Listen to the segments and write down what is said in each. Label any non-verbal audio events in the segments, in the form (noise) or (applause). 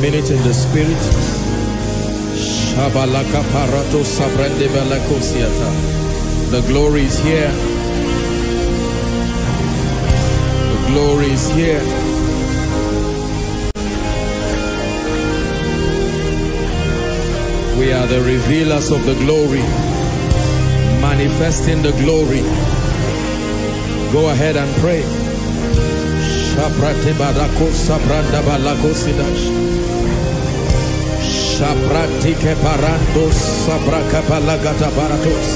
minute in the spirit. The glory is here. The glory is here. We are the revealers of the glory, manifesting the glory. Go ahead and pray. Barako sabranda balako sidash. Shapratike parandos sabraka balagata baratos.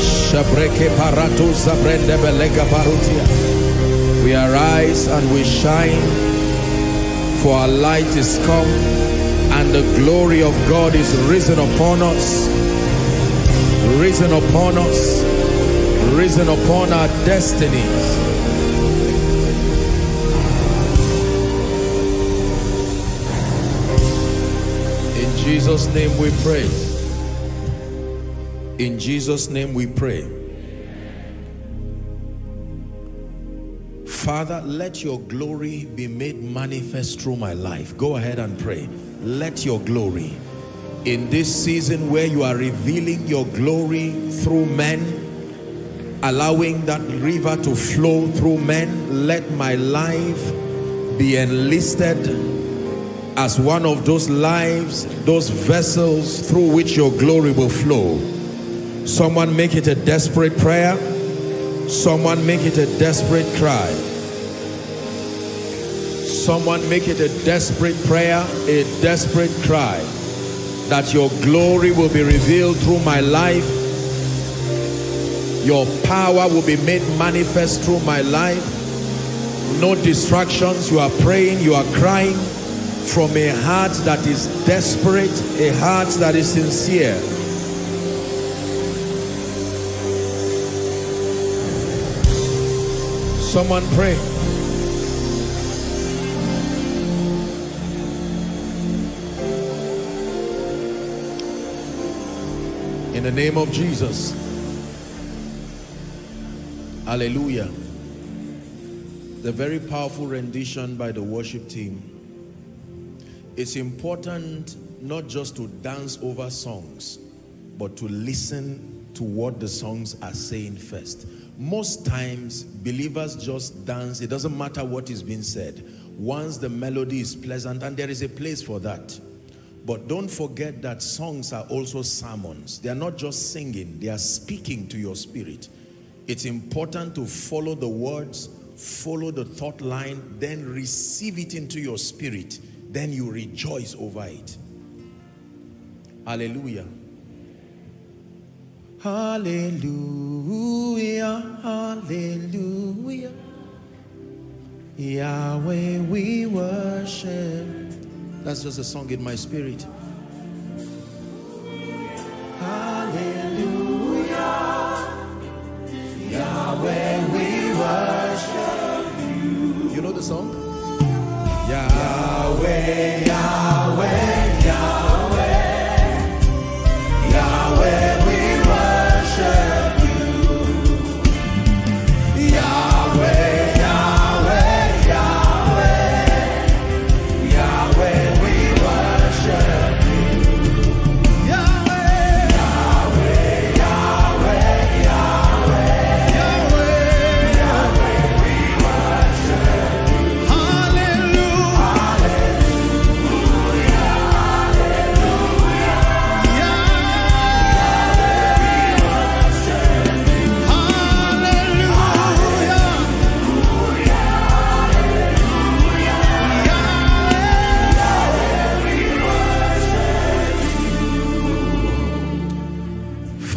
Shabreke sabrende belega barutia. We arise and we shine, for our light is come, and the glory of God is risen upon us. Risen upon us. Risen upon our destinies. Jesus' name we pray. In Jesus' name we pray. Father, let your glory be made manifest through my life. Go ahead and pray. Let your glory. In this season where you are revealing your glory through men, allowing that river to flow through men, let my life be enlisted as one of those lives, those vessels through which your glory will flow. Someone make it a desperate prayer. Someone make it a desperate cry. Someone make it a desperate prayer, a desperate cry that your glory will be revealed through my life. Your power will be made manifest through my life. No distractions. You are praying, you are crying from a heart that is desperate, a heart that is sincere. Someone pray. In the name of Jesus. Hallelujah. The very powerful rendition by the worship team. It's important not just to dance over songs, but to listen to what the songs are saying first. Most times, believers just dance. It doesn't matter what is being said. Once the melody is pleasant, and there is a place for that. But don't forget that songs are also sermons. They are not just singing, they are speaking to your spirit. It's important to follow the words, follow the thought line, then receive it into your spirit. Then you rejoice over it. Hallelujah. Hallelujah, hallelujah. Yahweh, we worship. That's just a song in my spirit. Hallelujah. Yahweh, we worship you. You know the song? Yahweh, Yahweh, Yahweh. Yahweh, we worship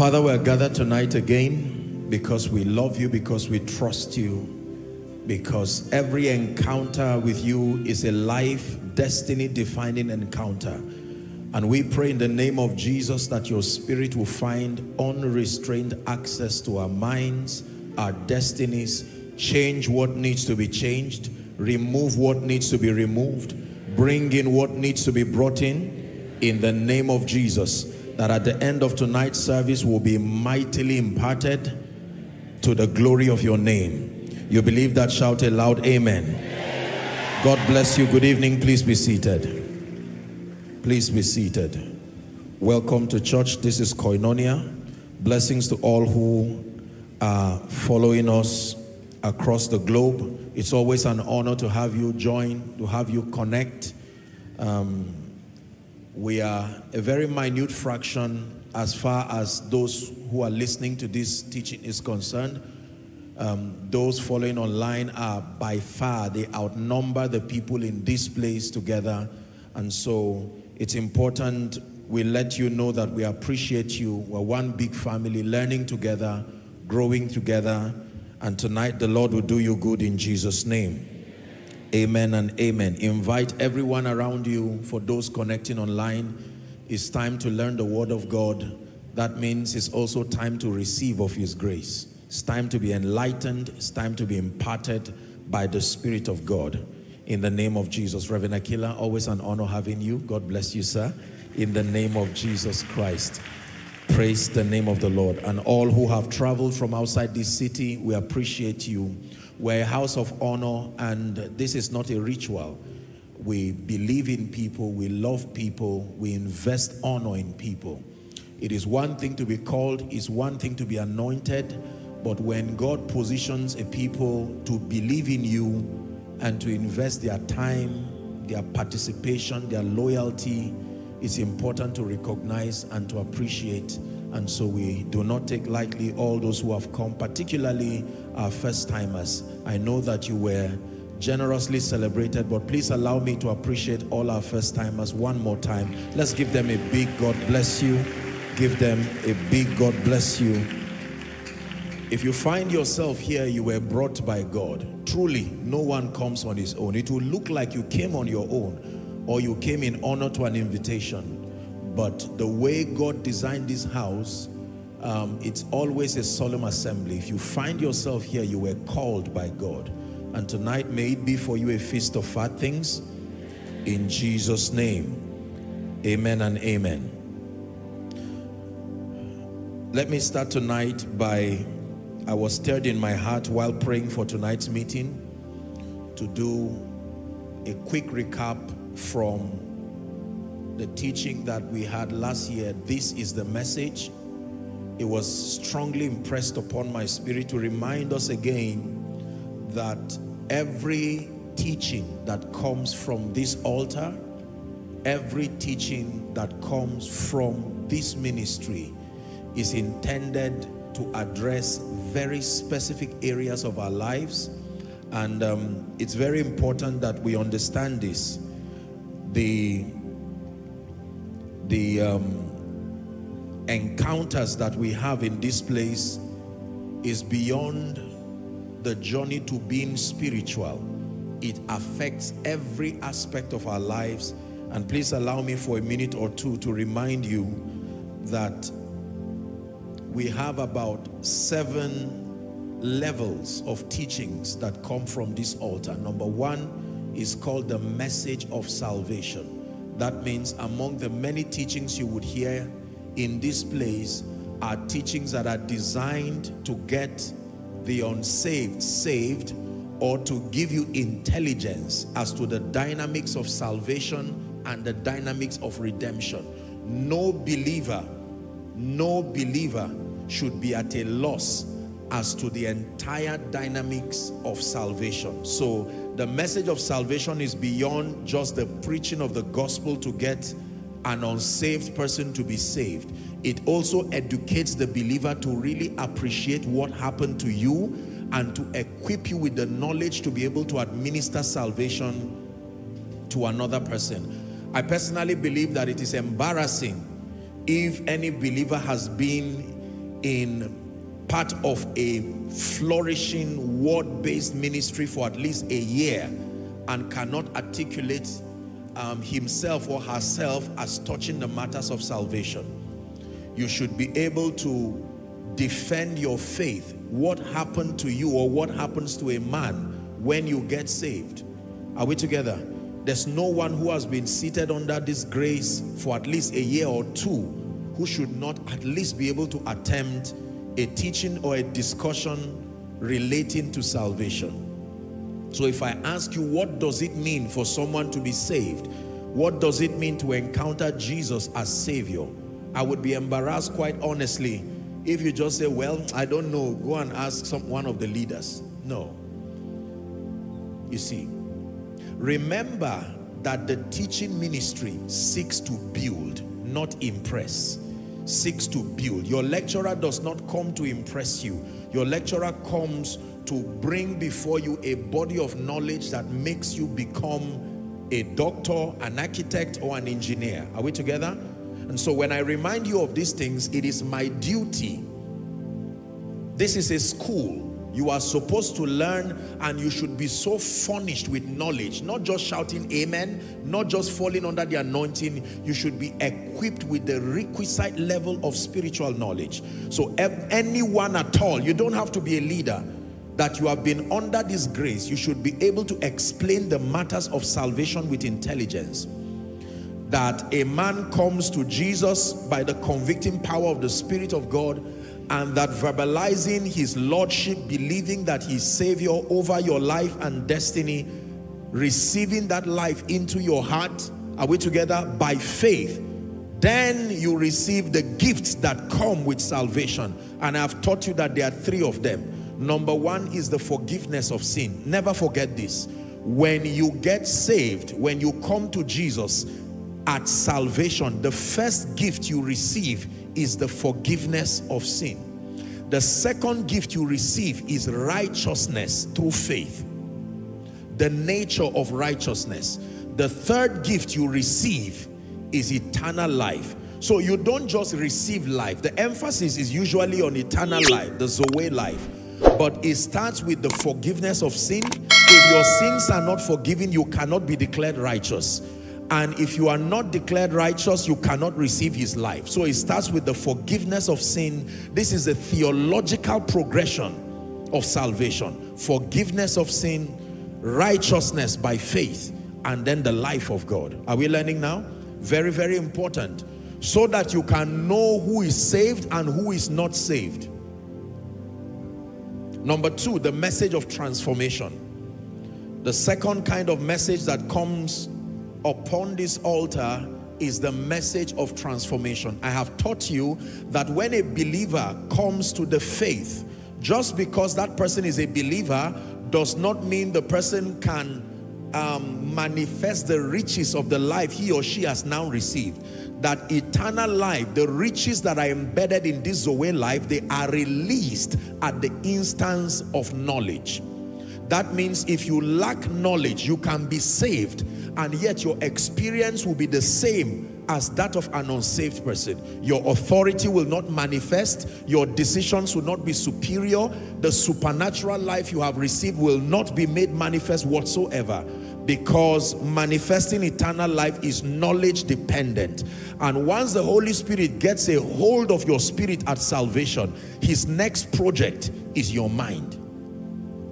Father, we are gathered tonight again because we love you, because we trust you, because every encounter with you is a life, destiny defining encounter. And we pray in the name of Jesus that your spirit will find unrestrained access to our minds, our destinies, change what needs to be changed, remove what needs to be removed, bring in what needs to be brought in, in the name of Jesus. That at the end of tonight's service will be mightily imparted to the glory of your name. You believe that? Shout a loud amen. God bless you. Good evening. Please be seated. Please be seated. Welcome to church. This is Koinonia. Blessings to all who are following us across the globe. It's always an honor to have you join, to have you connect. Um, we are a very minute fraction as far as those who are listening to this teaching is concerned. Um, those following online are by far, they outnumber the people in this place together. And so it's important we let you know that we appreciate you. We're one big family, learning together, growing together. And tonight the Lord will do you good in Jesus' name. Amen and amen. Invite everyone around you for those connecting online. It's time to learn the word of God. That means it's also time to receive of his grace. It's time to be enlightened. It's time to be imparted by the Spirit of God. In the name of Jesus. Reverend Aquila, always an honor having you. God bless you, sir. In the name of Jesus Christ. Praise the name of the Lord. And all who have traveled from outside this city, we appreciate you. We're a house of honor, and this is not a ritual. We believe in people, we love people, we invest honor in people. It is one thing to be called, it's one thing to be anointed, but when God positions a people to believe in you and to invest their time, their participation, their loyalty, it's important to recognize and to appreciate. And so we do not take lightly all those who have come, particularly our first timers. I know that you were generously celebrated, but please allow me to appreciate all our first timers one more time. Let's give them a big God bless you. Give them a big God bless you. If you find yourself here, you were brought by God. Truly, no one comes on his own. It will look like you came on your own or you came in honor to an invitation. But the way God designed this house, um, it's always a solemn assembly. If you find yourself here, you were called by God. And tonight, may it be for you a feast of fat things. In Jesus' name, amen and amen. Let me start tonight by I was stirred in my heart while praying for tonight's meeting to do a quick recap from the teaching that we had last year. This is the message. It was strongly impressed upon my spirit to remind us again that every teaching that comes from this altar, every teaching that comes from this ministry is intended to address very specific areas of our lives. And um, it's very important that we understand this. The the um, encounters that we have in this place is beyond the journey to being spiritual it affects every aspect of our lives and please allow me for a minute or two to remind you that we have about seven levels of teachings that come from this altar. Number one is called the message of salvation. That means among the many teachings you would hear in this place are teachings that are designed to get the unsaved saved or to give you intelligence as to the dynamics of salvation and the dynamics of redemption. No believer, no believer should be at a loss as to the entire dynamics of salvation. So the message of salvation is beyond just the preaching of the gospel to get an unsaved person to be saved. It also educates the believer to really appreciate what happened to you and to equip you with the knowledge to be able to administer salvation to another person. I personally believe that it is embarrassing if any believer has been in part of a flourishing word-based ministry for at least a year and cannot articulate um, himself or herself as touching the matters of salvation. You should be able to defend your faith. What happened to you or what happens to a man when you get saved? Are we together? There's no one who has been seated under this grace for at least a year or two who should not at least be able to attempt a teaching or a discussion relating to salvation. So if I ask you, what does it mean for someone to be saved? What does it mean to encounter Jesus as Savior? I would be embarrassed quite honestly if you just say, well, I don't know, go and ask some one of the leaders. No. You see, remember that the teaching ministry seeks to build, not impress. Seeks to build. Your lecturer does not come to impress you. Your lecturer comes to bring before you a body of knowledge that makes you become a doctor, an architect, or an engineer. Are we together? And so when I remind you of these things, it is my duty. This is a school. You are supposed to learn and you should be so furnished with knowledge, not just shouting amen, not just falling under the anointing. You should be equipped with the requisite level of spiritual knowledge. So anyone at all, you don't have to be a leader, that you have been under this grace, you should be able to explain the matters of salvation with intelligence that a man comes to Jesus by the convicting power of the Spirit of God and that verbalizing his lordship, believing that he's savior over your life and destiny, receiving that life into your heart, are we together? By faith, then you receive the gifts that come with salvation. And I've taught you that there are three of them. Number one is the forgiveness of sin. Never forget this. When you get saved, when you come to Jesus, at salvation, the first gift you receive is the forgiveness of sin. The second gift you receive is righteousness through faith. The nature of righteousness. The third gift you receive is eternal life. So you don't just receive life. The emphasis is usually on eternal life, the Zoe life. But it starts with the forgiveness of sin. If your sins are not forgiven, you cannot be declared righteous. And if you are not declared righteous, you cannot receive his life. So it starts with the forgiveness of sin. This is a theological progression of salvation. Forgiveness of sin, righteousness by faith, and then the life of God. Are we learning now? Very, very important. So that you can know who is saved and who is not saved. Number two, the message of transformation. The second kind of message that comes upon this altar is the message of transformation. I have taught you that when a believer comes to the faith, just because that person is a believer does not mean the person can um, manifest the riches of the life he or she has now received. That eternal life, the riches that are embedded in this Zoe life, they are released at the instance of knowledge. That means if you lack knowledge, you can be saved and yet your experience will be the same as that of an unsaved person. Your authority will not manifest. Your decisions will not be superior. The supernatural life you have received will not be made manifest whatsoever because manifesting eternal life is knowledge dependent. And once the Holy Spirit gets a hold of your spirit at salvation, his next project is your mind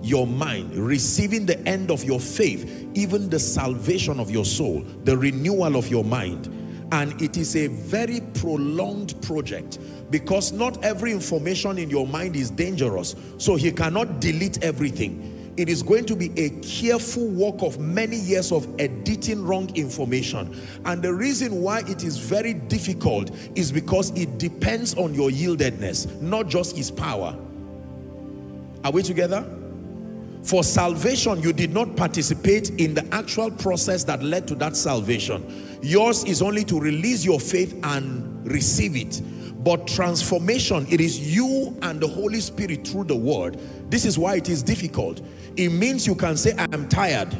your mind, receiving the end of your faith, even the salvation of your soul, the renewal of your mind. And it is a very prolonged project because not every information in your mind is dangerous. So he cannot delete everything. It is going to be a careful work of many years of editing wrong information. And the reason why it is very difficult is because it depends on your yieldedness, not just his power. Are we together? For salvation, you did not participate in the actual process that led to that salvation. Yours is only to release your faith and receive it. But transformation, it is you and the Holy Spirit through the word. This is why it is difficult. It means you can say, I am tired.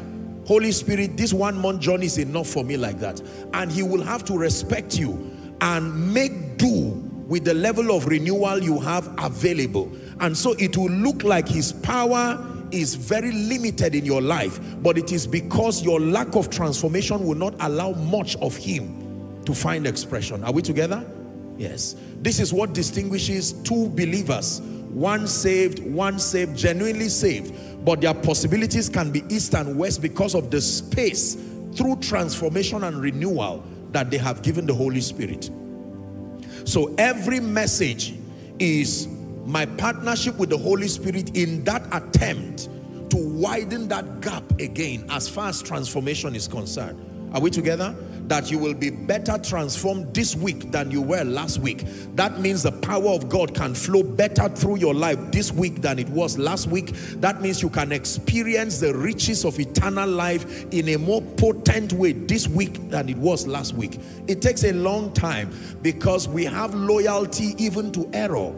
Holy Spirit, this one month journey is enough for me like that. And he will have to respect you and make do with the level of renewal you have available. And so it will look like his power is very limited in your life, but it is because your lack of transformation will not allow much of him to find expression. Are we together? Yes. This is what distinguishes two believers, one saved, one saved, genuinely saved, but their possibilities can be east and west because of the space through transformation and renewal that they have given the Holy Spirit. So every message is my partnership with the Holy Spirit in that attempt to widen that gap again as far as transformation is concerned. Are we together? That you will be better transformed this week than you were last week. That means the power of God can flow better through your life this week than it was last week. That means you can experience the riches of eternal life in a more potent way this week than it was last week. It takes a long time because we have loyalty even to error.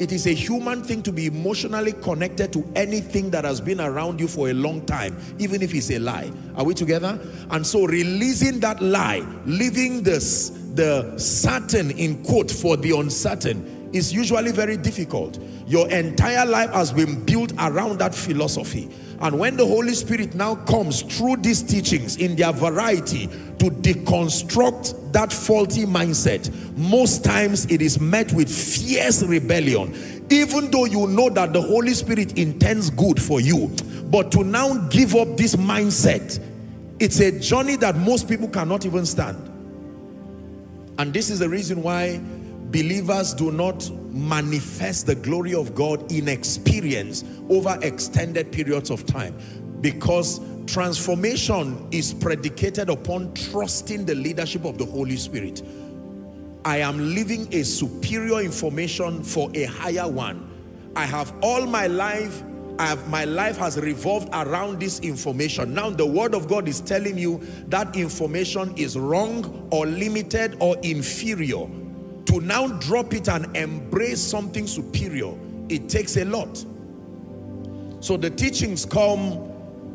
It is a human thing to be emotionally connected to anything that has been around you for a long time, even if it's a lie. Are we together? And so releasing that lie, leaving this, the certain in quote for the uncertain is usually very difficult. Your entire life has been built around that philosophy. And when the Holy Spirit now comes through these teachings in their variety to deconstruct that faulty mindset, most times it is met with fierce rebellion. Even though you know that the Holy Spirit intends good for you, but to now give up this mindset, it's a journey that most people cannot even stand. And this is the reason why believers do not manifest the glory of God in experience over extended periods of time because transformation is predicated upon trusting the leadership of the Holy Spirit. I am living a superior information for a higher one. I have all my life I have, my life has revolved around this information. Now the word of God is telling you that information is wrong or limited or inferior to now drop it and embrace something superior, it takes a lot. So the teachings come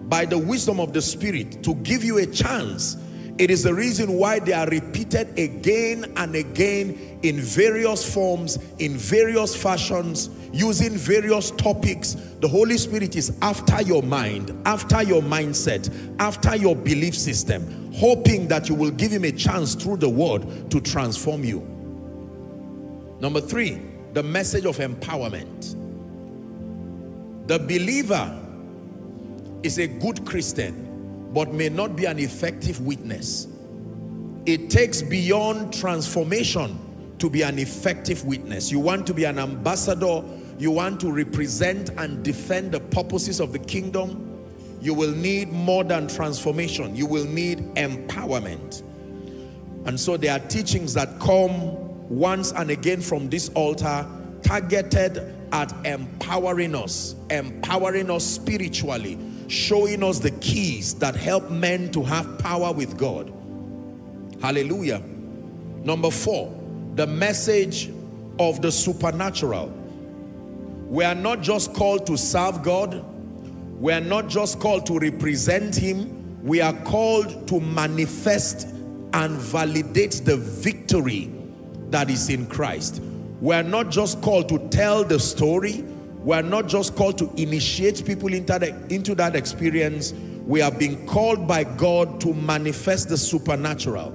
by the wisdom of the Spirit to give you a chance. It is the reason why they are repeated again and again in various forms, in various fashions, using various topics. The Holy Spirit is after your mind, after your mindset, after your belief system, hoping that you will give him a chance through the word to transform you. Number three, the message of empowerment. The believer is a good Christian, but may not be an effective witness. It takes beyond transformation to be an effective witness. You want to be an ambassador, you want to represent and defend the purposes of the kingdom, you will need more than transformation. You will need empowerment. And so there are teachings that come once and again from this altar targeted at empowering us, empowering us spiritually, showing us the keys that help men to have power with God. Hallelujah. Number four, the message of the supernatural. We are not just called to serve God. We are not just called to represent Him. We are called to manifest and validate the victory that is in Christ. We're not just called to tell the story. We're not just called to initiate people into, the, into that experience. We are being called by God to manifest the supernatural.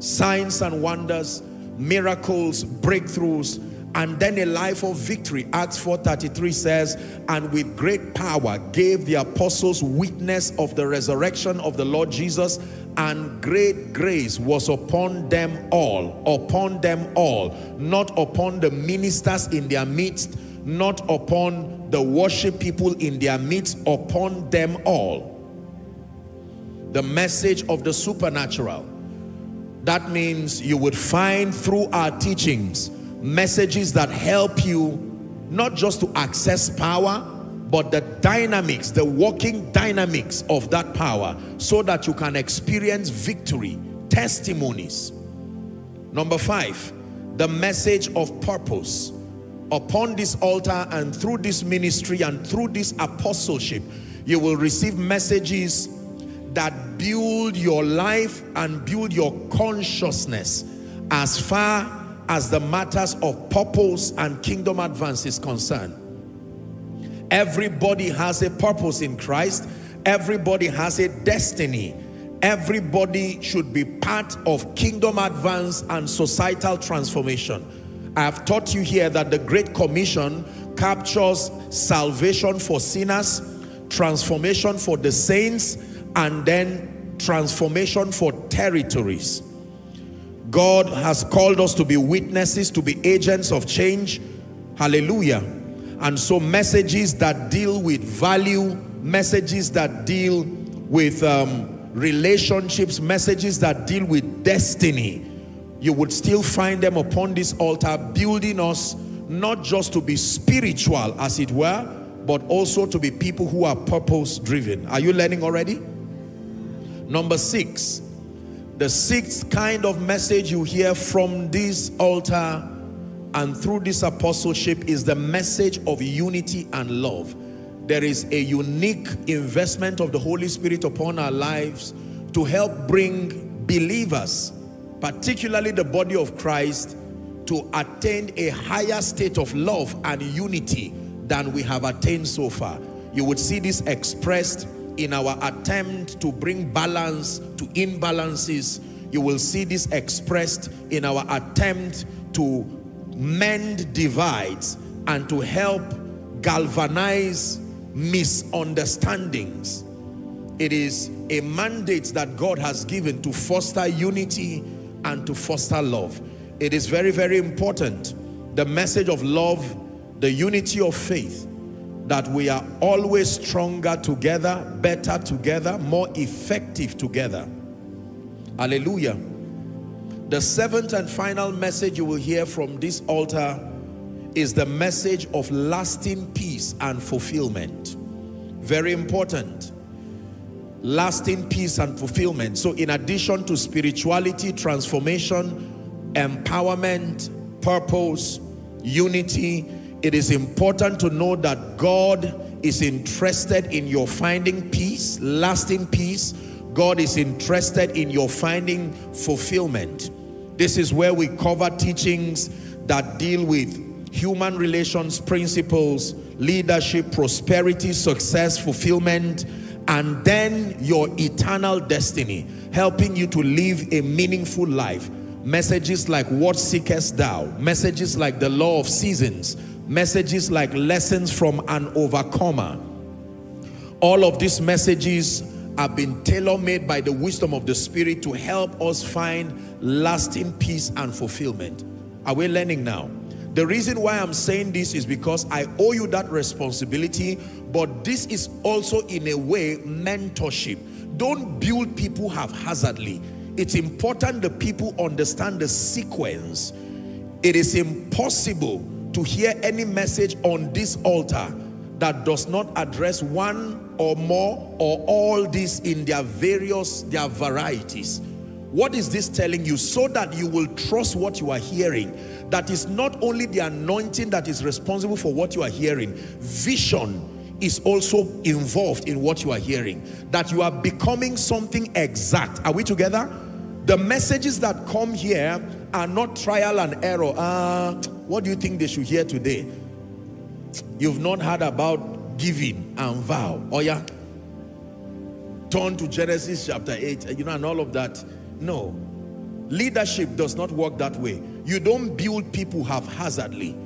Signs and wonders, miracles, breakthroughs, and then a life of victory. Acts 4.33 says, And with great power gave the apostles witness of the resurrection of the Lord Jesus, and great grace was upon them all, upon them all, not upon the ministers in their midst, not upon the worship people in their midst, upon them all. The message of the supernatural. That means you would find through our teachings messages that help you not just to access power, but the dynamics, the working dynamics of that power so that you can experience victory, testimonies. Number five, the message of purpose. Upon this altar and through this ministry and through this apostleship, you will receive messages that build your life and build your consciousness as far as the matters of purpose and kingdom advance is concerned. Everybody has a purpose in Christ. Everybody has a destiny. Everybody should be part of kingdom advance and societal transformation. I have taught you here that the Great Commission captures salvation for sinners, transformation for the saints, and then transformation for territories. God has called us to be witnesses, to be agents of change. Hallelujah. And so messages that deal with value, messages that deal with um, relationships, messages that deal with destiny, you would still find them upon this altar, building us not just to be spiritual, as it were, but also to be people who are purpose driven. Are you learning already? Number six, the sixth kind of message you hear from this altar and through this apostleship is the message of unity and love. There is a unique investment of the Holy Spirit upon our lives to help bring believers, particularly the body of Christ, to attain a higher state of love and unity than we have attained so far. You would see this expressed in our attempt to bring balance to imbalances. You will see this expressed in our attempt to mend divides and to help galvanize misunderstandings. It is a mandate that God has given to foster unity and to foster love. It is very, very important. The message of love, the unity of faith, that we are always stronger together, better together, more effective together. Hallelujah. The seventh and final message you will hear from this altar is the message of lasting peace and fulfillment. Very important. Lasting peace and fulfillment. So in addition to spirituality, transformation, empowerment, purpose, unity, it is important to know that God is interested in your finding peace, lasting peace. God is interested in your finding fulfillment. This is where we cover teachings that deal with human relations principles, leadership, prosperity, success, fulfillment, and then your eternal destiny, helping you to live a meaningful life. Messages like what seekest thou? Messages like the law of seasons. Messages like lessons from an overcomer. All of these messages have been tailor-made by the wisdom of the Spirit to help us find lasting peace and fulfillment. Are we learning now? The reason why I'm saying this is because I owe you that responsibility, but this is also in a way mentorship. Don't build people haphazardly. It's important the people understand the sequence. It is impossible to hear any message on this altar that does not address one or more or all these in their various, their varieties. What is this telling you? So that you will trust what you are hearing. That is not only the anointing that is responsible for what you are hearing. Vision is also involved in what you are hearing. That you are becoming something exact. Are we together? The messages that come here are not trial and error. Uh, what do you think they should hear today? You've not heard about giving and vow. Oh yeah. Turn to Genesis chapter 8, you know, and all of that. No. Leadership does not work that way. You don't build people haphazardly.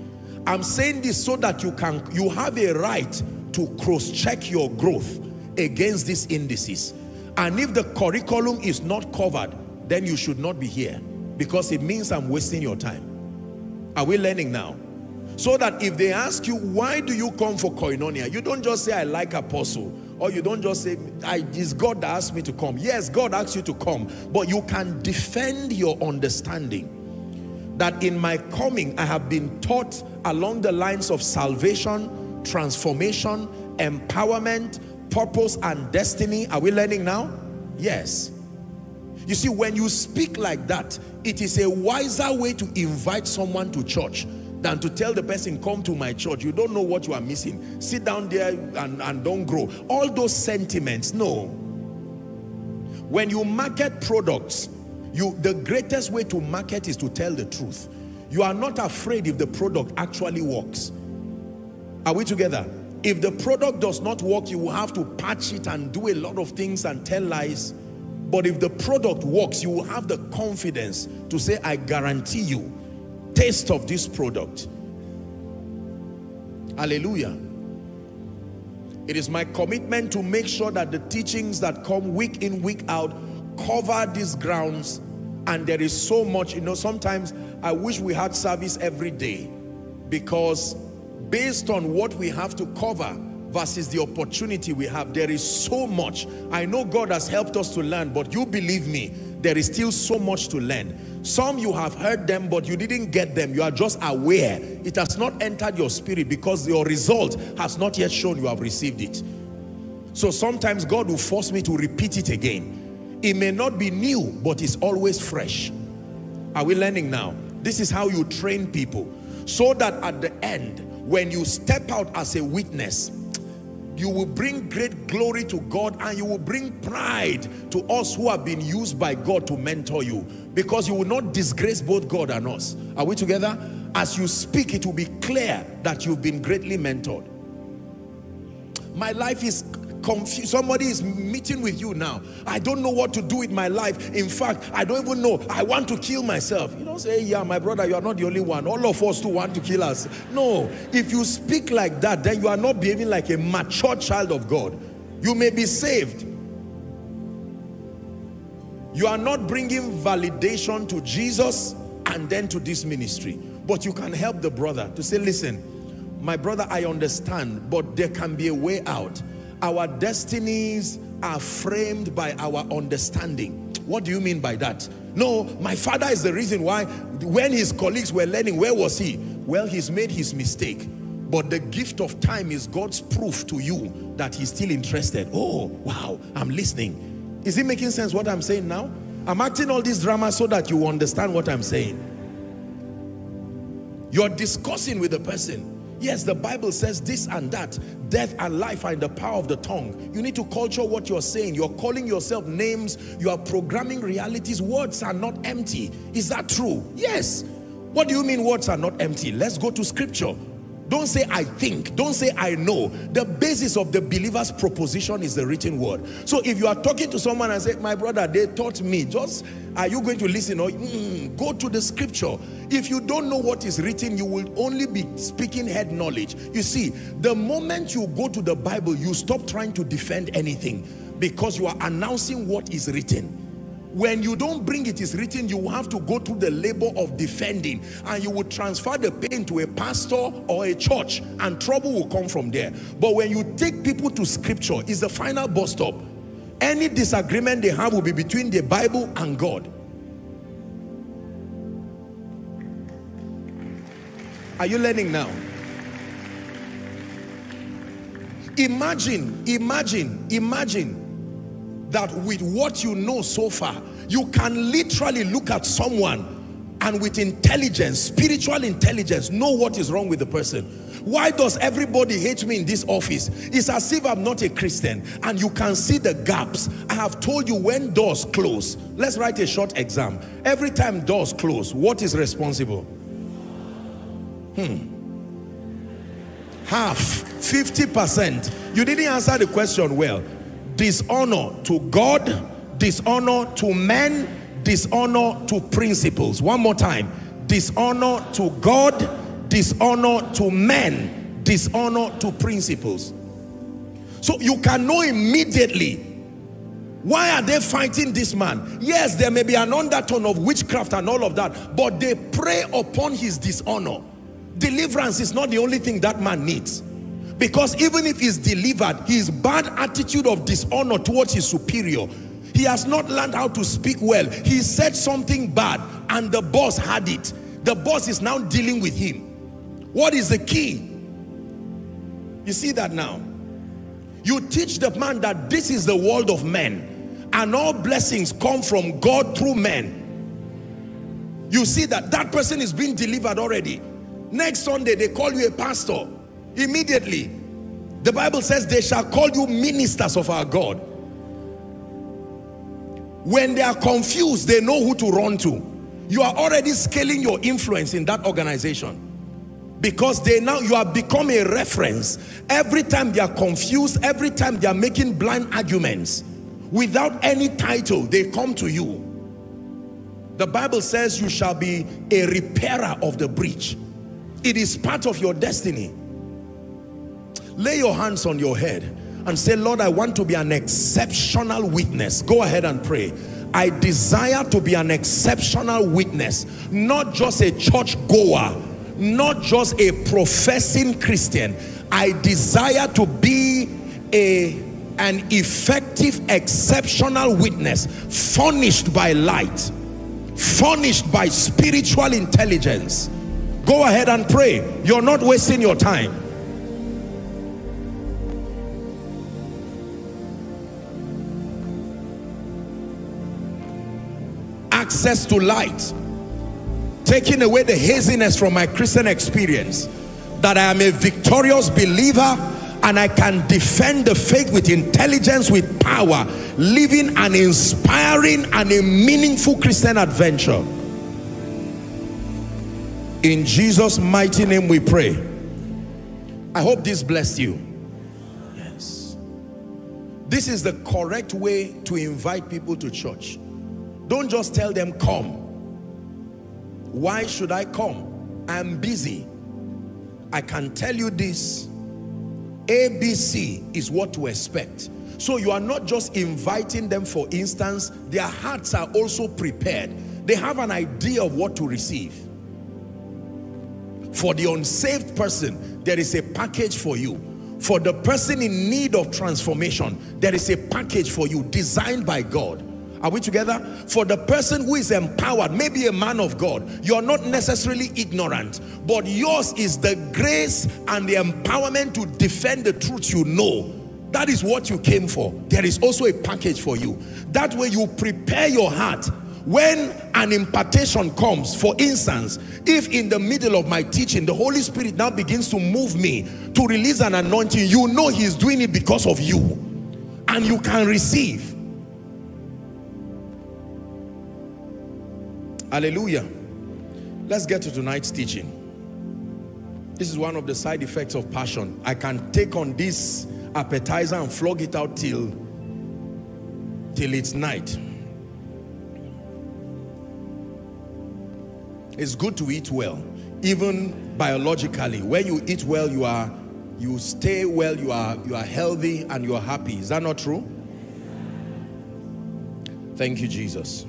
I'm saying this so that you can you have a right to cross-check your growth against these indices. And if the curriculum is not covered, then you should not be here because it means I'm wasting your time. Are we learning now? So that if they ask you, why do you come for koinonia? You don't just say, I like apostle. Or you don't just say, I, it's God that asked me to come. Yes, God asked you to come. But you can defend your understanding. That in my coming, I have been taught along the lines of salvation, transformation, empowerment, purpose, and destiny. Are we learning now? Yes. You see, when you speak like that, it is a wiser way to invite someone to church than to tell the person, come to my church. You don't know what you are missing. Sit down there and, and don't grow. All those sentiments, no. When you market products, you the greatest way to market is to tell the truth. You are not afraid if the product actually works. Are we together? If the product does not work, you will have to patch it and do a lot of things and tell lies. But if the product works, you will have the confidence to say, I guarantee you, taste of this product. Hallelujah. It is my commitment to make sure that the teachings that come week in, week out cover these grounds. And there is so much, you know, sometimes I wish we had service every day because based on what we have to cover, versus the opportunity we have. There is so much. I know God has helped us to learn, but you believe me, there is still so much to learn. Some you have heard them, but you didn't get them. You are just aware. It has not entered your spirit because your result has not yet shown you have received it. So sometimes God will force me to repeat it again. It may not be new, but it's always fresh. Are we learning now? This is how you train people. So that at the end, when you step out as a witness, you will bring great glory to God and you will bring pride to us who have been used by God to mentor you because you will not disgrace both God and us. Are we together? As you speak, it will be clear that you've been greatly mentored. My life is confused. Somebody is meeting with you now. I don't know what to do with my life. In fact, I don't even know. I want to kill myself. You don't say, yeah, my brother, you are not the only one. All of us too want to kill us. No. If you speak like that, then you are not behaving like a mature child of God. You may be saved. You are not bringing validation to Jesus and then to this ministry. But you can help the brother to say, listen, my brother, I understand, but there can be a way out. Our destinies are framed by our understanding. What do you mean by that? No, my father is the reason why when his colleagues were learning, where was he? Well, he's made his mistake. But the gift of time is God's proof to you that he's still interested. Oh, wow, I'm listening. Is it making sense what I'm saying now? I'm acting all this drama so that you understand what I'm saying. You're discussing with the person. Yes, the Bible says this and that. Death and life are in the power of the tongue. You need to culture what you're saying. You're calling yourself names. You are programming realities. Words are not empty. Is that true? Yes. What do you mean words are not empty? Let's go to scripture. Don't say I think. Don't say I know. The basis of the believer's proposition is the written word. So if you are talking to someone and say, my brother, they taught me, just are you going to listen or mm, go to the scripture? If you don't know what is written, you will only be speaking head knowledge. You see, the moment you go to the Bible, you stop trying to defend anything because you are announcing what is written. When you don't bring it is written, you have to go through the labor of defending and you will transfer the pain to a pastor or a church and trouble will come from there. But when you take people to scripture, is the final bus stop. Any disagreement they have will be between the Bible and God. Are you learning now? Imagine, imagine, imagine that with what you know so far, you can literally look at someone and with intelligence, spiritual intelligence, know what is wrong with the person. Why does everybody hate me in this office? It's as if I'm not a Christian and you can see the gaps. I have told you when doors close. Let's write a short exam. Every time doors close, what is responsible? Hmm. Half, 50%. You didn't answer the question well dishonor to God, dishonor to men, dishonor to principles. One more time. Dishonor to God, dishonor to men, dishonor to principles. So you can know immediately why are they fighting this man? Yes, there may be an undertone of witchcraft and all of that, but they prey upon his dishonor. Deliverance is not the only thing that man needs. Because even if he's delivered, his bad attitude of dishonor towards his superior, he has not learned how to speak well. He said something bad and the boss had it. The boss is now dealing with him. What is the key? You see that now? You teach the man that this is the world of men and all blessings come from God through men. You see that that person is being delivered already. Next Sunday, they call you a pastor. Immediately. The Bible says they shall call you ministers of our God. When they are confused, they know who to run to. You are already scaling your influence in that organization. Because they now, you have become a reference. Every time they are confused, every time they are making blind arguments, without any title, they come to you. The Bible says you shall be a repairer of the breach. It is part of your destiny. Lay your hands on your head and say, Lord, I want to be an exceptional witness. Go ahead and pray. I desire to be an exceptional witness, not just a church goer, not just a professing Christian. I desire to be a an effective exceptional witness furnished by light furnished by spiritual intelligence go ahead and pray you're not wasting your time access to light taking away the haziness from my Christian experience that I am a victorious believer and I can defend the faith with intelligence, with power, living an inspiring and a meaningful Christian adventure. In Jesus' mighty name we pray. I hope this blessed you. Yes. This is the correct way to invite people to church. Don't just tell them, come. Why should I come? I'm busy. I can tell you this ABC is what to expect. So you are not just inviting them for instance, their hearts are also prepared. They have an idea of what to receive. For the unsaved person, there is a package for you. For the person in need of transformation, there is a package for you designed by God. Are we together? For the person who is empowered, maybe a man of God, you're not necessarily ignorant, but yours is the grace and the empowerment to defend the truth you know. That is what you came for. There is also a package for you. That way you prepare your heart when an impartation comes, for instance, if in the middle of my teaching, the Holy Spirit now begins to move me to release an anointing, you know he's doing it because of you. And you can receive. Hallelujah. Let's get to tonight's teaching. This is one of the side effects of passion. I can take on this appetizer and flog it out till, till it's night. It's good to eat well, even biologically. When you eat well, you are you stay well, you are you are healthy and you are happy. Is that not true? Thank you, Jesus.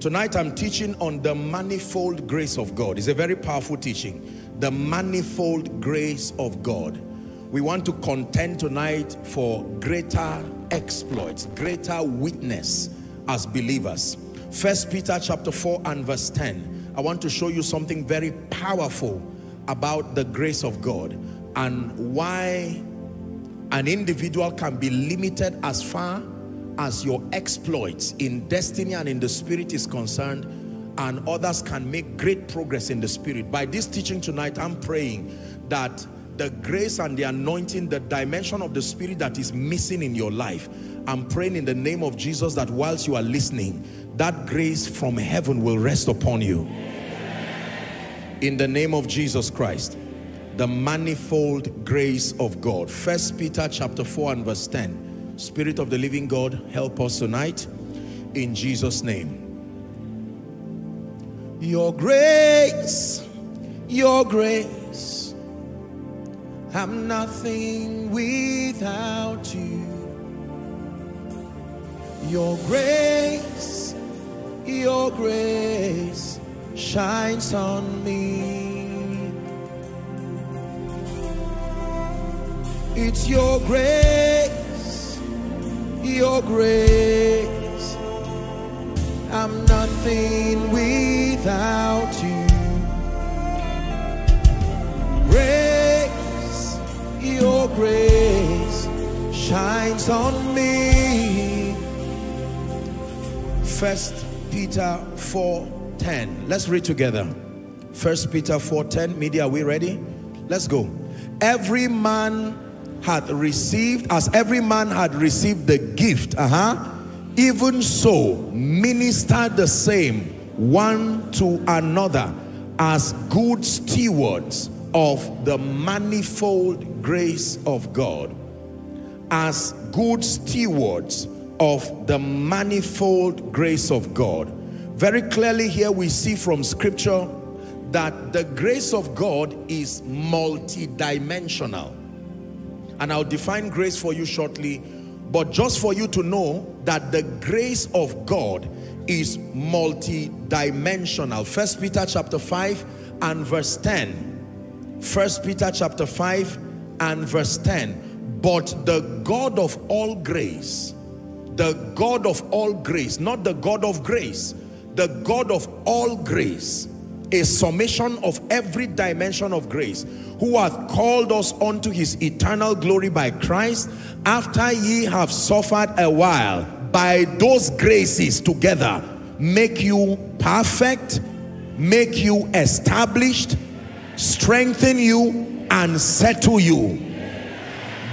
Tonight I'm teaching on the manifold grace of God. It's a very powerful teaching. The manifold grace of God. We want to contend tonight for greater exploits, greater witness as believers. First Peter chapter 4 and verse 10. I want to show you something very powerful about the grace of God and why an individual can be limited as far as your exploits in destiny and in the spirit is concerned and others can make great progress in the spirit. By this teaching tonight, I'm praying that the grace and the anointing, the dimension of the spirit that is missing in your life, I'm praying in the name of Jesus that whilst you are listening, that grace from heaven will rest upon you. In the name of Jesus Christ, the manifold grace of God. First Peter chapter 4 and verse 10. Spirit of the living God, help us tonight in Jesus' name. Your grace, your grace, I'm nothing without you. Your grace, your grace shines on me. It's your grace your grace. I'm nothing without you. Grace, your grace shines on me. First Peter 4:10. Let's read together. First Peter 4:10. Media, are we ready? Let's go. Every man had received, as every man had received the gift, uh-huh, even so minister the same one to another as good stewards of the manifold grace of God. As good stewards of the manifold grace of God. Very clearly here we see from scripture that the grace of God is multidimensional and I'll define grace for you shortly. But just for you to know that the grace of God is multi-dimensional. First Peter chapter 5 and verse 10. First Peter chapter 5 and verse 10. But the God of all grace, the God of all grace, not the God of grace, the God of all grace, a summation of every dimension of grace, who hath called us unto his eternal glory by Christ, after ye have suffered a while, by those graces together, make you perfect, make you established, strengthen you, and settle you.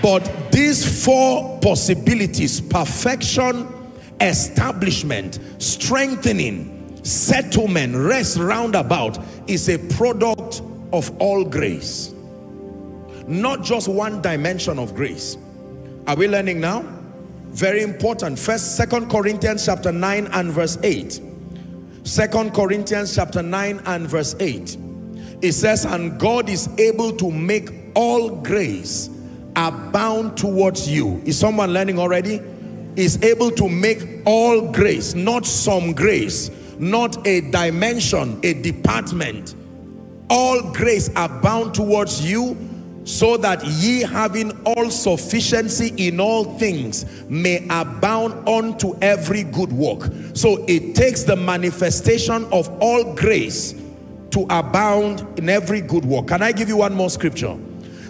But these four possibilities, perfection, establishment, strengthening, settlement, rest roundabout, is a product of all grace. Not just one dimension of grace. Are we learning now? Very important. First, Second Corinthians chapter 9 and verse 8. Second Corinthians chapter 9 and verse 8. It says, and God is able to make all grace abound towards you. Is someone learning already? Is able to make all grace, not some grace, not a dimension, a department. All grace abound towards you so that ye having all sufficiency in all things may abound unto every good work. So it takes the manifestation of all grace to abound in every good work. Can I give you one more scripture?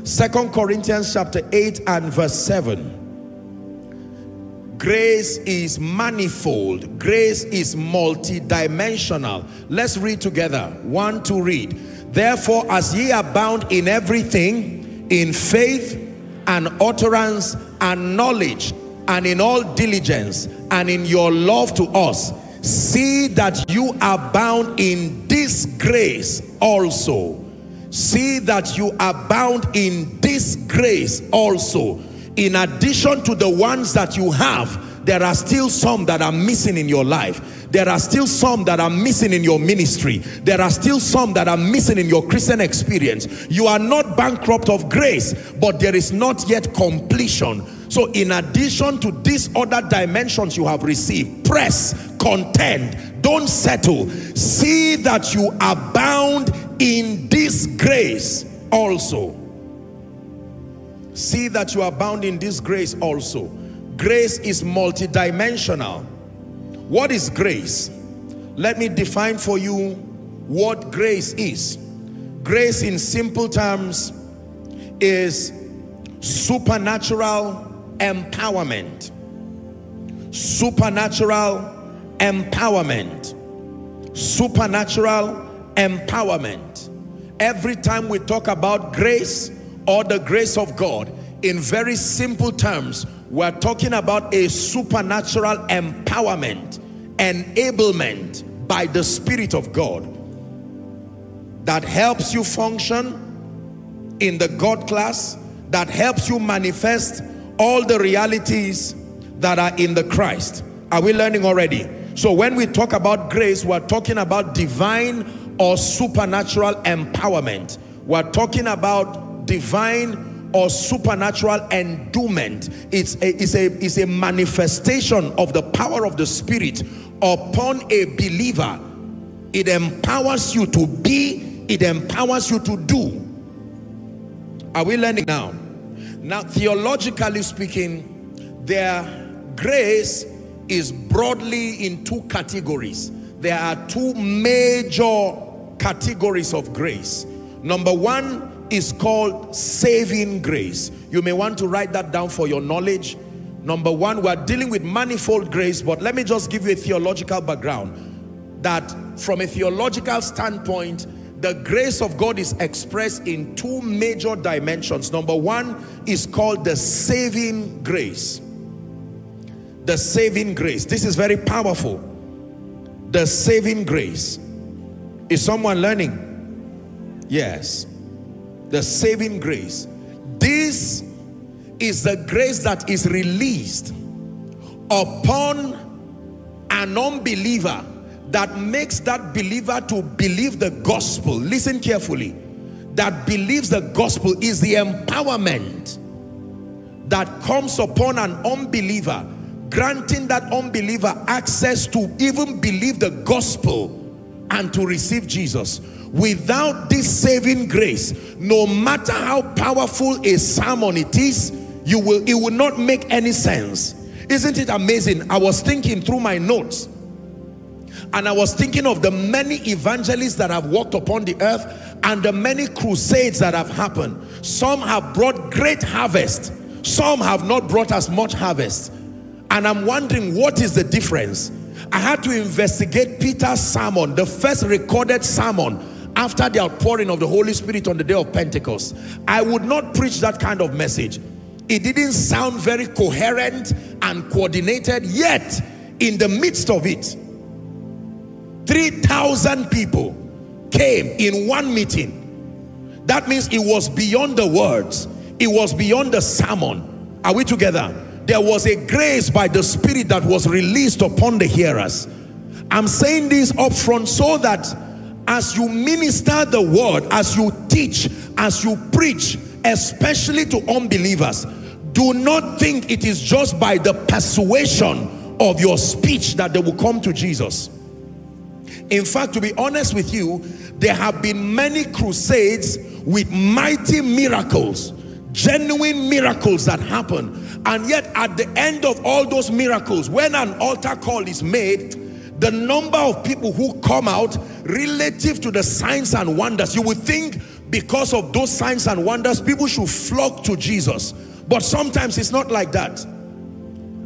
Second Corinthians chapter 8 and verse 7. Grace is manifold. Grace is multidimensional. Let's read together. One to read. Therefore, as ye abound in everything, in faith and utterance and knowledge and in all diligence and in your love to us, see that you abound in this grace also see that you abound in this grace also. In addition to the ones that you have, there are still some that are missing in your life. There are still some that are missing in your ministry. There are still some that are missing in your Christian experience. You are not bankrupt of grace, but there is not yet completion. So in addition to these other dimensions you have received, press, contend, don't settle. See that you abound in this grace also. See that you are bound in this grace also. Grace is multidimensional. What is grace? Let me define for you what grace is. Grace in simple terms is supernatural empowerment. Supernatural empowerment. Supernatural empowerment. Every time we talk about grace or the grace of God, in very simple terms, we're talking about a supernatural empowerment, enablement by the Spirit of God that helps you function in the God class, that helps you manifest all the realities that are in the Christ. Are we learning already? So when we talk about grace, we're talking about divine or supernatural empowerment. We're talking about divine or supernatural endowment. It's a, it's, a, it's a manifestation of the power of the Spirit upon a believer. It empowers you to be, it empowers you to do. Are we learning now? Now, theologically speaking, their grace is broadly in two categories. There are two major categories of grace. Number one is called saving grace. You may want to write that down for your knowledge. Number one, we're dealing with manifold grace, but let me just give you a theological background. That from a theological standpoint, the grace of God is expressed in two major dimensions. Number one is called the saving grace. The saving grace. This is very powerful. The saving grace. Is someone learning? Yes. The saving grace. This is the grace that is released upon an unbeliever that makes that believer to believe the gospel. Listen carefully. That believes the gospel is the empowerment that comes upon an unbeliever, granting that unbeliever access to even believe the gospel and to receive Jesus. Without this saving grace, no matter how powerful a sermon it is, you will, it will not make any sense. Isn't it amazing? I was thinking through my notes and I was thinking of the many evangelists that have walked upon the earth and the many crusades that have happened. Some have brought great harvest. Some have not brought as much harvest. And I'm wondering what is the difference? I had to investigate Peter's sermon, the first recorded sermon after the outpouring of the Holy Spirit on the day of Pentecost. I would not preach that kind of message. It didn't sound very coherent and coordinated, yet in the midst of it, 3,000 people came in one meeting. That means it was beyond the words. It was beyond the sermon. Are we together? There was a grace by the Spirit that was released upon the hearers. I'm saying this up front so that as you minister the word, as you teach, as you preach, especially to unbelievers, do not think it is just by the persuasion of your speech that they will come to Jesus. In fact, to be honest with you, there have been many crusades with mighty miracles, genuine miracles that happen. And yet at the end of all those miracles, when an altar call is made, the number of people who come out relative to the signs and wonders, you would think because of those signs and wonders, people should flock to Jesus. But sometimes it's not like that.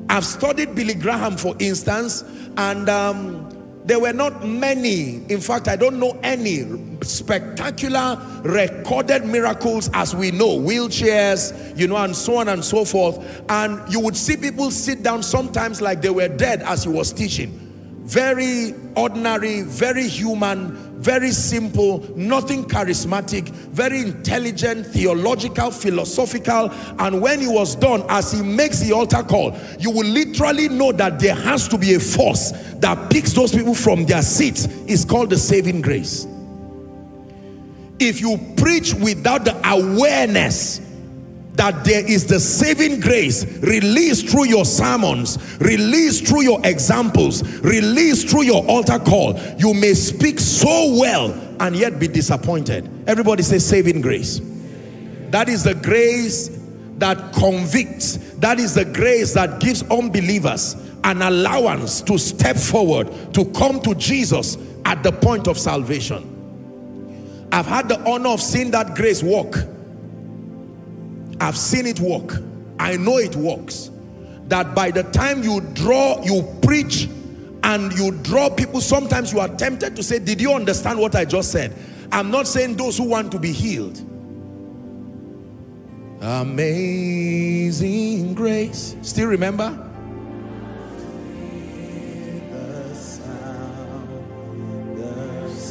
I've studied Billy Graham, for instance, and um, there were not many, in fact, I don't know any spectacular recorded miracles as we know, wheelchairs, you know, and so on and so forth. And you would see people sit down sometimes like they were dead as he was teaching. Very ordinary, very human, very simple, nothing charismatic, very intelligent, theological, philosophical. And when he was done, as he makes the altar call, you will literally know that there has to be a force that picks those people from their seats. It's called the saving grace. If you preach without the awareness that there is the saving grace released through your sermons, released through your examples, released through your altar call. You may speak so well and yet be disappointed. Everybody say saving grace. That is the grace that convicts. That is the grace that gives unbelievers an allowance to step forward, to come to Jesus at the point of salvation. I've had the honor of seeing that grace work I've seen it work. I know it works. That by the time you draw, you preach and you draw people, sometimes you are tempted to say, did you understand what I just said? I'm not saying those who want to be healed. Amazing grace. Still remember?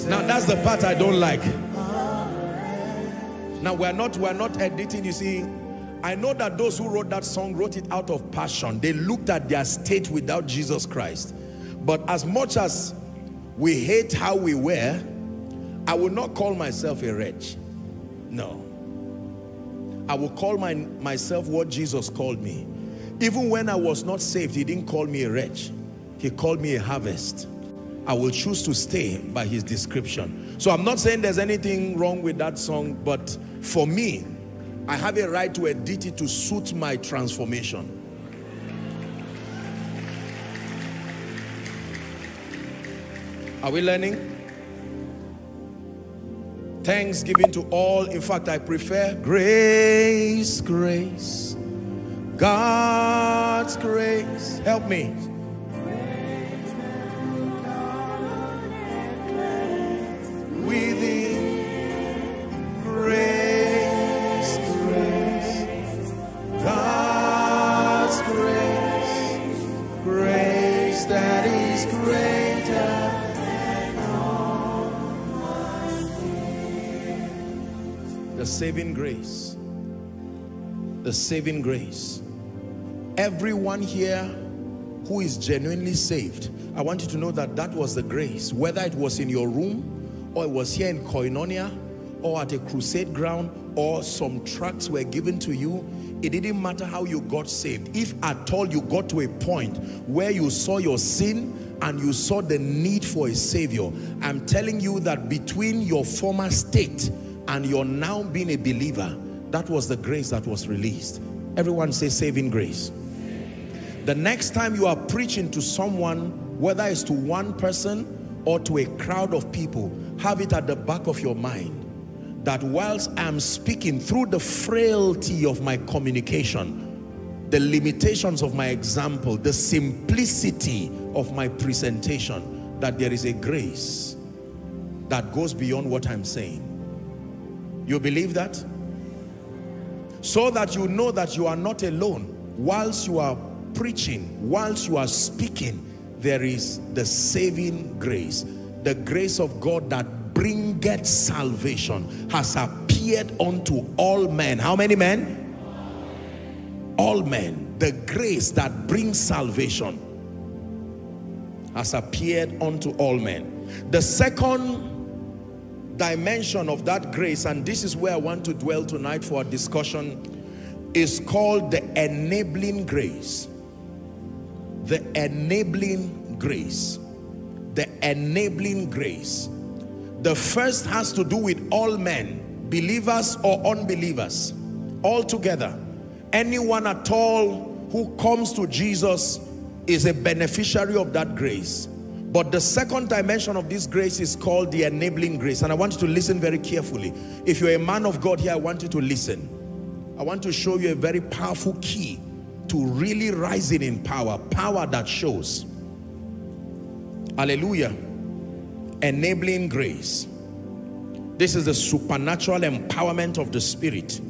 Now that's the part I don't like. Now we're not we're not editing, you see. I know that those who wrote that song wrote it out of passion. They looked at their state without Jesus Christ. But as much as we hate how we were, I will not call myself a wretch. No. I will call my, myself what Jesus called me. Even when I was not saved, he didn't call me a wretch. He called me a harvest. I will choose to stay by his description. So I'm not saying there's anything wrong with that song, but for me, I have a right to edit it to suit my transformation. Are we learning? Thanksgiving to all. In fact, I prefer grace, grace. God's grace. Help me. Saving grace. The saving grace. Everyone here who is genuinely saved, I want you to know that that was the grace. Whether it was in your room, or it was here in Koinonia, or at a crusade ground, or some tracts were given to you, it didn't matter how you got saved. If at all you got to a point where you saw your sin and you saw the need for a savior, I'm telling you that between your former state and you're now being a believer, that was the grace that was released. Everyone say saving grace. The next time you are preaching to someone, whether it's to one person or to a crowd of people, have it at the back of your mind that whilst I'm speaking through the frailty of my communication, the limitations of my example, the simplicity of my presentation, that there is a grace that goes beyond what I'm saying. You believe that? So that you know that you are not alone. Whilst you are preaching, whilst you are speaking, there is the saving grace. The grace of God that bringeth salvation has appeared unto all men. How many men? all men, the grace that brings salvation has appeared unto all men. The second dimension of that grace, and this is where I want to dwell tonight for our discussion, is called the enabling grace. The enabling grace. The enabling grace. The first has to do with all men, believers or unbelievers, all together anyone at all who comes to Jesus is a beneficiary of that grace. But the second dimension of this grace is called the enabling grace. And I want you to listen very carefully. If you're a man of God here, I want you to listen. I want to show you a very powerful key to really rising in power. Power that shows. Hallelujah. Enabling grace. This is the supernatural empowerment of the Spirit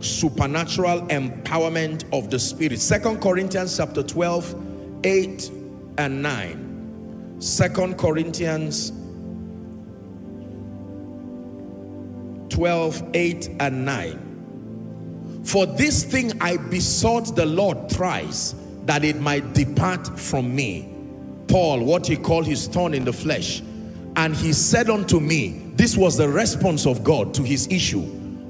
supernatural empowerment of the spirit second corinthians chapter 12 8 and 9 second corinthians 12 8 and 9 for this thing i besought the lord thrice that it might depart from me. Paul what he called his thorn in the flesh. And he said unto me this was the response of god to his issue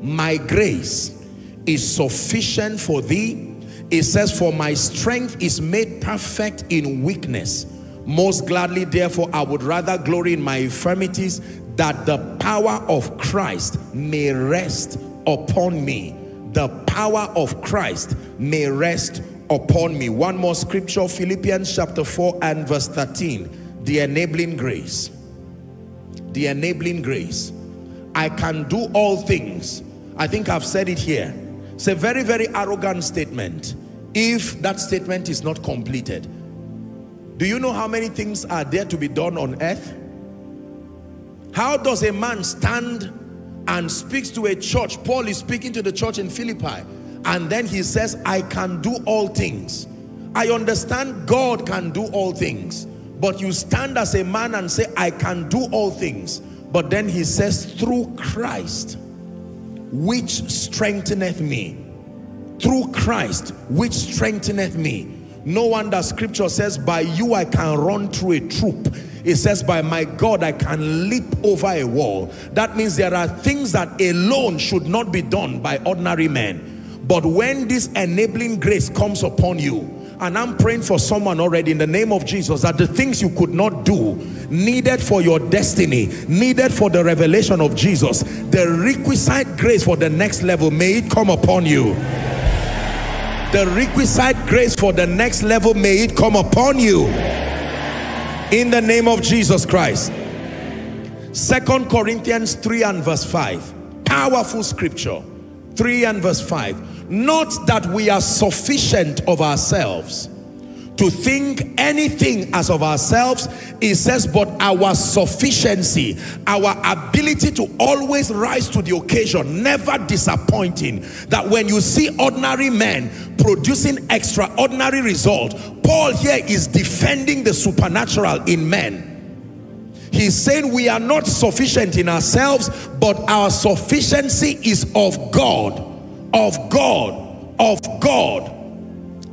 my grace is sufficient for thee. It says, for my strength is made perfect in weakness. Most gladly, therefore, I would rather glory in my infirmities that the power of Christ may rest upon me. The power of Christ may rest upon me. One more scripture, Philippians chapter 4 and verse 13. The enabling grace. The enabling grace. I can do all things. I think I've said it here it's a very, very arrogant statement if that statement is not completed. Do you know how many things are there to be done on earth? How does a man stand and speaks to a church? Paul is speaking to the church in Philippi and then he says, I can do all things. I understand God can do all things. But you stand as a man and say, I can do all things. But then he says, through Christ which strengtheneth me. Through Christ, which strengtheneth me. No wonder scripture says, by you I can run through a troop. It says, by my God, I can leap over a wall. That means there are things that alone should not be done by ordinary men. But when this enabling grace comes upon you, and I'm praying for someone already in the name of Jesus that the things you could not do needed for your destiny, needed for the revelation of Jesus, the requisite grace for the next level, may it come upon you. The requisite grace for the next level, may it come upon you. In the name of Jesus Christ. Second Corinthians 3 and verse 5. Powerful scripture. 3 and verse 5 not that we are sufficient of ourselves to think anything as of ourselves it says but our sufficiency our ability to always rise to the occasion never disappointing. That when you see ordinary men producing extraordinary results paul here is defending the supernatural in men. He's saying we are not sufficient in ourselves but our sufficiency is of god. Of God, of God.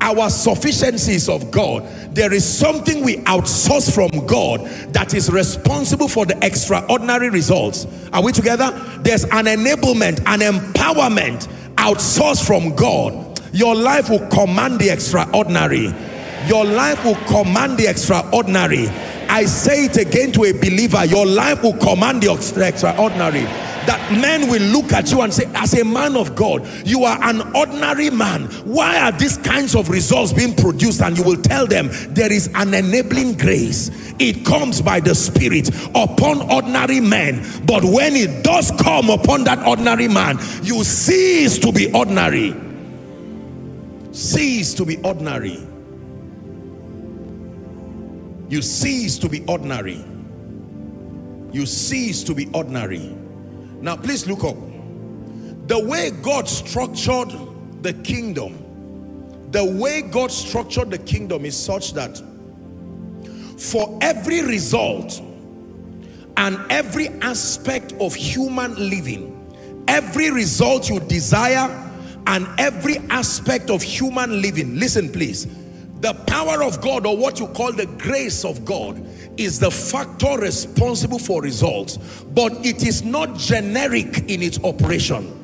Our sufficiency is of God. There is something we outsource from God that is responsible for the extraordinary results. Are we together? There's an enablement, an empowerment outsourced from God. Your life will command the extraordinary. Your life will command the extraordinary. I say it again to a believer, your life will command the extraordinary that men will look at you and say, as a man of God, you are an ordinary man. Why are these kinds of results being produced? And you will tell them there is an enabling grace. It comes by the Spirit upon ordinary men. But when it does come upon that ordinary man, you cease to be ordinary. Cease to be ordinary. You cease to be ordinary. You cease to be ordinary. Now, please look up. The way God structured the kingdom, the way God structured the kingdom is such that for every result and every aspect of human living, every result you desire and every aspect of human living, listen please, the power of God or what you call the grace of God is the factor responsible for results, but it is not generic in its operation.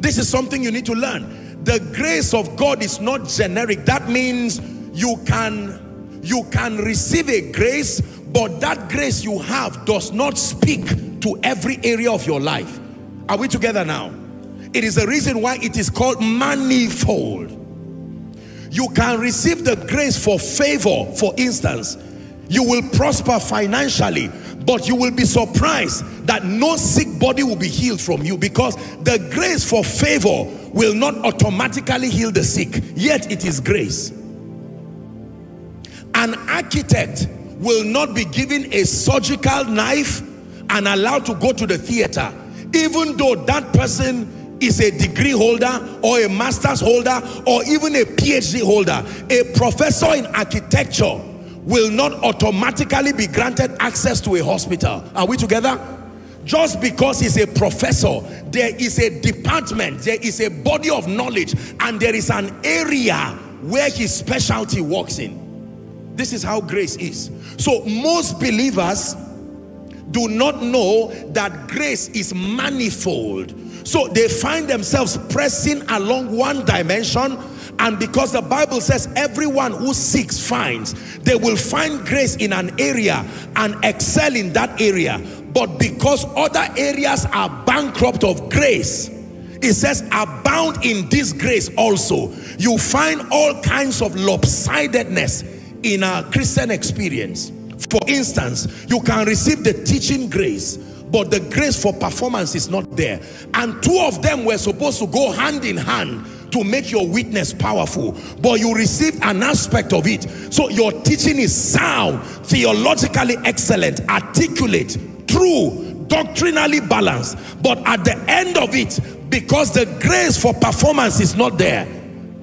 This is something you need to learn. The grace of God is not generic. That means you can, you can receive a grace, but that grace you have does not speak to every area of your life. Are we together now? It is the reason why it is called manifold. You can receive the grace for favor, for instance, you will prosper financially but you will be surprised that no sick body will be healed from you because the grace for favor will not automatically heal the sick yet it is grace. An architect will not be given a surgical knife and allowed to go to the theater even though that person is a degree holder or a master's holder or even a PhD holder a professor in architecture will not automatically be granted access to a hospital. Are we together? Just because he's a professor, there is a department, there is a body of knowledge, and there is an area where his specialty works in. This is how grace is. So most believers do not know that grace is manifold. So they find themselves pressing along one dimension and because the Bible says everyone who seeks finds, they will find grace in an area and excel in that area. But because other areas are bankrupt of grace, it says abound in this grace also. You find all kinds of lopsidedness in our Christian experience. For instance, you can receive the teaching grace, but the grace for performance is not there. And two of them were supposed to go hand in hand to make your witness powerful. But you receive an aspect of it. So your teaching is sound theologically excellent articulate true doctrinally balanced. But at the end of it because the grace for performance is not there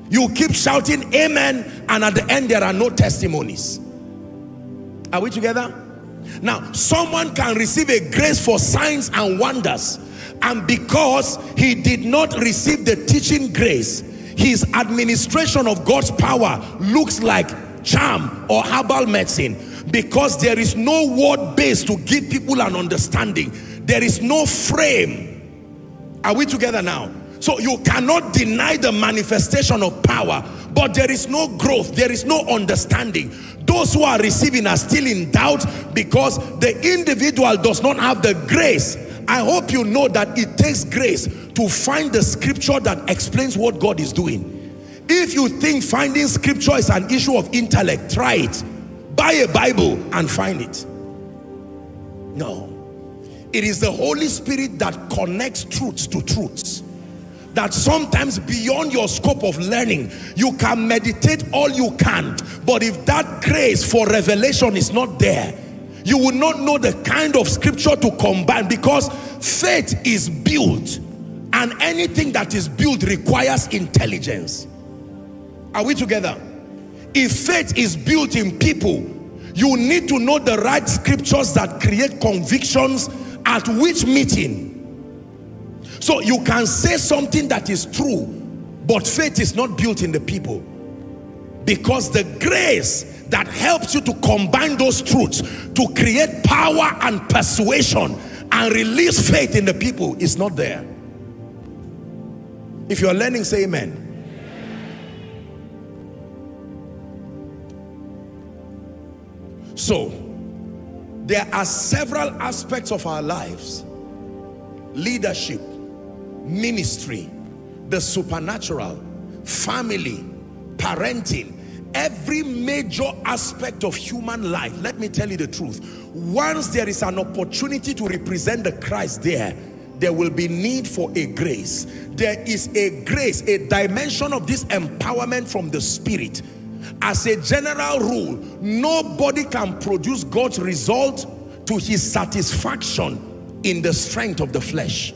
you keep shouting amen and at the end there are no testimonies. Are we together now someone can receive a grace for signs and wonders and because he did not receive the teaching grace, his administration of God's power looks like charm or herbal medicine because there is no word base to give people an understanding. There is no frame. Are we together now? So you cannot deny the manifestation of power, but there is no growth, there is no understanding. Those who are receiving are still in doubt because the individual does not have the grace I hope you know that it takes grace to find the scripture that explains what God is doing. If you think finding scripture is an issue of intellect, try it. Buy a Bible and find it. No. It is the Holy Spirit that connects truths to truths. That sometimes beyond your scope of learning, you can meditate all you can. But if that grace for revelation is not there, you will not know the kind of scripture to combine because faith is built and anything that is built requires intelligence. Are we together? If faith is built in people, you need to know the right scriptures that create convictions at which meeting. So you can say something that is true, but faith is not built in the people. Because the grace that helps you to combine those truths to create power and persuasion and release faith in the people is not there. If you are learning, say amen. So, there are several aspects of our lives leadership, ministry, the supernatural, family, parenting, every major aspect of human life, let me tell you the truth, once there is an opportunity to represent the Christ there, there will be need for a grace. There is a grace, a dimension of this empowerment from the Spirit. As a general rule, nobody can produce God's result to his satisfaction in the strength of the flesh.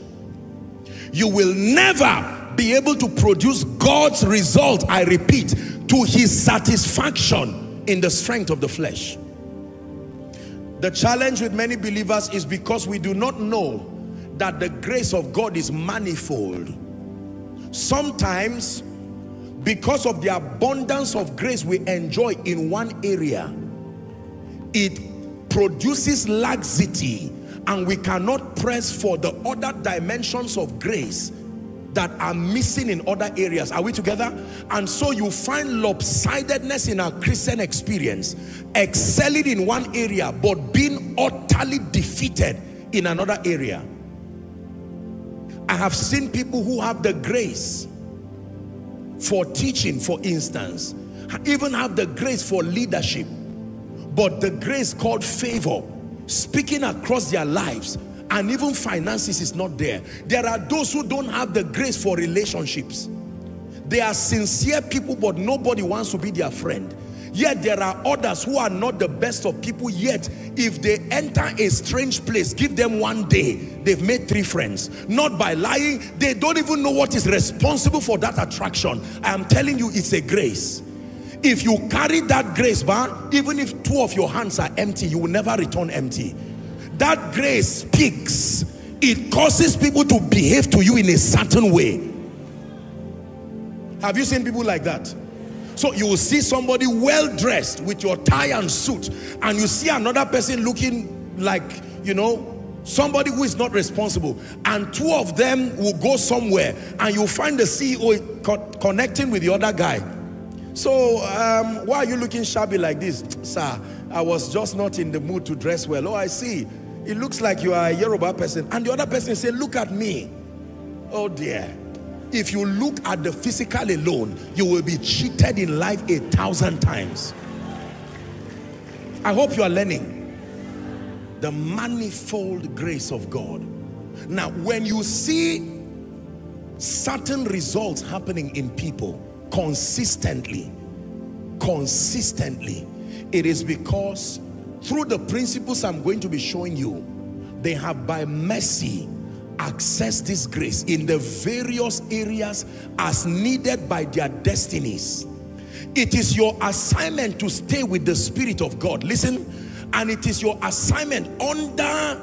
You will never be able to produce God's result, I repeat, to his satisfaction in the strength of the flesh. The challenge with many believers is because we do not know that the grace of God is manifold. Sometimes, because of the abundance of grace we enjoy in one area, it produces laxity and we cannot press for the other dimensions of grace that are missing in other areas. Are we together? And so you find lopsidedness in our Christian experience, excelling in one area, but being utterly defeated in another area. I have seen people who have the grace for teaching, for instance, even have the grace for leadership, but the grace called favor, speaking across their lives, and even finances is not there. There are those who don't have the grace for relationships. They are sincere people, but nobody wants to be their friend. Yet there are others who are not the best of people yet. If they enter a strange place, give them one day, they've made three friends. Not by lying, they don't even know what is responsible for that attraction. I am telling you, it's a grace. If you carry that grace, but even if two of your hands are empty, you will never return empty. That grace speaks. It causes people to behave to you in a certain way. Have you seen people like that? So you will see somebody well dressed with your tie and suit and you see another person looking like you know somebody who is not responsible and two of them will go somewhere and you'll find the CEO connecting with the other guy so um, why are you looking shabby like this (tsk) sir I was just not in the mood to dress well oh I see it looks like you are a Yoruba person. And the other person say, look at me. Oh dear. If you look at the physical alone, you will be cheated in life a thousand times. I hope you are learning the manifold grace of God. Now, when you see certain results happening in people consistently, consistently, it is because through the principles I'm going to be showing you, they have by mercy accessed this grace in the various areas as needed by their destinies. It is your assignment to stay with the Spirit of God. Listen, and it is your assignment under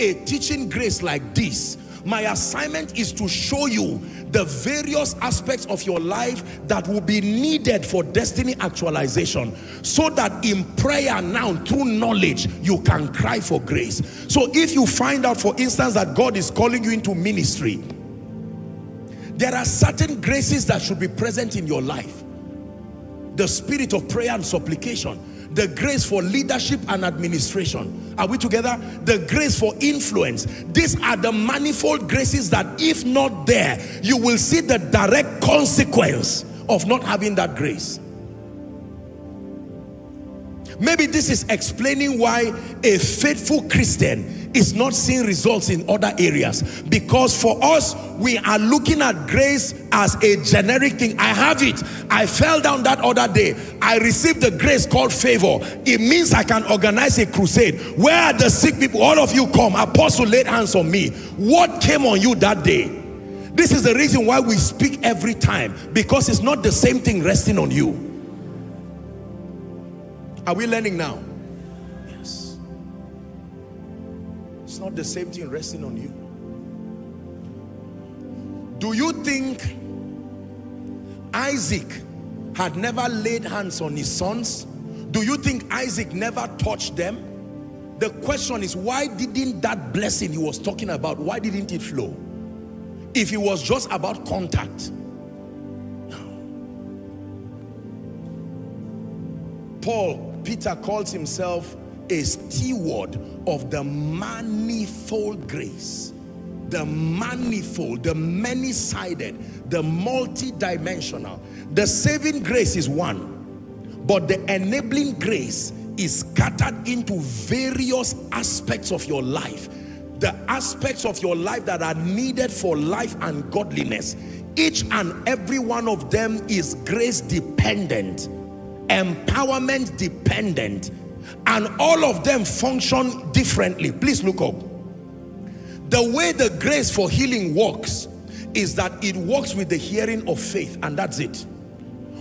a teaching grace like this my assignment is to show you the various aspects of your life that will be needed for destiny actualization so that in prayer now through knowledge you can cry for grace. So if you find out for instance that God is calling you into ministry there are certain graces that should be present in your life. The spirit of prayer and supplication the grace for leadership and administration. Are we together? The grace for influence. These are the manifold graces that if not there, you will see the direct consequence of not having that grace. Maybe this is explaining why a faithful Christian is not seeing results in other areas. Because for us we are looking at grace as a generic thing. I have it. I fell down that other day. I received the grace called favor. It means i can organize a crusade. Where are the sick people? All of you come. Apostle laid hands on me. What came on you that day? This is the reason why we speak every time. Because it's not the same thing resting on you are we learning now Yes. It's not the same thing resting on you. Do you think Isaac had never laid hands on his sons? Do you think Isaac never touched them? The question is, why didn't that blessing he was talking about, why didn't it flow? If it was just about contact. Paul, Peter calls himself a steward of the manifold grace the manifold, the many-sided, the multi-dimensional. The saving grace is one, but the enabling grace is scattered into various aspects of your life. The aspects of your life that are needed for life and godliness. Each and every one of them is grace dependent, empowerment dependent, and all of them function differently. Please look up. The way the grace for healing works is that it works with the hearing of faith and that's it.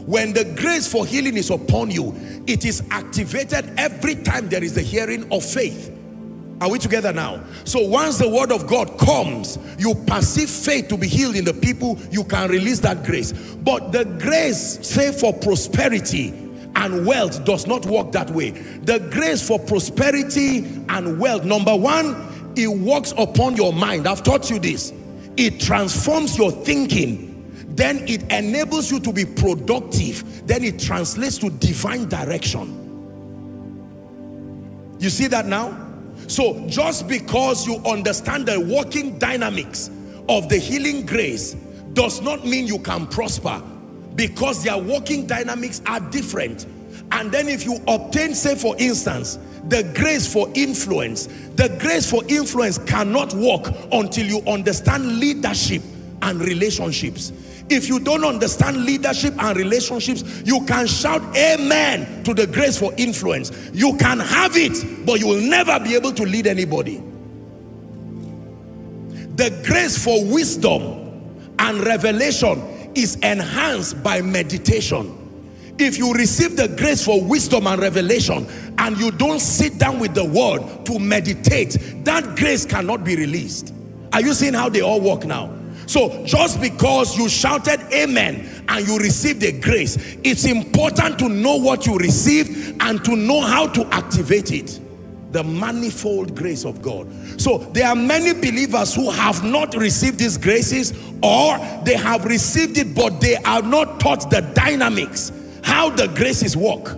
When the grace for healing is upon you, it is activated every time there is the hearing of faith. Are we together now? So once the word of God comes, you perceive faith to be healed in the people, you can release that grace. But the grace, say for prosperity and wealth does not work that way. The grace for prosperity and wealth, number one, it works upon your mind. I've taught you this. It transforms your thinking. Then it enables you to be productive. Then it translates to divine direction. You see that now? So just because you understand the working dynamics of the healing grace does not mean you can prosper because their working dynamics are different. And then if you obtain, say for instance, the grace for influence. The grace for influence cannot work until you understand leadership and relationships. If you don't understand leadership and relationships, you can shout amen to the grace for influence. You can have it, but you will never be able to lead anybody. The grace for wisdom and revelation is enhanced by meditation if you receive the grace for wisdom and revelation and you don't sit down with the word to meditate, that grace cannot be released. Are you seeing how they all work now? So just because you shouted amen and you received the grace, it's important to know what you received and to know how to activate it. The manifold grace of God. So there are many believers who have not received these graces or they have received it but they are not taught the dynamics how the graces work.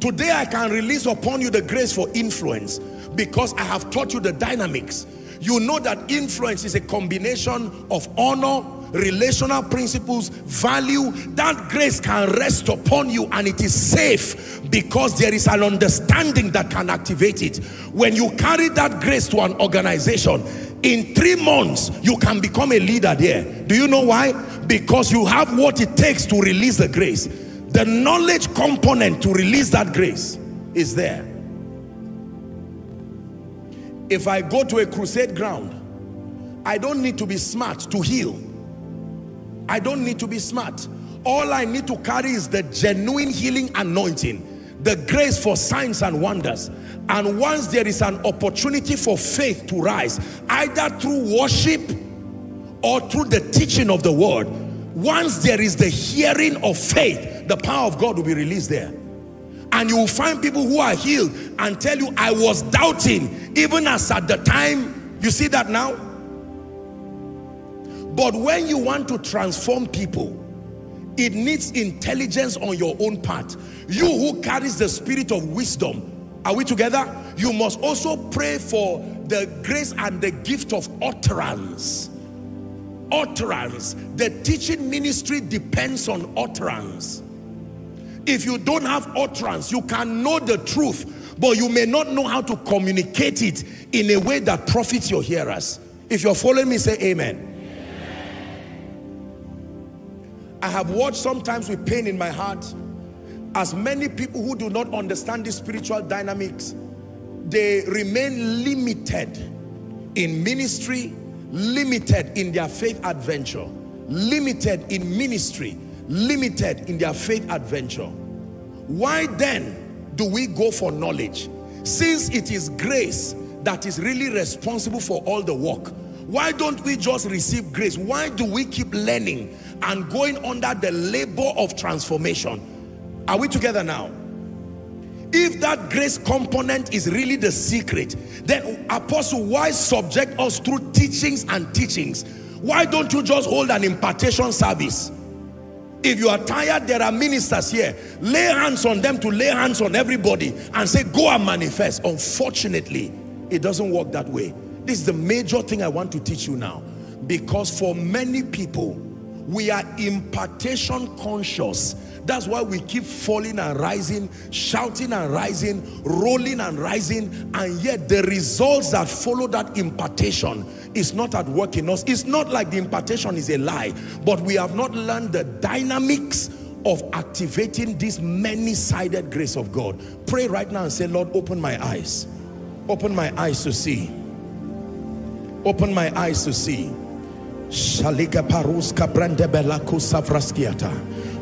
Today I can release upon you the grace for influence because I have taught you the dynamics. You know that influence is a combination of honor, relational principles, value. That grace can rest upon you and it is safe because there is an understanding that can activate it. When you carry that grace to an organization, in three months, you can become a leader there. Do you know why? Because you have what it takes to release the grace. The knowledge component to release that grace is there. If I go to a crusade ground, I don't need to be smart to heal. I don't need to be smart. All I need to carry is the genuine healing anointing, the grace for signs and wonders. And once there is an opportunity for faith to rise, either through worship or through the teaching of the word, once there is the hearing of faith, the power of God will be released there. And you will find people who are healed and tell you, I was doubting, even as at the time, you see that now? But when you want to transform people, it needs intelligence on your own part. You who carries the spirit of wisdom, are we together? You must also pray for the grace and the gift of utterance. Utterance. The teaching ministry depends on utterance. If you don't have utterance, you can know the truth, but you may not know how to communicate it in a way that profits your hearers. If you're following me, say amen. I have watched sometimes with pain in my heart as many people who do not understand the spiritual dynamics, they remain limited in ministry, limited in their faith adventure, limited in ministry, limited in their faith adventure. Why then do we go for knowledge? Since it is grace that is really responsible for all the work, why don't we just receive grace? Why do we keep learning and going under the labor of transformation? Are we together now? If that grace component is really the secret, then apostle, why subject us through teachings and teachings? Why don't you just hold an impartation service? If you are tired, there are ministers here. Lay hands on them to lay hands on everybody and say, go and manifest. Unfortunately, It doesn't work that way. This is the major thing I want to teach you now. Because for many people, we are impartation conscious. That's why we keep falling and rising, shouting and rising, rolling and rising, and yet the results that follow that impartation is not at work in us. It's not like the impartation is a lie, but we have not learned the dynamics of activating this many-sided grace of God. Pray right now and say, Lord, open my eyes. Open my eyes to see. Open my eyes to see.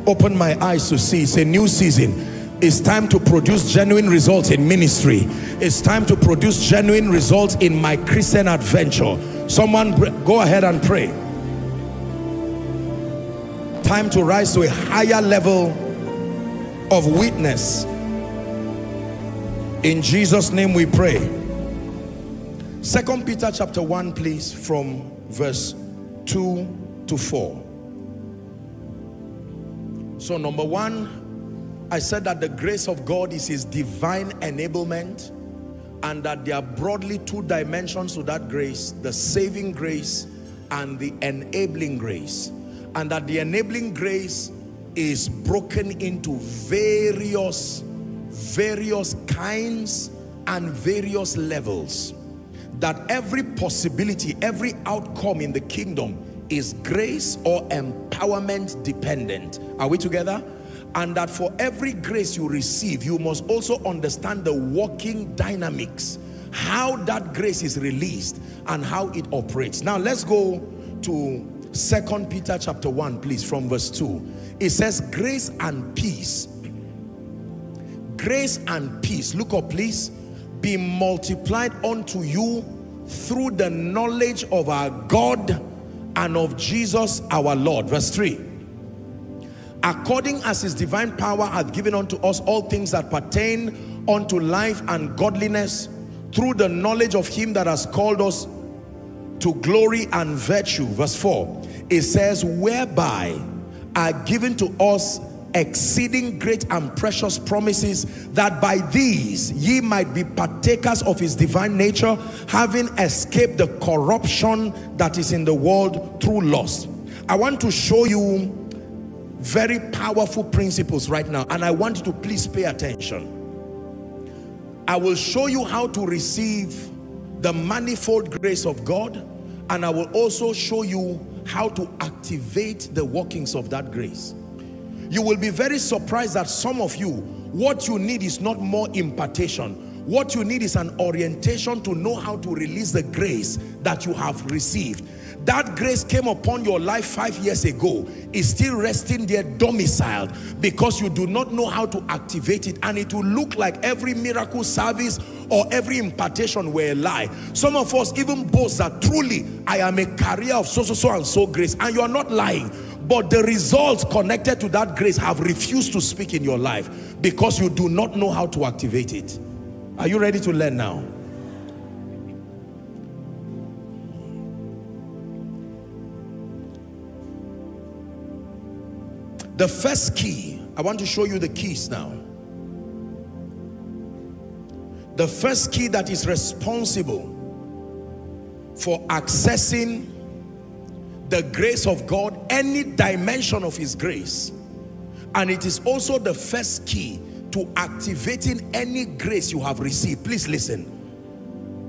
Open my eyes to see. It's a new season. It's time to produce genuine results in ministry. It's time to produce genuine results in my Christian adventure. Someone go ahead and pray. Time to rise to a higher level of witness. In Jesus' name we pray. Second Peter chapter 1, please, from verse 2 to 4. So number one, I said that the grace of God is his divine enablement and that there are broadly two dimensions to that grace, the saving grace and the enabling grace. And that the enabling grace is broken into various, various kinds and various levels. That every possibility, every outcome in the kingdom is grace or empowerment dependent. Are we together? and that for every grace you receive you must also understand the working dynamics how that grace is released and how it operates. Now let's go to second peter chapter 1 please from verse 2 it says grace and peace. Grace and peace. Look up please be multiplied unto you through the knowledge of our god and of jesus our lord. Verse 3 according as his divine power hath given unto us all things that pertain unto life and godliness through the knowledge of him that has called us to glory and virtue. Verse 4 it says whereby are given to us exceeding great and precious promises that by these ye might be partakers of his divine nature having escaped the corruption that is in the world through lust i want to show you very powerful principles right now and I want you to please pay attention. I will show you how to receive the manifold grace of God and I will also show you how to activate the workings of that grace. You will be very surprised that some of you, what you need is not more impartation. What you need is an orientation to know how to release the grace that you have received. That grace came upon your life five years ago is still resting there domiciled because you do not know how to activate it and it will look like every miracle service or every impartation were a lie. Some of us even boast that truly I am a carrier of so so so and so grace and you are not lying but the results connected to that grace have refused to speak in your life because you do not know how to activate it are you ready to learn now The first key, I want to show you the keys now. The first key that is responsible for accessing the grace of God, any dimension of his grace. And it is also the first key to activating any grace you have received. Please listen.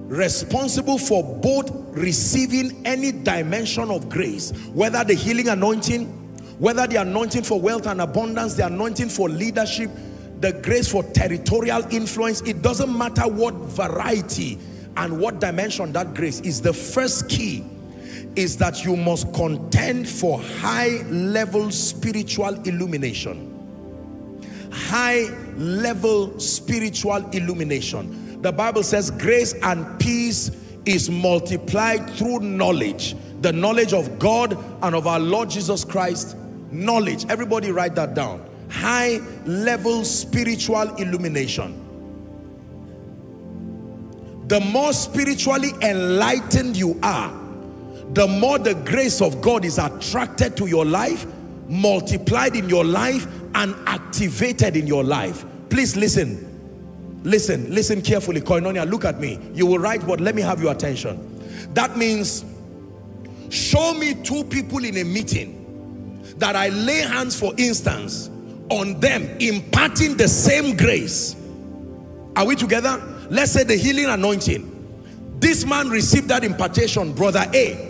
Responsible for both receiving any dimension of grace, whether the healing anointing, whether the anointing for wealth and abundance, the anointing for leadership, the grace for territorial influence, it doesn't matter what variety and what dimension that grace is. The first key is that you must contend for high level spiritual illumination. High level spiritual illumination. The Bible says grace and peace is multiplied through knowledge. The knowledge of God and of our Lord Jesus Christ knowledge everybody write that down high level spiritual illumination the more spiritually enlightened you are the more the grace of God is attracted to your life multiplied in your life and activated in your life please listen Listen, listen carefully. Koinonia, look at me. You will write what? Let me have your attention. That means show me two people in a meeting that I lay hands, for instance, on them, imparting the same grace. Are we together? Let's say the healing anointing. This man received that impartation, brother A.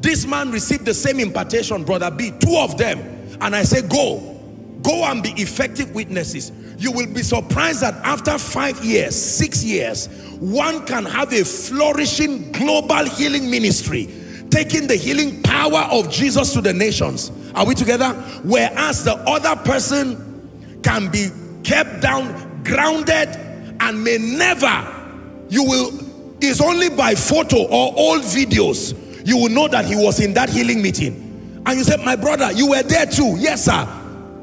This man received the same impartation, brother B. Two of them. And I say, go. Go and be effective witnesses. You will be surprised that after five years, six years, one can have a flourishing global healing ministry, taking the healing power of Jesus to the nations. Are we together? Whereas the other person can be kept down, grounded, and may never, you will, is only by photo or old videos, you will know that he was in that healing meeting. And you said, my brother, you were there too. Yes, sir.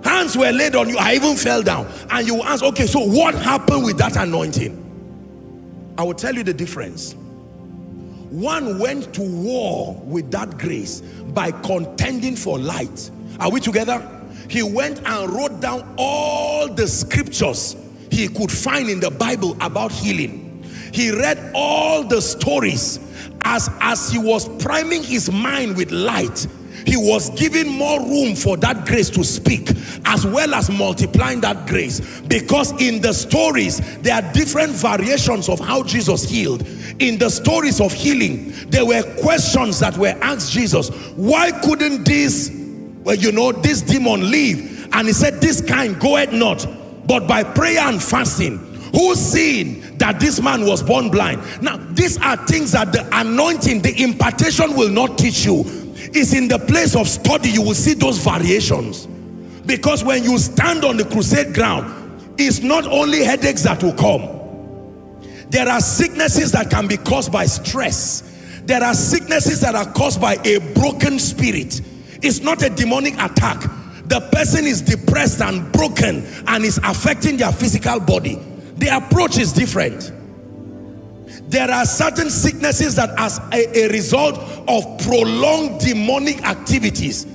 Hands were laid on you. I even fell down. And you ask, okay, so what happened with that anointing? I will tell you the difference. One went to war with that grace by contending for light. Are we together? He went and wrote down all the scriptures he could find in the Bible about healing. He read all the stories. As, as he was priming his mind with light he was giving more room for that grace to speak as well as multiplying that grace. Because in the stories there are different variations of how Jesus healed. In the stories of healing there were questions that were asked Jesus why couldn't this well you know this demon leave and he said this kind goeth not but by prayer and fasting who seen that this man was born blind. Now these are things that the anointing the impartation will not teach you. Is in the place of study you will see those variations. Because when you stand on the crusade ground it's not only headaches that will come. There are sicknesses that can be caused by stress. There are sicknesses that are caused by a broken spirit. It's not a demonic attack. The person is depressed and broken and is affecting their physical body the approach is different. There are certain sicknesses that as a, a result of prolonged demonic activities.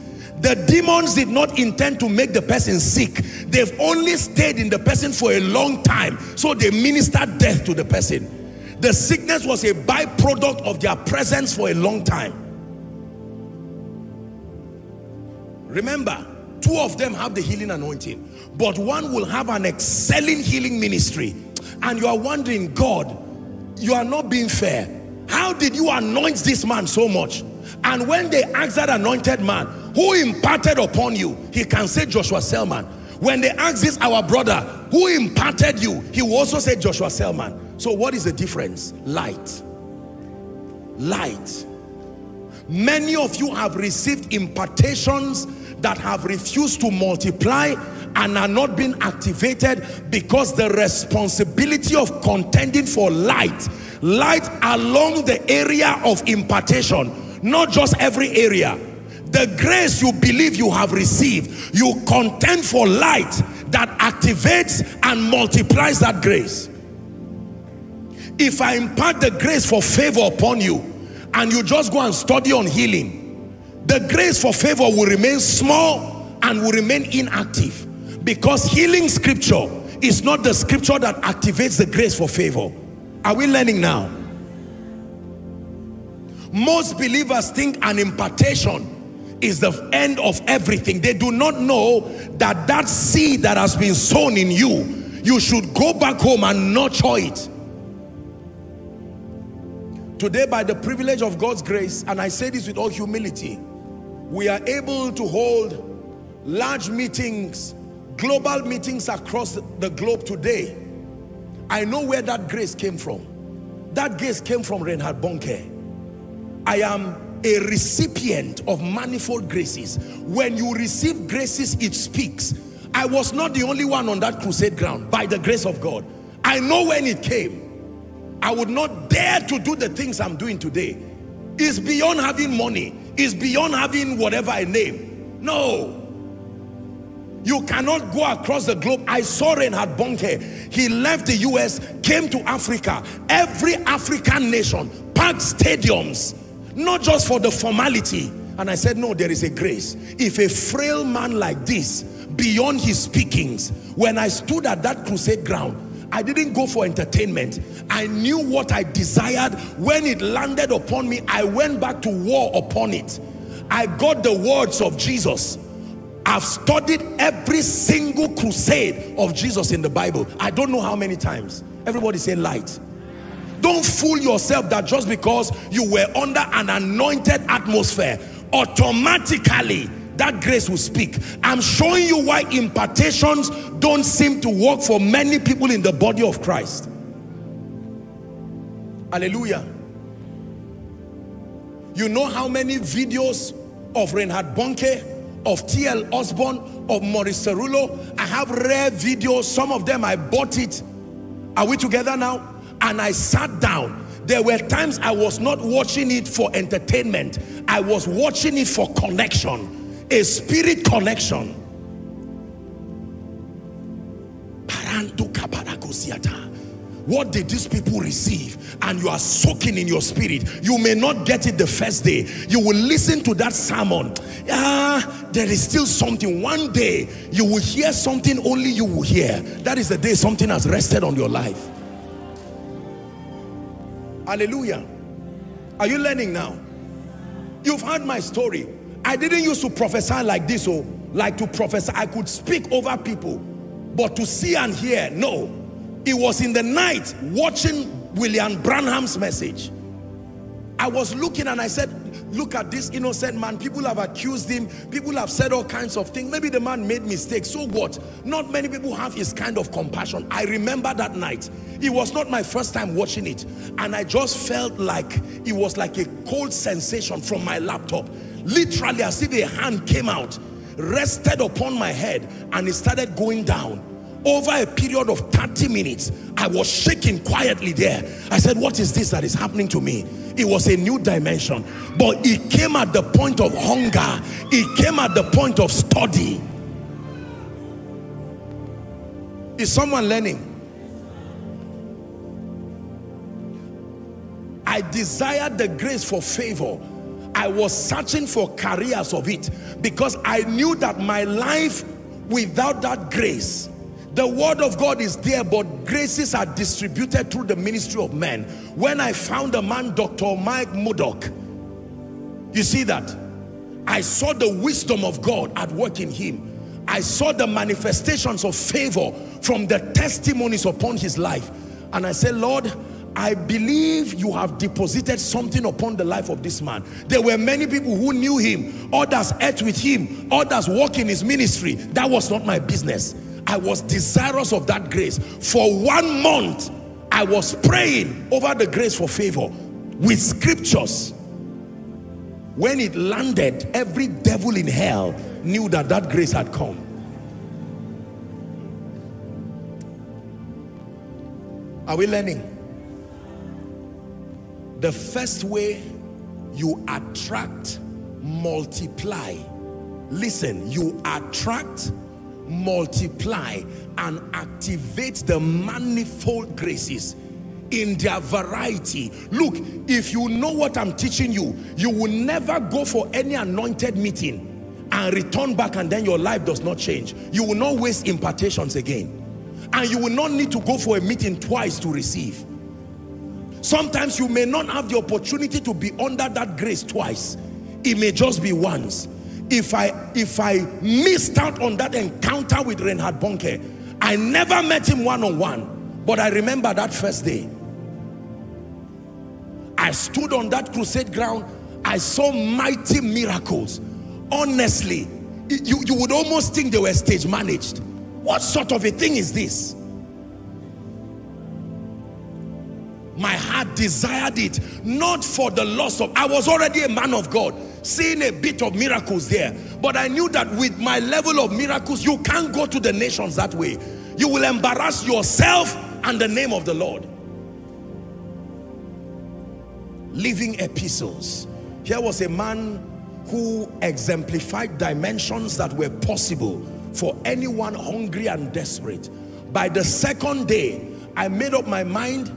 The demons did not intend to make the person sick. They've only stayed in the person for a long time so they ministered death to the person. The sickness was a byproduct of their presence for a long time. Remember two of them have the healing anointing but one will have an excelling healing ministry and you are wondering God you are not being fair. How did you anoint this man so much? And when they ask that anointed man, who imparted upon you? He can say Joshua Selman. When they ask this our brother, who imparted you? He will also say Joshua Selman. So what is the difference? Light. Light. Many of you have received impartations that have refused to multiply and are not being activated because the responsibility of contending for light light along the area of impartation not just every area. The grace you believe you have received you contend for light that activates and multiplies that grace. If I impart the grace for favor upon you and you just go and study on healing the grace for favor will remain small and will remain inactive because healing scripture is not the scripture that activates the grace for favor. Are we learning now? Most believers think an impartation is the end of everything. They do not know that that seed that has been sown in you, you should go back home and nurture it. Today, by the privilege of God's grace, and I say this with all humility, we are able to hold large meetings global meetings across the globe today, I know where that grace came from. That grace came from Reinhard Bonnke. I am a recipient of manifold graces. When you receive graces, it speaks. I was not the only one on that crusade ground by the grace of God. I know when it came. I would not dare to do the things I'm doing today. It's beyond having money. It's beyond having whatever I name. No. You cannot go across the globe. I saw Reinhard Bonnke. He left the US, came to Africa. Every African nation, packed stadiums, not just for the formality. And I said, no, there is a grace. If a frail man like this, beyond his speakings, when I stood at that crusade ground, I didn't go for entertainment. I knew what I desired. When it landed upon me, I went back to war upon it. I got the words of Jesus. I've studied every single crusade of Jesus in the Bible. I don't know how many times. Everybody say light. Don't fool yourself that just because you were under an anointed atmosphere, automatically that grace will speak. I'm showing you why impartations don't seem to work for many people in the body of Christ. Hallelujah. You know how many videos of Reinhard Bonnke, of T.L. Osborn, of Morris Cerullo. I have rare videos. Some of them I bought it. Are we together now? And I sat down. There were times I was not watching it for entertainment. I was watching it for connection a spirit connection. What did these people receive? And you are soaking in your spirit. You may not get it the first day. You will listen to that sermon. Ah, there is still something. One day you will hear something only you will hear. That is the day something has rested on your life. Hallelujah. Are you learning now? You've heard my story. I didn't used to prophesy like this, or oh, like to prophesy. I could speak over people, but to see and hear, no. It was in the night watching William Branham's message. I was looking and I said, look at this innocent man. People have accused him. People have said all kinds of things. Maybe the man made mistakes. So what? Not many people have his kind of compassion. I remember that night. It was not my first time watching it. And I just felt like it was like a cold sensation from my laptop literally as if a hand came out rested upon my head and it started going down over a period of 30 minutes I was shaking quietly there I said what is this that is happening to me it was a new dimension. But it came at the point of hunger. It came at the point of study. Is someone learning? I desired the grace for favor. I was searching for careers of it because I knew that my life without that grace the word of God is there but graces are distributed through the ministry of men when I found the man Dr. Mike Murdock you see that I saw the wisdom of God at work in him I saw the manifestations of favor from the testimonies upon his life and I said Lord I believe you have deposited something upon the life of this man. There were many people who knew him, others ate with him, others work in his ministry. That was not my business. I was desirous of that grace. For one month, I was praying over the grace for favor with scriptures. When it landed, every devil in hell knew that that grace had come. Are we learning? The first way you attract, multiply. Listen, you attract, multiply, and activate the manifold graces in their variety. Look, if you know what I'm teaching you, you will never go for any anointed meeting and return back and then your life does not change. You will not waste impartations again. And you will not need to go for a meeting twice to receive. Sometimes you may not have the opportunity to be under that grace twice. It may just be once. If I, if I missed out on that encounter with Reinhard Bonnke, I never met him one-on-one, -on -one, but I remember that first day. I stood on that crusade ground. I saw mighty miracles. Honestly, you, you would almost think they were stage managed. What sort of a thing is this? My heart desired it not for the loss of I was already a man of God seeing a bit of miracles there. But I knew that with my level of miracles you can't go to the nations that way. You will embarrass yourself and the name of the Lord. Living epistles. Here was a man who exemplified dimensions that were possible for anyone hungry and desperate. By the second day I made up my mind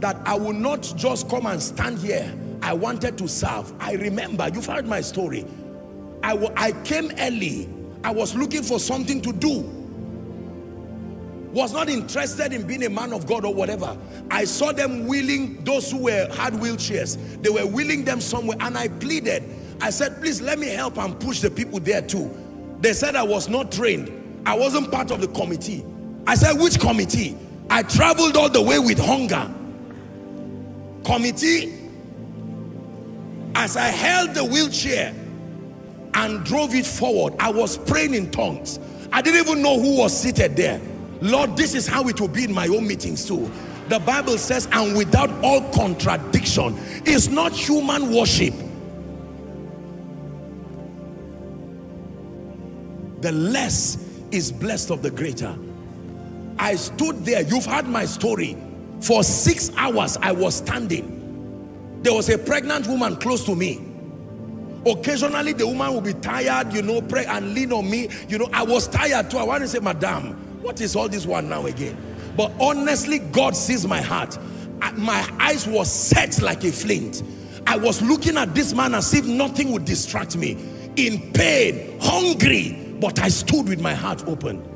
that I will not just come and stand here. I wanted to serve. I remember, you've heard my story. I, I came early. I was looking for something to do. was not interested in being a man of God or whatever. I saw them wheeling those who were had wheelchairs. They were wheeling them somewhere and I pleaded. I said, please let me help and push the people there too. They said I was not trained. I wasn't part of the committee. I said, which committee? I traveled all the way with hunger. Committee, as I held the wheelchair and drove it forward, I was praying in tongues. I didn't even know who was seated there. Lord, this is how it will be in my own meetings too. The Bible says, and without all contradiction, it's not human worship. The less is blessed of the greater. I stood there, you've heard my story. For six hours, I was standing. There was a pregnant woman close to me. Occasionally, the woman will be tired, you know, pray and lean on me. You know, I was tired too. I want to say, Madam, what is all this one now again? But honestly, God sees my heart. My eyes were set like a flint. I was looking at this man as if nothing would distract me. In pain, hungry, but I stood with my heart open.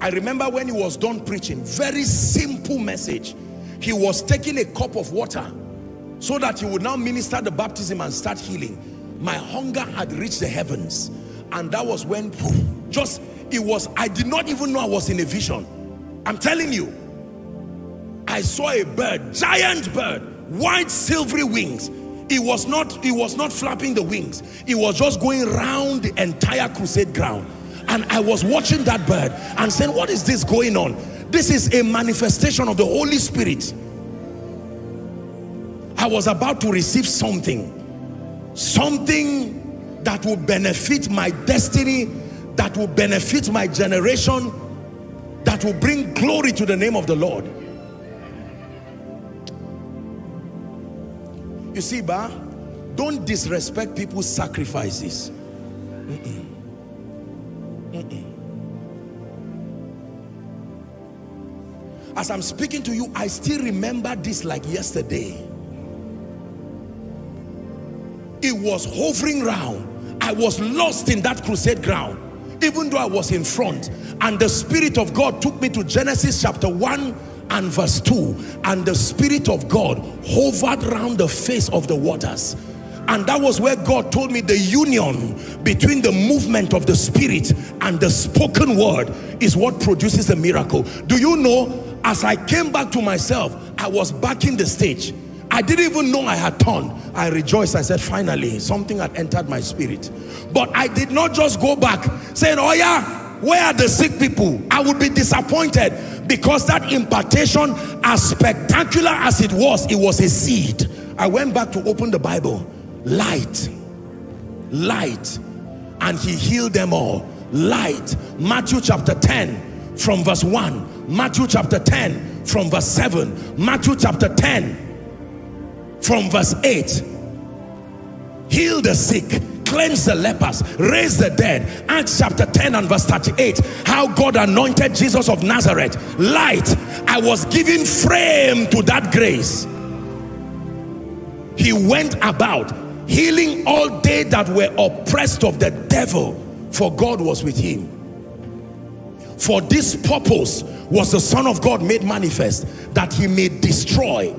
I remember when he was done preaching, very simple message. He was taking a cup of water so that he would now minister the baptism and start healing. My hunger had reached the heavens. And that was when, just, it was, I did not even know I was in a vision. I'm telling you, I saw a bird, giant bird, white silvery wings. It was not, it was not flapping the wings. It was just going round the entire crusade ground. And I was watching that bird and saying, what is this going on? This is a manifestation of the Holy Spirit. I was about to receive something. Something that will benefit my destiny, that will benefit my generation, that will bring glory to the name of the Lord. You see, Ba, don't disrespect people's sacrifices. Mm -mm. As I'm speaking to you, I still remember this like yesterday. It was hovering round. I was lost in that crusade ground, even though I was in front. And the Spirit of God took me to Genesis chapter 1 and verse 2. And the Spirit of God hovered round the face of the waters and that was where God told me the union between the movement of the spirit and the spoken word is what produces a miracle. Do you know, as I came back to myself, I was back in the stage. I didn't even know I had turned. I rejoiced. I said, finally, something had entered my spirit. But I did not just go back saying, oh yeah, where are the sick people? I would be disappointed because that impartation, as spectacular as it was, it was a seed. I went back to open the Bible light. Light. And he healed them all. Light. Matthew chapter 10 from verse 1 Matthew chapter 10 from verse 7 Matthew chapter 10 from verse 8 heal the sick. Cleanse the lepers. Raise the dead. Acts chapter 10 and verse 38 how god anointed jesus of nazareth. Light. I was given frame to that grace. He went about healing all they that were oppressed of the devil for God was with him for this purpose was the son of God made manifest that he may destroy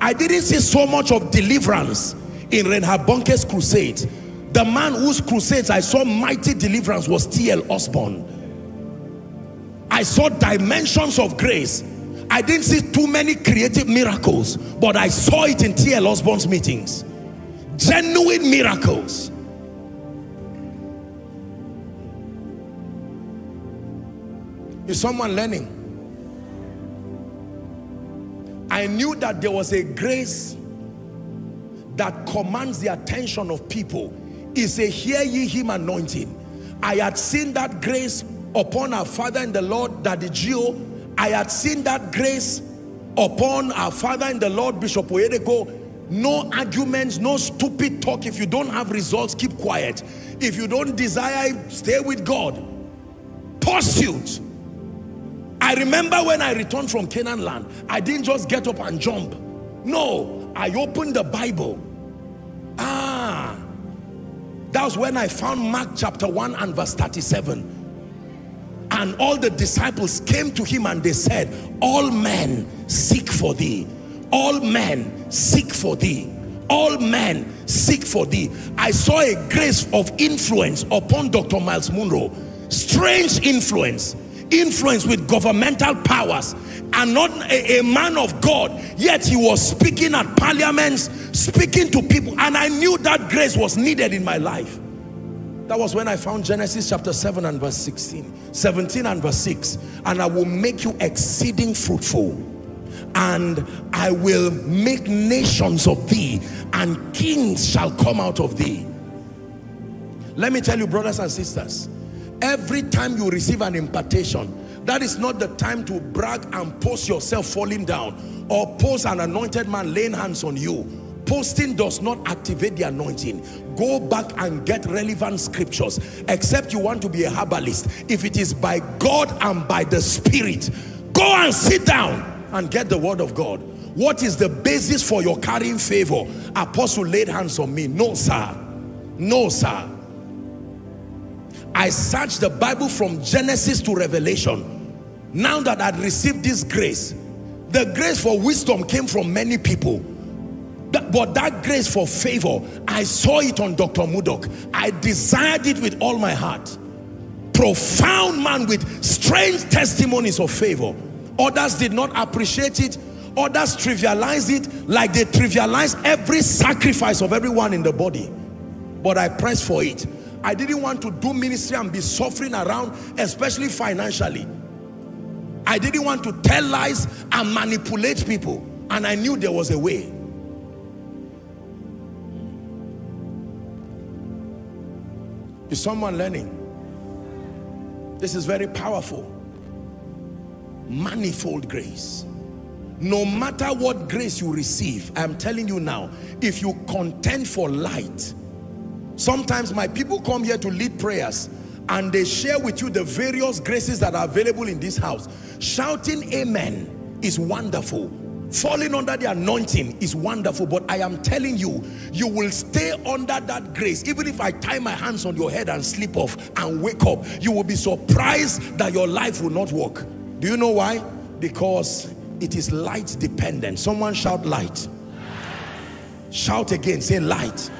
I didn't see so much of deliverance in Reinhard Bonnke's crusade the man whose crusades I saw mighty deliverance was T.L. Osborn. I saw dimensions of grace I didn't see too many creative miracles but I saw it in T.L. Osborn's meetings genuine miracles. Is someone learning? I knew that there was a grace that commands the attention of people. Is a hear ye him anointing. I had seen that grace upon our father in the Lord Daddy Gio. I had seen that grace upon our father in the Lord Bishop Oyedepo no arguments, no stupid talk. If you don't have results, keep quiet. If you don't desire, stay with God. Pursuit. I remember when I returned from Canaan land, I didn't just get up and jump. No, I opened the Bible. Ah, that was when I found Mark chapter 1 and verse 37. And all the disciples came to him and they said, all men seek for thee. All men seek for thee. All men seek for thee. I saw a grace of influence upon Dr. Miles Munroe. Strange influence. Influence with governmental powers and not a, a, man of God yet he was speaking at parliaments speaking to people and I knew that grace was needed in my life that was when I found Genesis chapter 7 and verse 16 17 and verse 6 and I will make you exceeding fruitful and I will make nations of thee and kings shall come out of thee let me tell you brothers and sisters every time you receive an impartation that is not the time to brag and post yourself falling down or post an anointed man laying hands on you. Posting does not activate the anointing. Go back and get relevant scriptures. Except you want to be a herbalist. If it is by God and by the Spirit, go and sit down and get the word of God. What is the basis for your carrying favor? Apostle laid hands on me. No, sir. No, sir. I searched the Bible from Genesis to Revelation. Now that I'd received this grace, the grace for wisdom came from many people. But that grace for favor, I saw it on Dr. Murdock. I desired it with all my heart. Profound man with strange testimonies of favor. Others did not appreciate it. Others trivialized it like they trivialized every sacrifice of everyone in the body. But I pressed for it. I didn't want to do ministry and be suffering around, especially financially. I didn't want to tell lies and manipulate people. And I knew there was a way. Is someone learning? This is very powerful. Manifold grace. No matter what grace you receive, I'm telling you now, if you contend for light, Sometimes my people come here to lead prayers and they share with you the various graces that are available in this house. Shouting amen is wonderful. Falling under the anointing is wonderful, but I am telling you, you will stay under that grace. Even if I tie my hands on your head and sleep off and wake up, you will be surprised that your life will not work. Do you know why? Because it is light dependent. Someone shout light. Shout again, say light.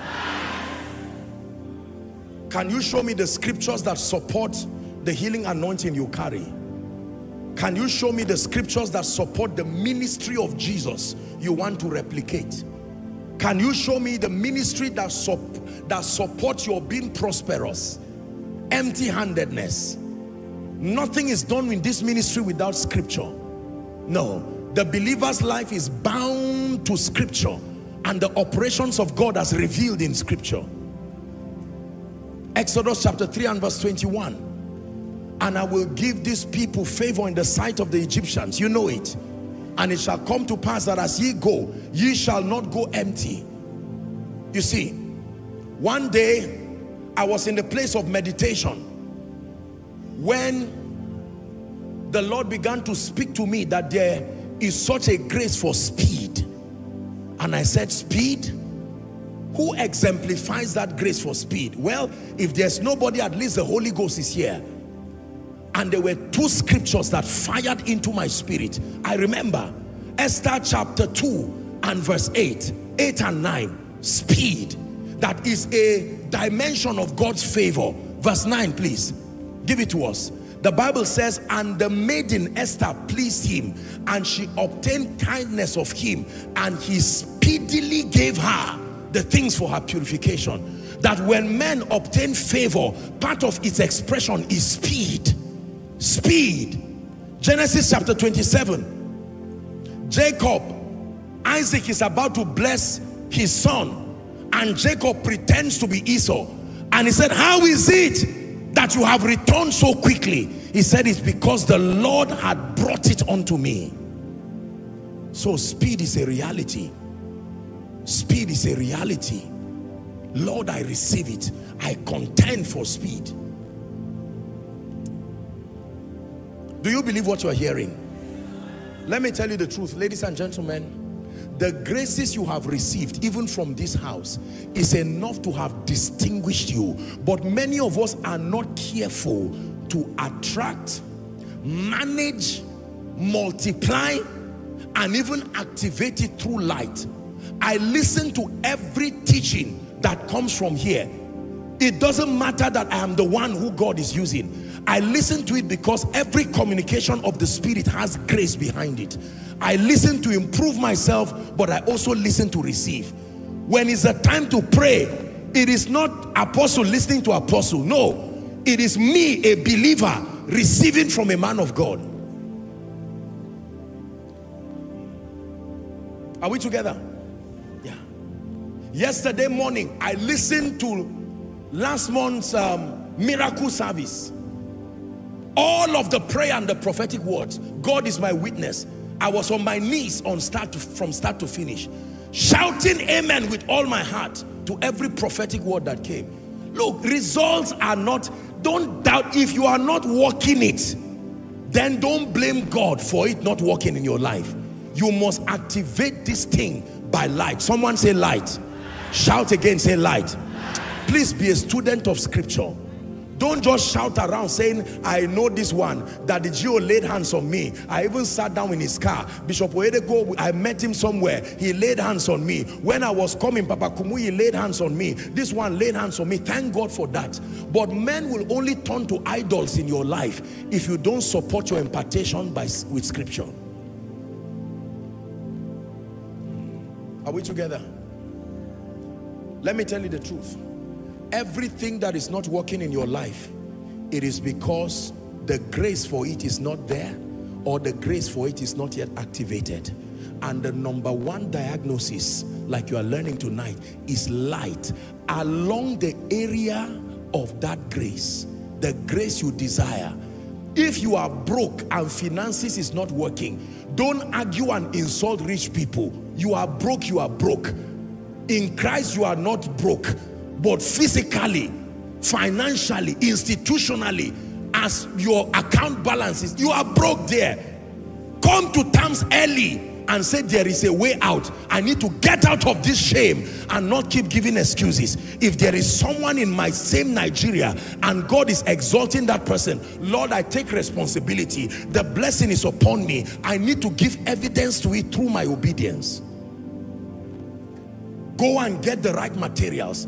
Can you show me the scriptures that support the healing anointing you carry? Can you show me the scriptures that support the ministry of Jesus you want to replicate? Can you show me the ministry that, sup that supports your being prosperous? Empty-handedness. Nothing is done in this ministry without scripture. No, the believer's life is bound to scripture and the operations of God as revealed in scripture. Exodus chapter 3 and verse 21. And I will give these people favor in the sight of the Egyptians. You know it. And it shall come to pass that as ye go, ye shall not go empty. You see, one day I was in the place of meditation when the Lord began to speak to me that there is such a grace for speed. And I said, speed? Who exemplifies that grace for speed? Well, if there's nobody, at least the Holy Ghost is here. And there were two scriptures that fired into my spirit. I remember Esther chapter 2 and verse 8, 8 and 9. Speed. That is a dimension of God's favor. Verse 9, please. Give it to us. The Bible says, and the maiden Esther pleased him, and she obtained kindness of him, and he speedily gave her the things for her purification. That when men obtain favor, part of its expression is speed. Speed. Genesis chapter 27. Jacob, Isaac is about to bless his son and Jacob pretends to be Esau. And he said, how is it that you have returned so quickly? He said, it's because the Lord had brought it unto me. So speed is a reality. Speed is a reality. Lord, I receive it. I contend for speed. Do you believe what you're hearing? Let me tell you the truth, ladies and gentlemen. The graces you have received, even from this house, is enough to have distinguished you. But many of us are not careful to attract, manage, multiply, and even activate it through light. I listen to every teaching that comes from here. It doesn't matter that I am the one who God is using. I listen to it because every communication of the Spirit has grace behind it. I listen to improve myself, but I also listen to receive. When it's a time to pray, it is not apostle listening to apostle. No, it is me, a believer, receiving from a man of God. Are we together? Yeah. Yesterday morning, I listened to last month's um, miracle service. All of the prayer and the prophetic words. God is my witness. I was on my knees on start to, from start to finish. Shouting amen with all my heart to every prophetic word that came. Look, results are not, don't doubt, if you are not working it, then don't blame God for it not working in your life. You must activate this thing by light. Someone say light. Shout again, say light. Please be a student of scripture. Don't just shout around saying, I know this one, that the GO laid hands on me. I even sat down in his car. Bishop Oyedepo, I met him somewhere. He laid hands on me. When I was coming, Papa Kumuyi laid hands on me. This one laid hands on me. Thank God for that. But men will only turn to idols in your life if you don't support your impartation by, with scripture. Are we together? Let me tell you the truth. Everything that is not working in your life, it is because the grace for it is not there or the grace for it is not yet activated. And the number one diagnosis, like you are learning tonight, is light along the area of that grace, the grace you desire. If you are broke and finances is not working, don't argue and insult rich people. You are broke, you are broke. In Christ, you are not broke, but physically, financially, institutionally, as your account balances, you are broke there. Come to terms early and say there is a way out. I need to get out of this shame and not keep giving excuses. If there is someone in my same Nigeria and God is exalting that person, Lord, I take responsibility. The blessing is upon me. I need to give evidence to it through my obedience. Go and get the right materials.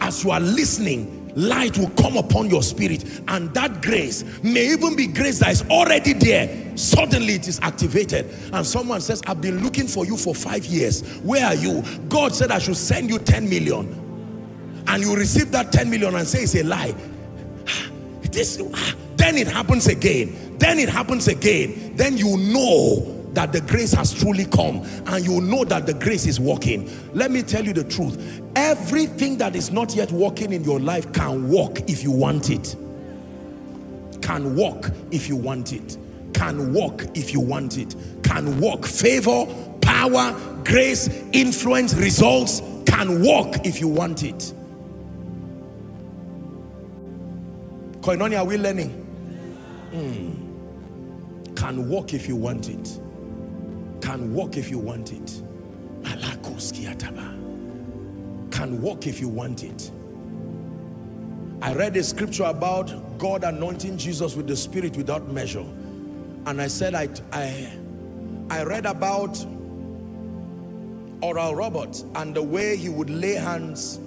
As you are listening, light will come upon your spirit and that grace may even be grace that is already there. Suddenly it is activated and someone says i've been looking for you for five years. Where are you? God said i should send you 10 million. And you receive that 10 million and say it's a lie. (sighs) This ah, then it happens again. Then it happens again. Then you know that the grace has truly come and you know that the grace is working. Let me tell you the truth. Everything that is not yet working in your life can work if you want it. Can work if you want it. Can work if you want it. Can work. Favor, power, grace, influence, results can work if you want it. Koinonia, are we learning? Mm. Can work if you want it can walk if you want it. Can walk if you want it. I read a scripture about God anointing Jesus with the Spirit without measure. And I said, I, I, I read about Oral Roberts and the way he would lay hands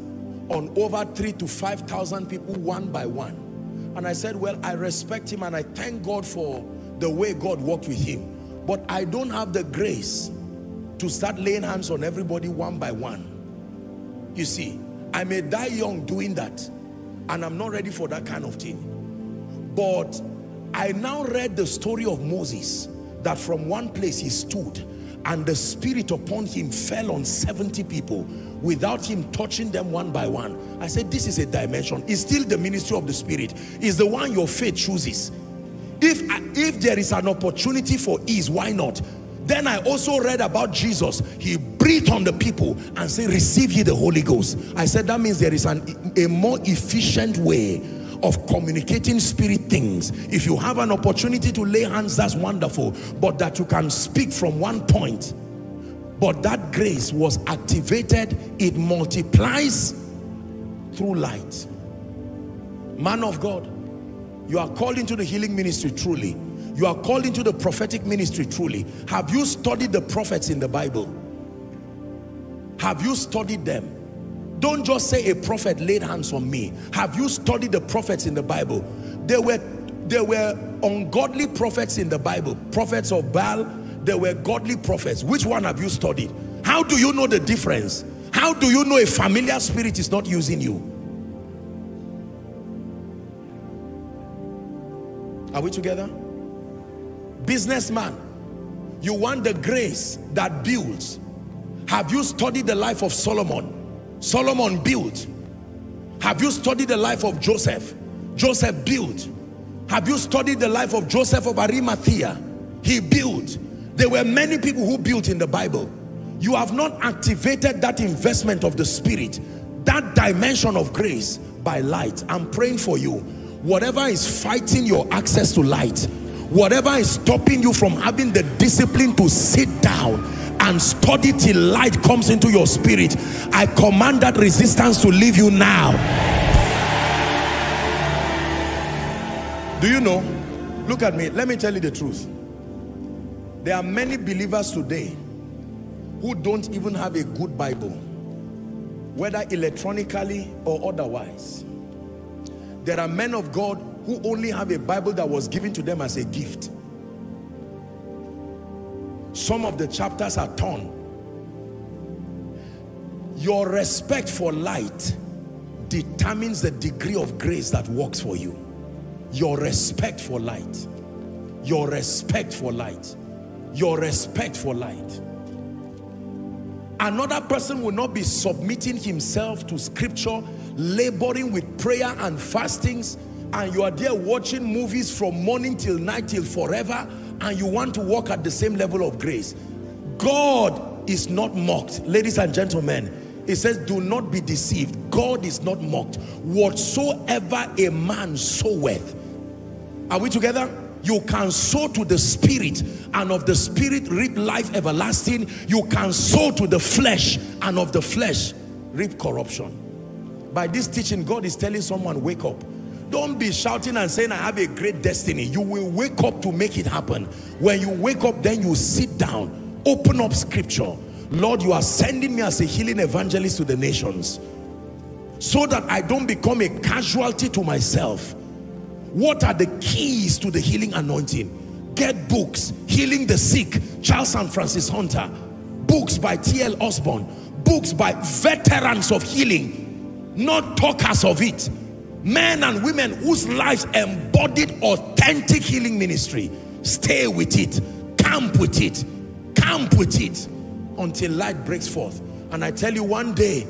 on over three to 5,000 people one by one. And I said, well, I respect him and I thank God for the way God worked with him. But I don't have the grace to start laying hands on everybody one by one. You see, I may die young doing that. And I'm not ready for that kind of thing. But I now read the story of Moses. That from one place he stood and the spirit upon him fell on 70 people without him touching them one by one. I said, this is a dimension. It's still the ministry of the spirit. It's the one your faith chooses. If, if there is an opportunity for ease, why not? Then I also read about Jesus. He breathed on the people and said, receive ye the Holy Ghost. I said that means there is an, a more efficient way of communicating spirit things. If you have an opportunity to lay hands, that's wonderful. But that you can speak from one point. But that grace was activated. It multiplies through light. Man of God, you are called into the healing ministry truly. You are called into the prophetic ministry truly. Have you studied the prophets in the Bible? Have you studied them? Don't just say a prophet laid hands on me. Have you studied the prophets in the Bible? There were, there were ungodly prophets in the Bible. Prophets of Baal, there were godly prophets. Which one have you studied? How do you know the difference? How do you know a familiar spirit is not using you? Are we together? Businessman, you want the grace that builds. Have you studied the life of Solomon? Solomon built. Have you studied the life of Joseph? Joseph built. Have you studied the life of Joseph of Arimathea? He built. There were many people who built in the Bible. You have not activated that investment of the Spirit, that dimension of grace by light. I'm praying for you whatever is fighting your access to light, whatever is stopping you from having the discipline to sit down and study till light comes into your spirit, I command that resistance to leave you now. Do you know? Look at me. Let me tell you the truth. There are many believers today who don't even have a good Bible, whether electronically or otherwise. There are men of God who only have a Bible that was given to them as a gift. Some of the chapters are torn. Your respect for light determines the degree of grace that works for you. Your respect for light. Your respect for light. Your respect for light. Another person will not be submitting himself to scripture laboring with prayer and fastings and you are there watching movies from morning till night till forever and you want to walk at the same level of grace. God is not mocked. Ladies and gentlemen it says do not be deceived. God is not mocked. Whatsoever a man soweth are we together you can sow to the spirit and of the spirit reap life everlasting you can sow to the flesh and of the flesh reap corruption by this teaching, God is telling someone, wake up. Don't be shouting and saying, I have a great destiny. You will wake up to make it happen. When you wake up, then you sit down, open up scripture. Lord, you are sending me as a healing evangelist to the nations so that I don't become a casualty to myself. What are the keys to the healing anointing? Get books, Healing the Sick, Charles and Francis Hunter, books by T.L. Osborn, books by veterans of healing, not talkers of it. Men and women whose lives embodied authentic healing ministry. Stay with it. Camp with it. Camp with it until light breaks forth. And I tell you one day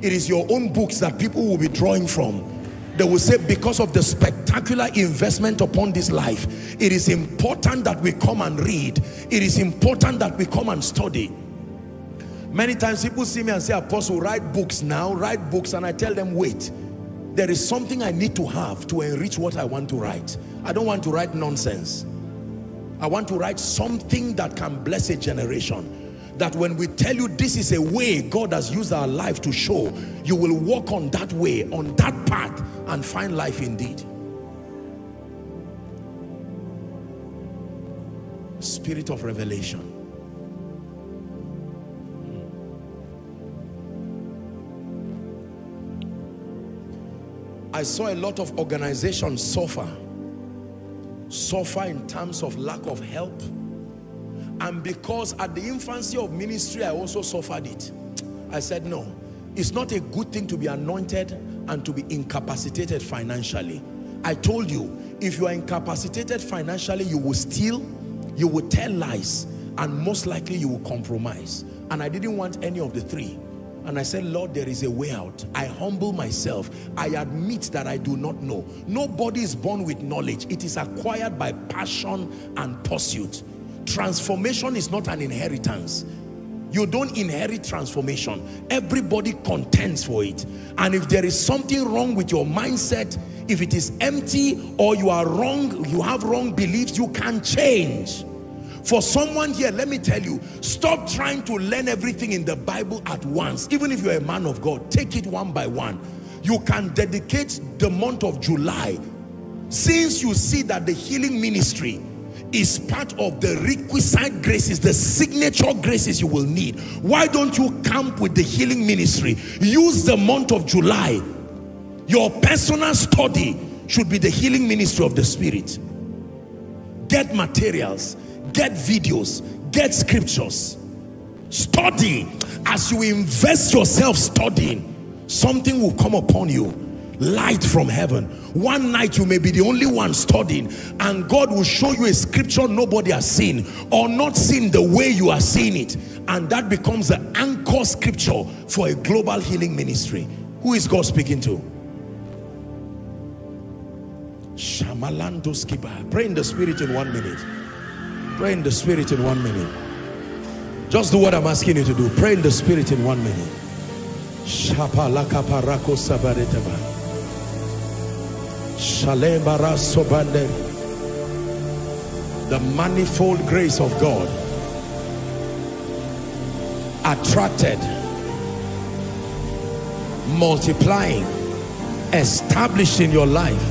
it is your own books that people will be drawing from they will say because of the spectacular investment upon this life it is important that we come and read it is important that we come and study Many times people see me and say, Apostle, write books now, write books. And I tell them, wait, there is something I need to have to enrich what I want to write. I don't want to write nonsense. I want to write something that can bless a generation. That when we tell you this is a way God has used our life to show, you will walk on that way, on that path, and find life indeed. Spirit of revelation. I saw a lot of organizations suffer. Suffer in terms of lack of help. And because at the infancy of ministry, I also suffered it. I said, no, it's not a good thing to be anointed and to be incapacitated financially. I told you, if you are incapacitated financially, you will steal, you will tell lies, and most likely you will compromise. And I didn't want any of the three. And I said, Lord, there is a way out. I humble myself. I admit that I do not know. Nobody is born with knowledge. It is acquired by passion and pursuit. Transformation is not an inheritance. You don't inherit transformation. Everybody contends for it. And if there is something wrong with your mindset, if it is empty or you are wrong, you have wrong beliefs, you can change. For someone here, let me tell you, stop trying to learn everything in the Bible at once. Even if you're a man of God, take it one by one. you can dedicate the month of July since you see that the healing ministry is part of the requisite graces, the signature graces you will need. Why don't you camp with the healing ministry? Use the month of July. Your personal study should be the healing ministry of the spirit. Get materials, get videos, get scriptures. Study. As you invest yourself studying, something will come upon you light from heaven. One night you may be the only one studying and God will show you a scripture nobody has seen or not seen the way you are seeing it. And that becomes the anchor scripture for a global healing ministry. Who is God speaking to? Shamalandoskiba pray in the spirit in one minute. Pray in the spirit in one minute. Just do what I'm asking you to do. Pray in the spirit in one minute. Sabaretaba the manifold grace of God attracted, multiplying, established in your life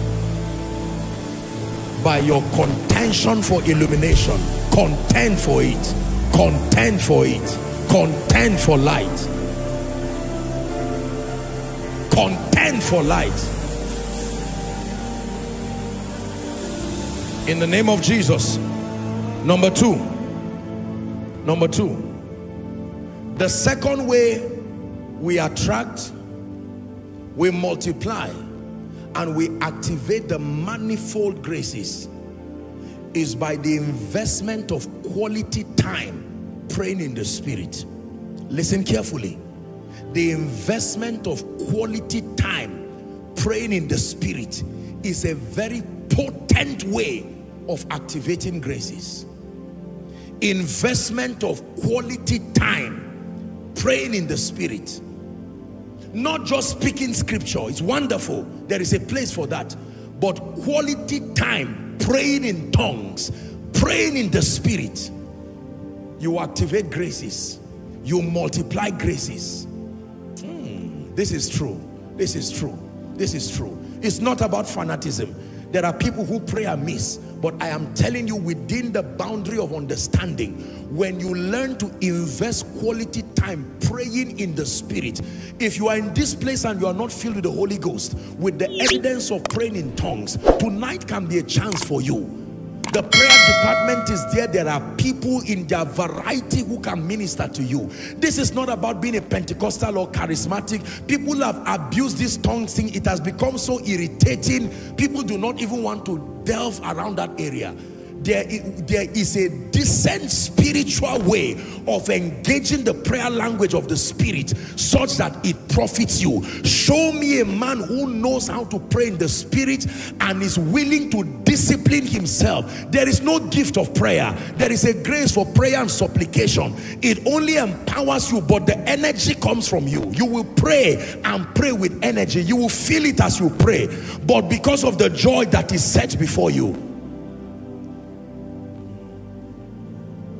by your contention for illumination. Contend for it. Contend for it. Contend for light. Contend for light. In the name of Jesus. Number two. Number two. The second way we attract we multiply and we activate the manifold graces is by the investment of quality time praying in the spirit. Listen carefully. The investment of quality time praying in the spirit is a very potent way of activating graces. Investment of quality time praying in the spirit. Not just speaking scripture. It's wonderful. There is a place for that. But quality time praying in tongues praying in the spirit. You activate graces. You multiply graces. Hmm, this is true. This is true. This is true. It's not about fanatism there are people who pray amiss, but I am telling you within the boundary of understanding, when you learn to invest quality time praying in the spirit, if you are in this place and you are not filled with the Holy Ghost, with the evidence of praying in tongues, tonight can be a chance for you the prayer department is there. There are people in their variety who can minister to you. This is not about being a Pentecostal or charismatic. People have abused this tongue thing. It has become so irritating. People do not even want to delve around that area there, there is a decent spiritual way of engaging the prayer language of the spirit such that it profits you. Show me a man who knows how to pray in the spirit and is willing to discipline himself. There is no gift of prayer. There is a grace for prayer and supplication. It only empowers you but the energy comes from you. You will pray and pray with energy. You will feel it as you pray. But because of the joy that is set before you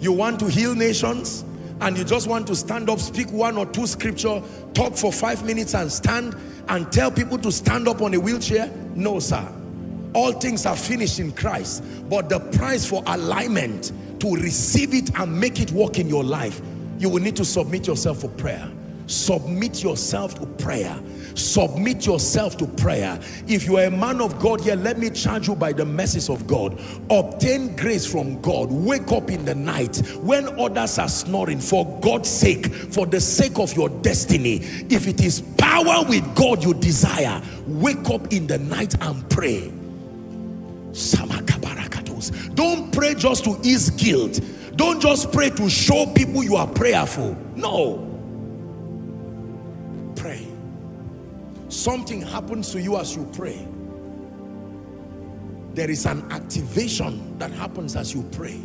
You want to heal nations and you just want to stand up, speak one or two scripture, talk for five minutes and stand and tell people to stand up on a wheelchair? No, sir. All things are finished in Christ. But the price for alignment to receive it and make it work in your life, you will need to submit yourself for prayer. Submit yourself to prayer submit yourself to prayer. If you are a man of God here let me charge you by the message of God. Obtain grace from God. Wake up in the night when others are snoring for God's sake for the sake of your destiny. If it is power with God you desire wake up in the night and pray. Don't pray just to ease guilt. Don't just pray to show people you are prayerful. No something happens to you as you pray. There is an activation that happens as you pray.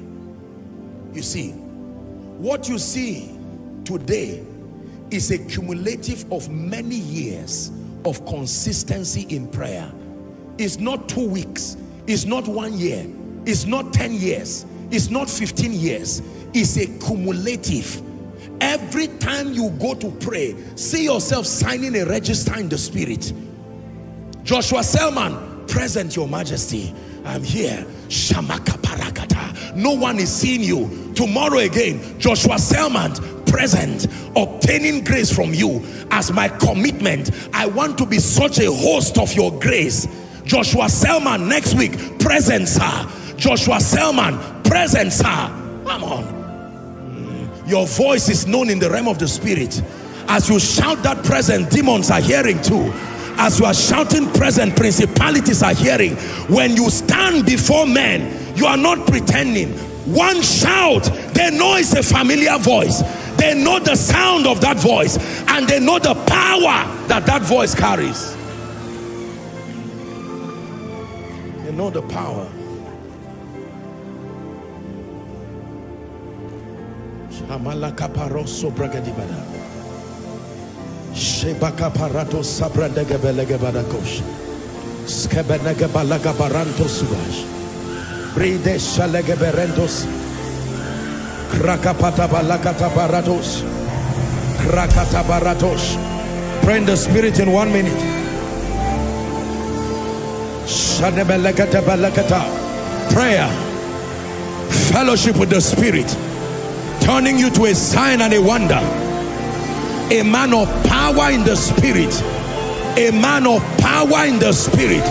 You see what you see today is a cumulative of many years of consistency in prayer. It's not two weeks. It's not one year. It's not 10 years. It's not 15 years. It's a cumulative Every time you go to pray, see yourself signing a register in the spirit. Joshua Selman, present your majesty. I'm here. Shamaka parakata. No one is seeing you. Tomorrow again, Joshua Selman, present, obtaining grace from you as my commitment. I want to be such a host of your grace. Joshua Selman, next week, present, sir. Joshua Selman, present, sir. Come on. Your voice is known in the realm of the spirit. As you shout that present, demons are hearing too. As you are shouting present, principalities are hearing. When you stand before men, you are not pretending. One shout, they know it's a familiar voice. They know the sound of that voice and they know the power that that voice carries. They know the power. Shamalaka paroso bragadibada. Shebaka parato sabrandege belege badakosh. Skebenege balaga baranto subash. Bride shalege berentos. Krakapata balakata baratos. Krakata baratos. Pray in the spirit in one minute. Shadebelekata balakata. Prayer. Fellowship with the spirit. Turning you to a sign and a wonder. A man of power in the spirit. A man of power in the spirit.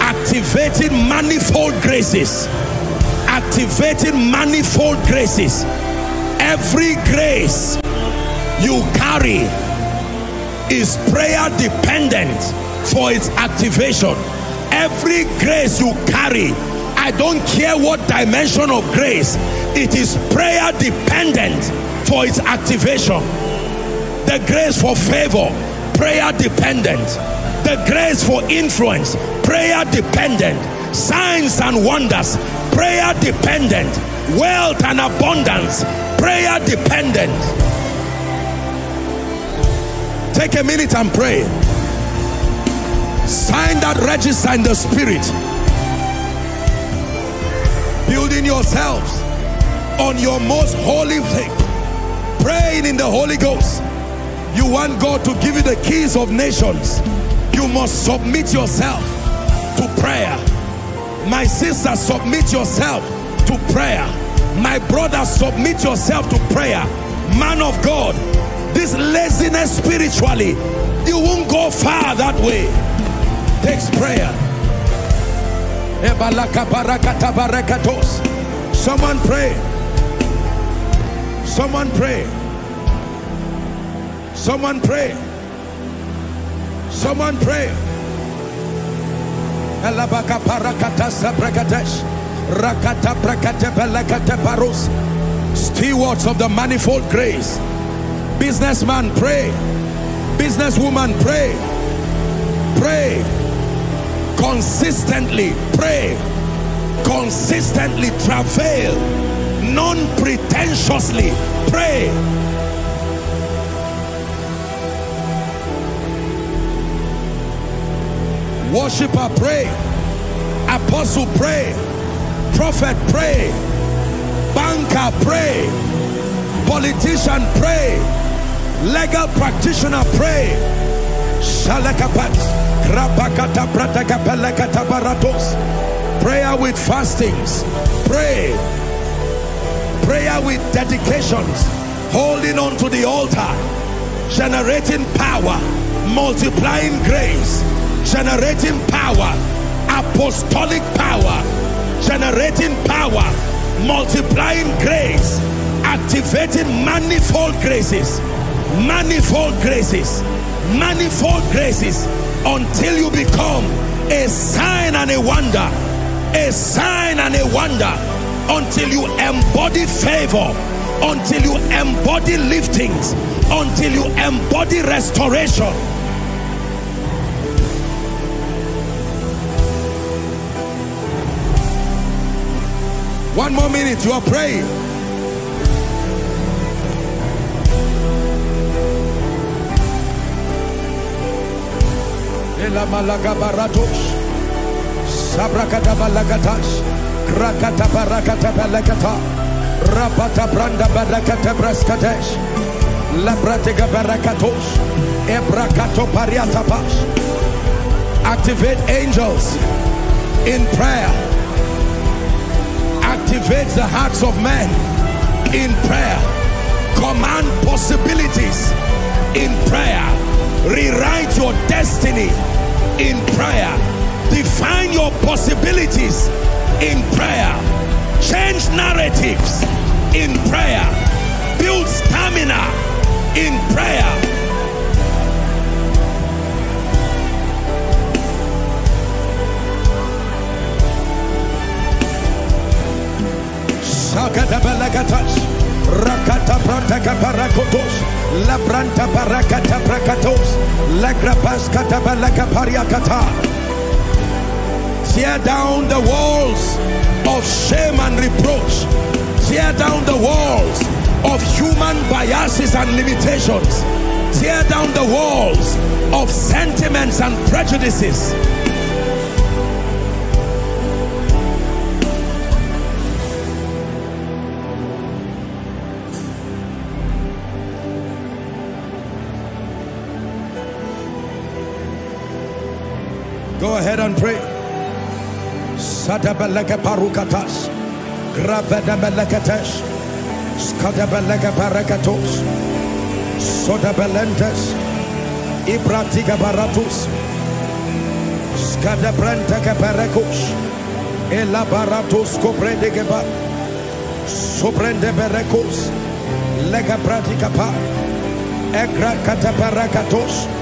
Activating manifold graces. Activating manifold graces. Every grace you carry is prayer dependent for its activation. Every grace you carry I don't care what dimension of grace it is prayer dependent for its activation. The grace for favor prayer dependent. The grace for influence prayer dependent. Signs and wonders prayer dependent. Wealth and abundance prayer dependent. Take a minute and pray. Sign that register in the spirit building yourselves on your most holy faith praying in the Holy Ghost. You want God to give you the keys of nations. You must submit yourself to prayer. My sister submit yourself to prayer. My brother submit yourself to prayer. Man of God this laziness spiritually you won't go far that way. Takes prayer someone pray someone pray Someone pray. Someone pray. Elabaka parakata sabrakatesh. Rakata brakate belakate parus. Stewards of the manifold grace. Businessman pray. Businesswoman pray. Pray. Consistently pray. Consistently travail. Non-pretentiously pray worshiper pray apostle pray prophet pray banker pray politician pray legal practitioner pray prayer with fastings. Pray. Prayer with dedications. Holding on to the altar. Generating power. Multiplying grace. Generating power. Apostolic power. Generating power. Multiplying grace. Activating manifold graces. Manifold graces. Manifold graces until you become a sign and a wonder a sign and a wonder until you embody favor until you embody liftings until you embody restoration One more minute, you are praying. Malaga baratos, sabrakata balakatash, krakata barakata balakata, rapata branda barakata braskatesh, labratega barakatos, ebrakato pariatapash. Activate angels in prayer. Activate the hearts of men in prayer. Command possibilities in prayer. Rewrite your destiny in prayer. Define your possibilities in prayer. Change narratives in prayer. Build stamina in prayer. Rakata. Labranta barakata kata balaka pariakata. Tear down the walls of shame and reproach. Tear down the walls of human biases and limitations. Tear down the walls of sentiments and prejudices. Go ahead and pray. Sadabalaka parukatas. Gravadabalakatas. Skadabalaka parakatos. Sodabelentes. Ibratiga baratus. Skadabrantaka parakus. Elabaratus copredegeba. Sobrende berekus. Lega pratica pa. Egra pranda kafarakatos.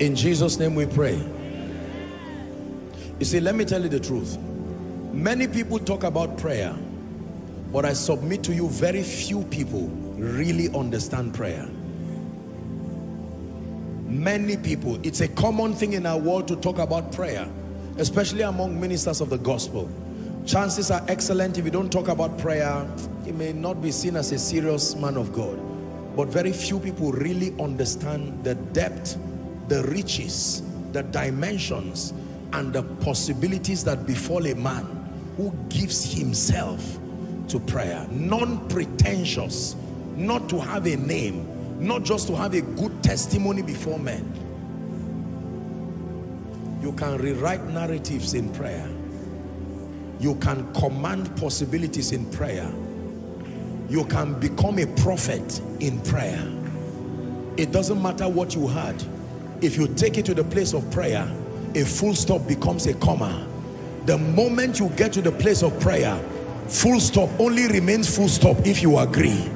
In Jesus' name we pray. You see, let me tell you the truth. Many people talk about prayer, but I submit to you, very few people really understand prayer. Many people, it's a common thing in our world to talk about prayer, especially among ministers of the gospel. Chances are excellent if you don't talk about prayer, you may not be seen as a serious man of God. But very few people really understand the depth the riches, the dimensions, and the possibilities that befall a man who gives himself to prayer. Non-pretentious, not to have a name, not just to have a good testimony before men. You can rewrite narratives in prayer. You can command possibilities in prayer. You can become a prophet in prayer. It doesn't matter what you had if you take it to the place of prayer, a full stop becomes a comma. The moment you get to the place of prayer, full stop only remains full stop if you agree.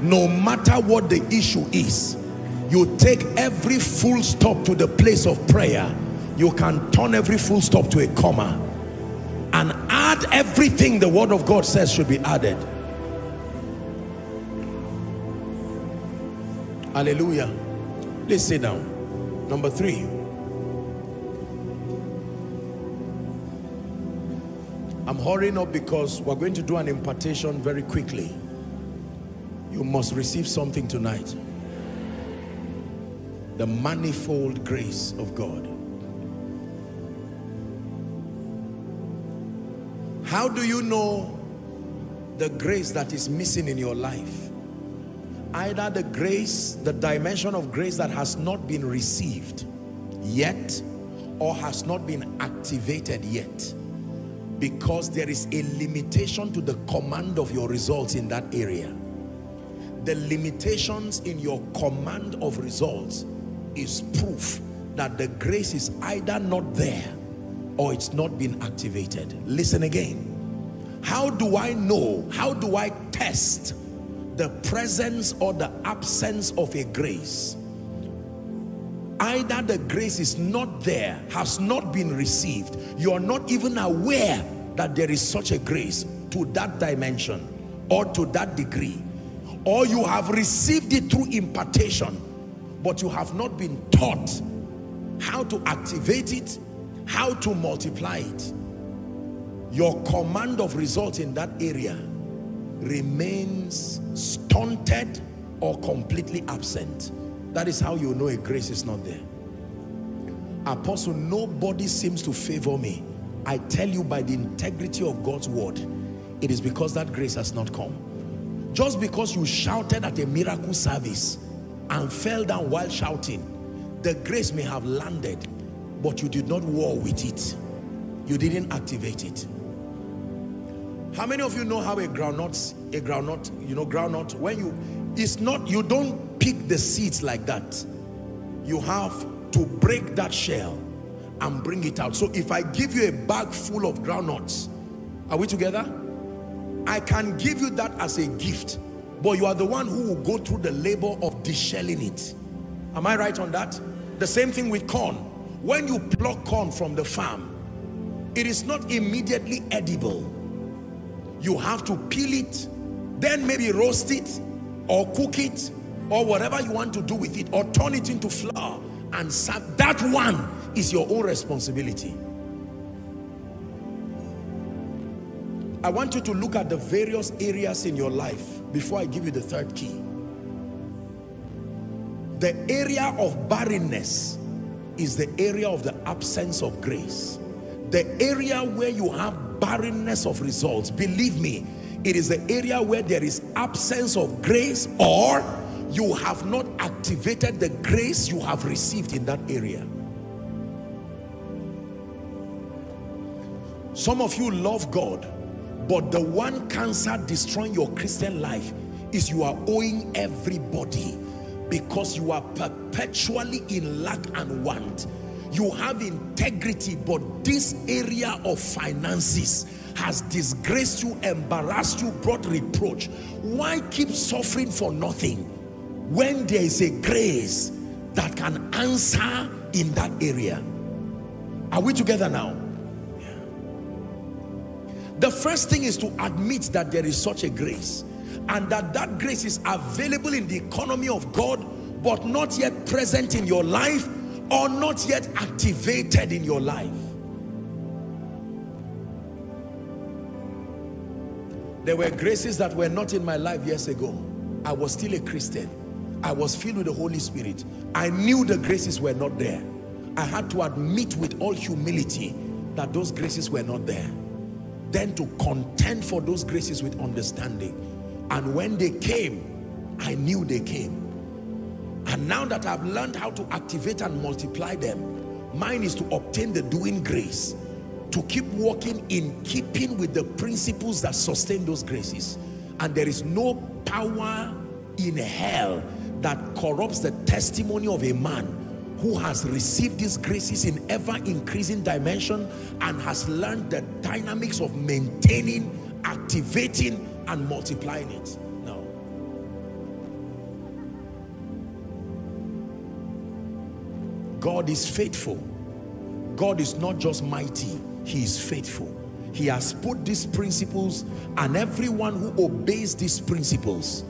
No matter what the issue is, you take every full stop to the place of prayer, you can turn every full stop to a comma and add everything the word of God says should be added. Hallelujah. Please sit down. Number three. I'm hurrying up because we're going to do an impartation very quickly. You must receive something tonight. The manifold grace of God. How do you know the grace that is missing in your life? Either the grace, the dimension of grace that has not been received yet or has not been activated yet because there is a limitation to the command of your results in that area. The limitations in your command of results is proof that the grace is either not there or it's not been activated. Listen again. How do I know? How do I test the presence or the absence of a grace? Either the grace is not there, has not been received, you are not even aware that there is such a grace to that dimension or to that degree or you have received it through impartation but you have not been taught how to activate it how to multiply it, your command of results in that area remains stunted or completely absent. That is how you know a grace is not there. Apostle, nobody seems to favor me. I tell you by the integrity of God's word, it is because that grace has not come. Just because you shouted at a miracle service and fell down while shouting, the grace may have landed, but you did not war with it. You didn't activate it. How many of you know how a groundnut, a groundnut, you know, groundnut, when you, it's not, you don't pick the seeds like that. You have to break that shell and bring it out. So if I give you a bag full of groundnuts, are we together? I can give you that as a gift, but you are the one who will go through the labor of deshelling it. Am I right on that? The same thing with corn. When you pluck corn from the farm, it is not immediately edible. You have to peel it, then maybe roast it or cook it or whatever you want to do with it or turn it into flour and serve. That one is your own responsibility. I want you to look at the various areas in your life before I give you the third key. The area of barrenness is the area of the absence of grace. The area where you have barrenness of results, believe me, it is the area where there is absence of grace or you have not activated the grace you have received in that area. Some of you love God but the one cancer destroying your Christian life is you are owing everybody because you are perpetually in lack and want. You have integrity, but this area of finances has disgraced you, embarrassed you, brought reproach. Why keep suffering for nothing when there is a grace that can answer in that area? Are we together now? The first thing is to admit that there is such a grace and that that grace is available in the economy of God but not yet present in your life or not yet activated in your life. There were graces that were not in my life years ago. I was still a Christian. I was filled with the Holy Spirit. I knew the graces were not there. I had to admit with all humility that those graces were not there then to contend for those graces with understanding. And when they came, I knew they came. And now that I've learned how to activate and multiply them, mine is to obtain the doing grace, to keep walking in keeping with the principles that sustain those graces. And there is no power in hell that corrupts the testimony of a man who has received these graces in ever increasing dimension and has learned the dynamics of maintaining, activating, and multiplying it. God is faithful. God is not just mighty, He is faithful. He has put these principles and everyone who obeys these principles.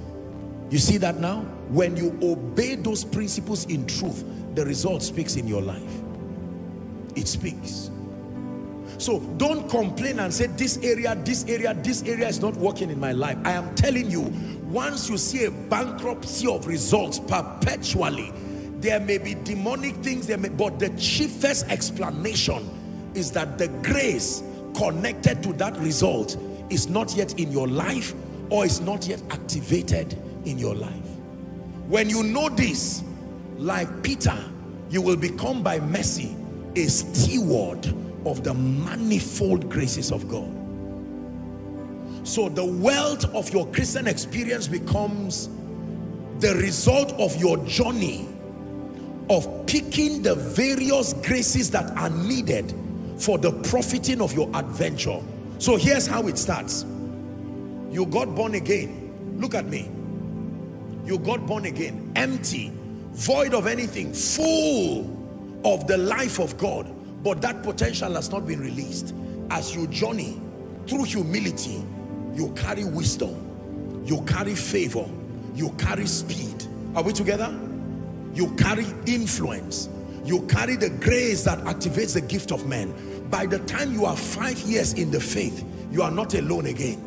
You see that now? When you obey those principles in truth, the result speaks in your life. It speaks. So don't complain and say this area, this area, this area is not working in my life. I am telling you, once you see a bankruptcy of results perpetually, there may be demonic things, there may, but the chiefest explanation is that the grace connected to that result is not yet in your life or is not yet activated in your life. When you know this, like Peter, you will become by mercy a steward of the manifold graces of God. So the wealth of your Christian experience becomes the result of your journey of picking the various graces that are needed for the profiting of your adventure. So here's how it starts. You got born again. Look at me. You got born again, empty, void of anything, full of the life of God, but that potential has not been released. As you journey through humility, you carry wisdom, you carry favor, you carry speed. Are we together? You carry influence, You carry the grace that activates the gift of men. By the time you are five years in the faith, you are not alone again.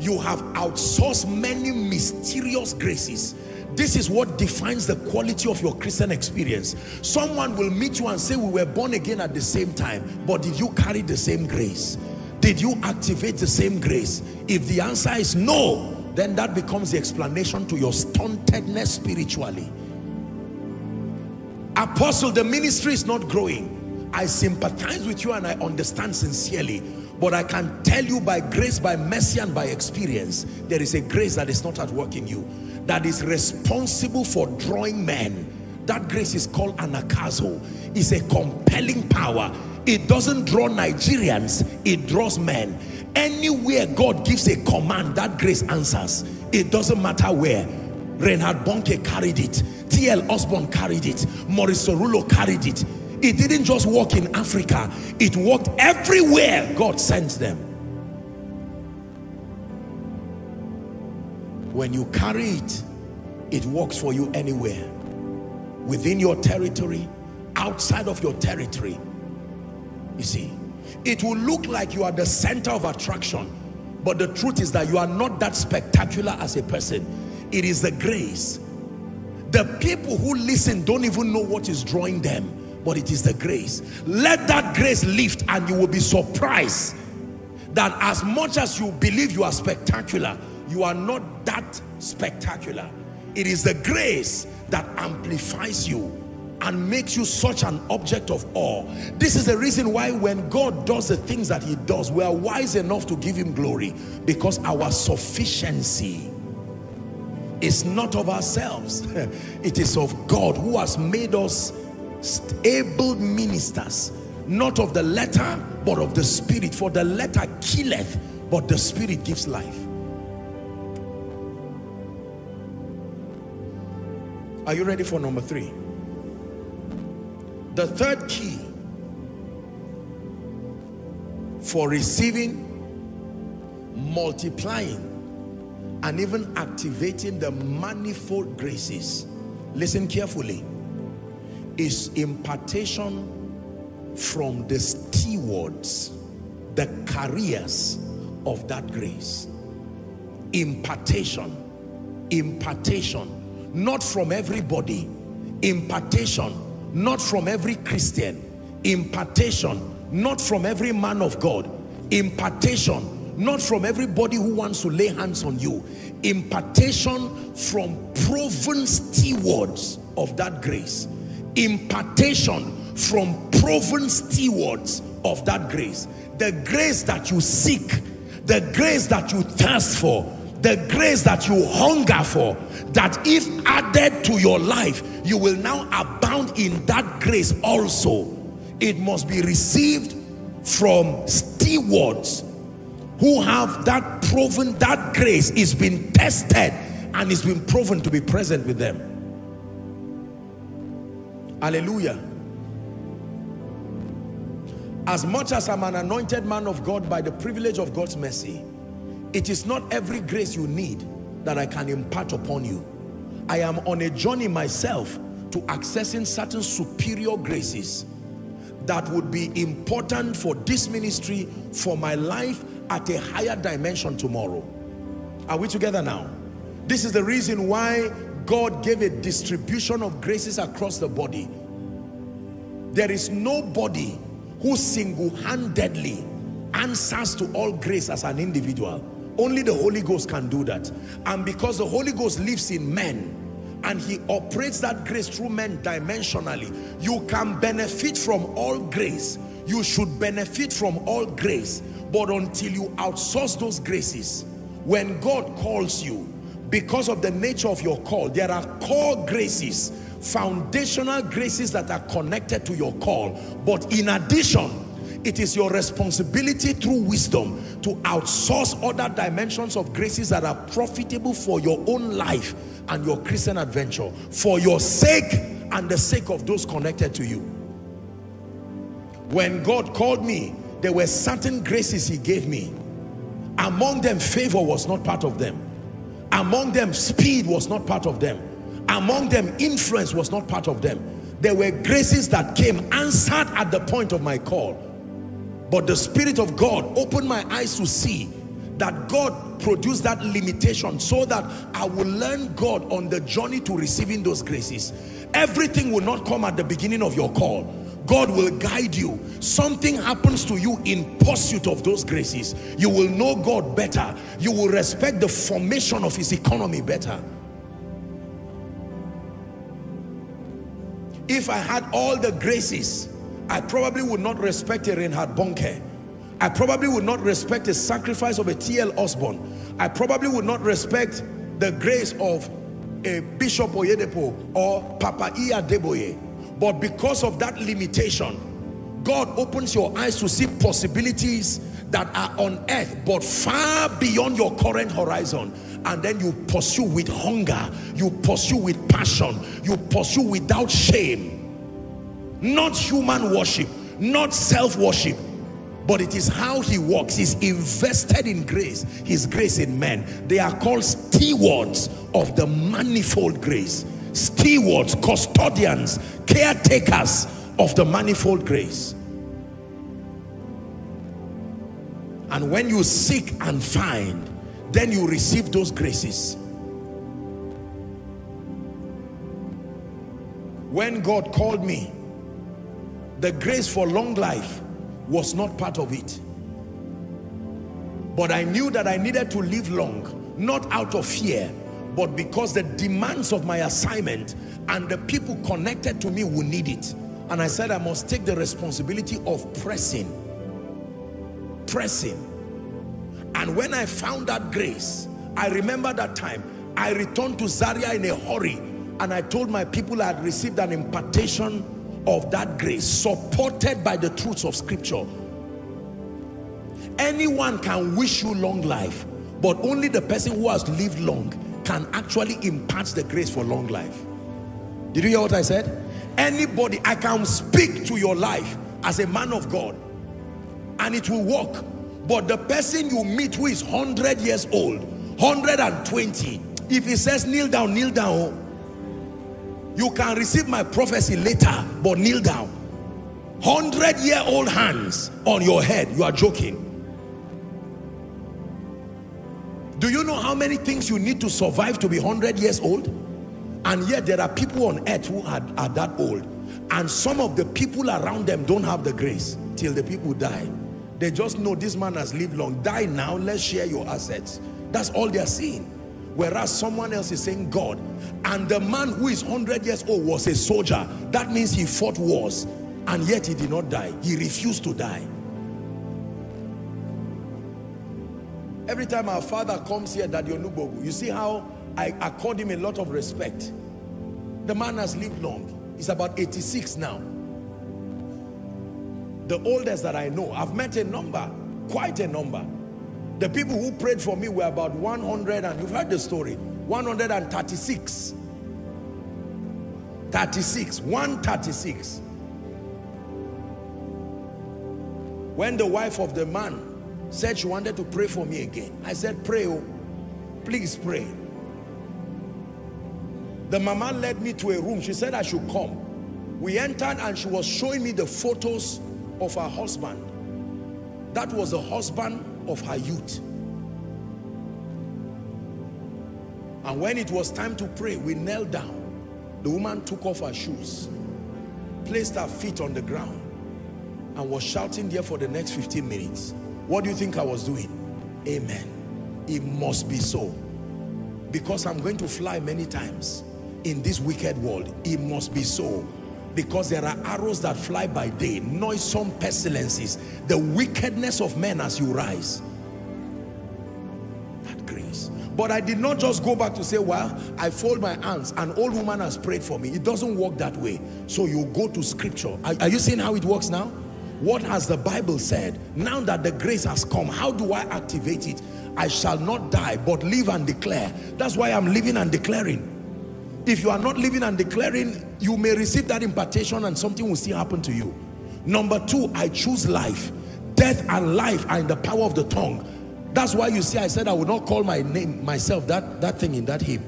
You have outsourced many mysterious graces. This is what defines the quality of your Christian experience. Someone will meet you and say, we were born again at the same time, but did you carry the same grace? Did you activate the same grace? If the answer is no, then that becomes the explanation to your stuntedness spiritually. Apostle, the ministry is not growing. I sympathize with you and I understand sincerely. But I can tell you by grace, by mercy and by experience, there is a grace that is not at work in you. That is responsible for drawing men. That grace is called anagkazo. It's a compelling power it doesn't draw Nigerians, it draws men. Anywhere God gives a command, that grace answers. It doesn't matter where. Reinhard Bonnke carried it. T.L. Osborn carried it. Morris Cerullo carried it. It didn't just work in Africa. It worked everywhere God sends them. When you carry it, it works for you anywhere. Within your territory, outside of your territory, you see, it will look like you are the center of attraction, but the truth is that you are not that spectacular as a person. It is the grace. The people who listen don't even know what is drawing them, but it is the grace. Let that grace lift and you will be surprised that as much as you believe you are spectacular, you are not that spectacular. It is the grace that amplifies you and makes you such an object of awe. This is the reason why when God does the things that he does, we are wise enough to give him glory because our sufficiency is not of ourselves. (laughs) it is of God who has made us able ministers, not of the letter, but of the spirit. For the letter killeth, but the spirit gives life. Are you ready for number three? The third key for receiving, multiplying, and even activating the manifold graces, listen carefully, is impartation from the stewards, the carriers of that grace. Impartation, impartation, not from everybody, impartation not from every Christian. Impartation, not from every man of God. Impartation, not from everybody who wants to lay hands on you. Impartation from proven stewards of that grace. Impartation from proven stewards of that grace. The grace that you seek, the grace that you thirst for, the grace that you hunger for, that if added to your life, you will now abound in that grace also. It must be received from stewards who have that proven, that grace is being tested and it's been proven to be present with them. Hallelujah. As much as I'm an anointed man of God by the privilege of God's mercy, it is not every grace you need that I can impart upon you. I am on a journey myself to accessing certain superior graces that would be important for this ministry, for my life at a higher dimension tomorrow. Are we together now? This is the reason why God gave a distribution of graces across the body. There is nobody who single-handedly answers to all grace as an individual. Only the Holy Ghost can do that. And because the Holy Ghost lives in men and he operates that grace through men dimensionally, you can benefit from all grace. You should benefit from all grace. But until you outsource those graces, when God calls you, because of the nature of your call, there are core graces, foundational graces that are connected to your call. But in addition, it is your responsibility through wisdom to outsource other dimensions of graces that are profitable for your own life and your Christian adventure for your sake and the sake of those connected to you. When God called me, there were certain graces he gave me. Among them, favor was not part of them. Among them, speed was not part of them. Among them, influence was not part of them. There were graces that came answered at the point of my call. But the Spirit of God opened my eyes to see that God produced that limitation so that I will learn God on the journey to receiving those graces. Everything will not come at the beginning of your call. God will guide you. Something happens to you in pursuit of those graces. You will know God better. You will respect the formation of his economy better. If I had all the graces, I probably would not respect a Reinhard Bonnke. I probably would not respect the sacrifice of a T.L. Osborn. I probably would not respect the grace of a Bishop Oyedepo or Papa Adeboye. But because of that limitation, God opens your eyes to see possibilities that are on earth but far beyond your current horizon. And then you pursue with hunger you pursue with passion you pursue without shame. Not human worship not self-worship but it is how he works. He's invested in grace his grace in men. They are called stewards of the manifold grace stewards custodians caretakers of the manifold grace and when you seek and find then you receive those graces when God called me the grace for long life was not part of it. But I knew that I needed to live long, not out of fear, but because the demands of my assignment and the people connected to me will need it. And I said I must take the responsibility of pressing. Pressing. And when I found that grace, I remember that time, I returned to Zaria in a hurry and I told my people I had received an impartation of that grace supported by the truths of scripture anyone can wish you long life but only the person who has lived long can actually impart the grace for long life did you hear what I said anybody I can speak to your life as a man of God and it will work but the person you meet who is 100 years old 120 if he says kneel down kneel down you can receive my prophecy later, but kneel down. Hundred year old hands on your head. You are joking. Do you know how many things you need to survive to be 100 years old? And yet there are people on earth who are, are that old. And some of the people around them don't have the grace till the people die. They just know this man has lived long. Die now, let's share your assets. That's all they're seeing. Whereas someone else is saying God. And the man who is 100 years old was a soldier. That means he fought wars. And yet he did not die. He refused to die. Every time our father comes here, Daddy Onubogu, you see how I accord him a lot of respect. The man has lived long. He's about 86 now. The oldest that I know. I've met a number, quite a number. The people who prayed for me were about 100 and you've heard the story. 136. 36. 136. When the wife of the man said she wanted to pray for me again, I said, pray, oh, please pray. The mama led me to a room. She said I should come. We entered and she was showing me the photos of her husband. That was the husband of her youth. And when it was time to pray, we knelt down. The woman took off her shoes, placed her feet on the ground, and was shouting there for the next 15 minutes. What do you think I was doing? Amen. It must be so. Because I'm going to fly many times in this wicked world. It must be so because there are arrows that fly by day, noisome pestilences, the wickedness of men as you rise. That grace. But I did not just go back to say, well, I fold my hands, an old woman has prayed for me. It doesn't work that way. So you go to scripture. Are, are you seeing how it works now? What has the Bible said? Now that the grace has come, how do I activate it? I shall not die, but live and declare. That's why I'm living and declaring. If you are not living and declaring, you may receive that impartation and something will still happen to you. Number two, I choose life. Death and life are in the power of the tongue. That's why you see I said I would not call my name myself that, that thing in that hymn.